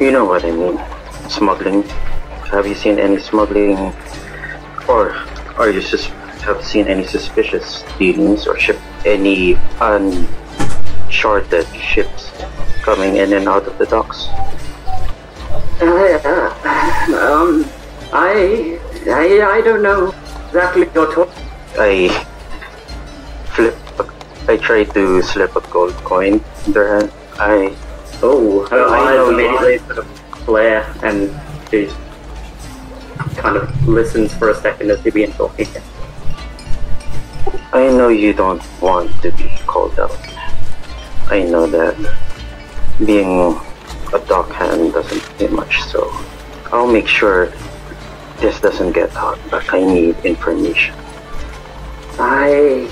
You know what I mean. Smuggling. Have you seen any smuggling, or are you sus- have seen any suspicious dealings or ship any uncharted ships coming in and out of the docks? Uh, um, I, I, I don't know exactly what you're. I flip. I try to slip a gold coin in their hand. I Oh, her I know eyes immediately sort of flare, and she kind of listens for a second as you begin talking. I know you don't want to be called out. I know that being a dockhand doesn't mean much, so I'll make sure this doesn't get out, but I need information. I,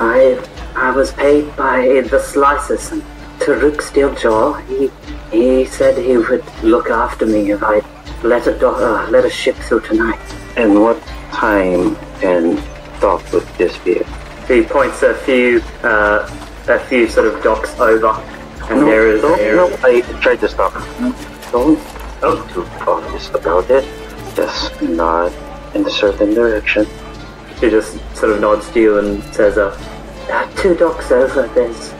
I, I was paid by the slices and Taruk Steeljaw. He, he said he would look after me if I let a do- uh, let a ship through tonight. And what time and dock with this be? He points a few, uh, a few sort of docks over, and there is no, there- no, I tried to stop. Don't be too obvious about it. Just nod in a certain direction. She just sort of nods to you and says, uh, two docks over, there's,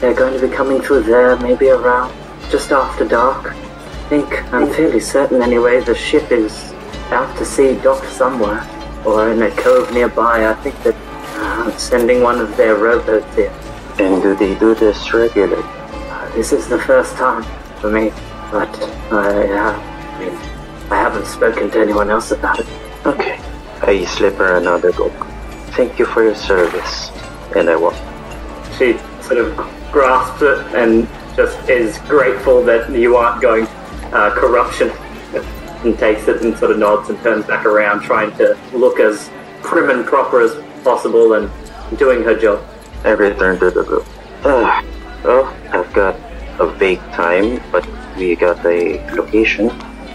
they're going to be coming through there, maybe around just after dark. I think, I'm fairly certain anyway, the ship is out to sea docked somewhere, or in a cove nearby. I think that uh, sending one of their rowboats here. And do they do this regularly? Uh, this is the first time for me, but I, uh, I mean, I haven't spoken to anyone else about it. Okay. I slip her another gold. Thank you for your service. And I walk. she sort of grasps it and just is grateful that you aren't going uh, corruption and takes it and sort of nods and turns back around trying to look as prim and proper as possible and doing her job. I return to the group. Uh, well, I've got a vague time, but we got a location.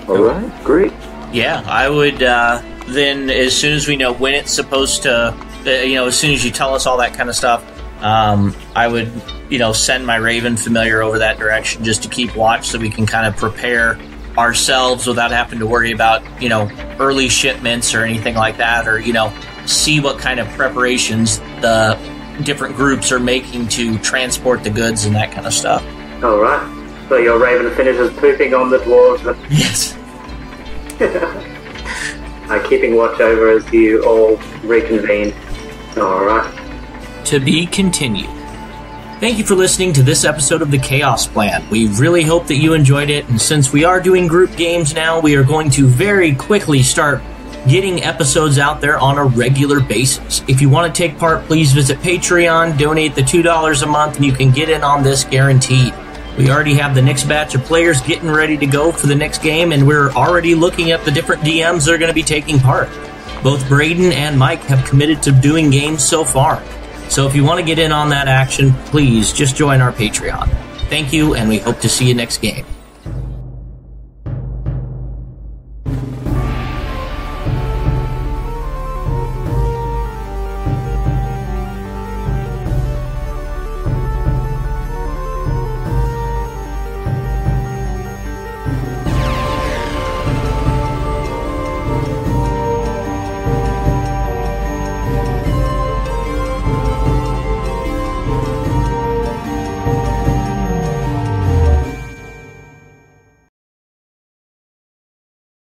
All right, great. Yeah, I would uh, then, as soon as we know when it's supposed to, uh, you know, as soon as you tell us all that kind of stuff, um, I would, you know, send my Raven familiar over that direction just to keep watch so we can kind of prepare ourselves without having to worry about, you know, early shipments or anything like that, or, you know, see what kind of preparations the different groups are making to transport the goods and that kind of stuff. All right. So your raven finishes pooping on the dwarves Yes. uh, keeping watch over as you all reconvene. All right. To be continued. Thank you for listening to this episode of the Chaos Plan. We really hope that you enjoyed it, and since we are doing group games now, we are going to very quickly start getting episodes out there on a regular basis. If you want to take part, please visit Patreon, donate the $2 a month, and you can get in on this guaranteed. We already have the next batch of players getting ready to go for the next game, and we're already looking at the different DMs that are going to be taking part. Both Braden and Mike have committed to doing games so far. So if you want to get in on that action, please just join our Patreon. Thank you, and we hope to see you next game.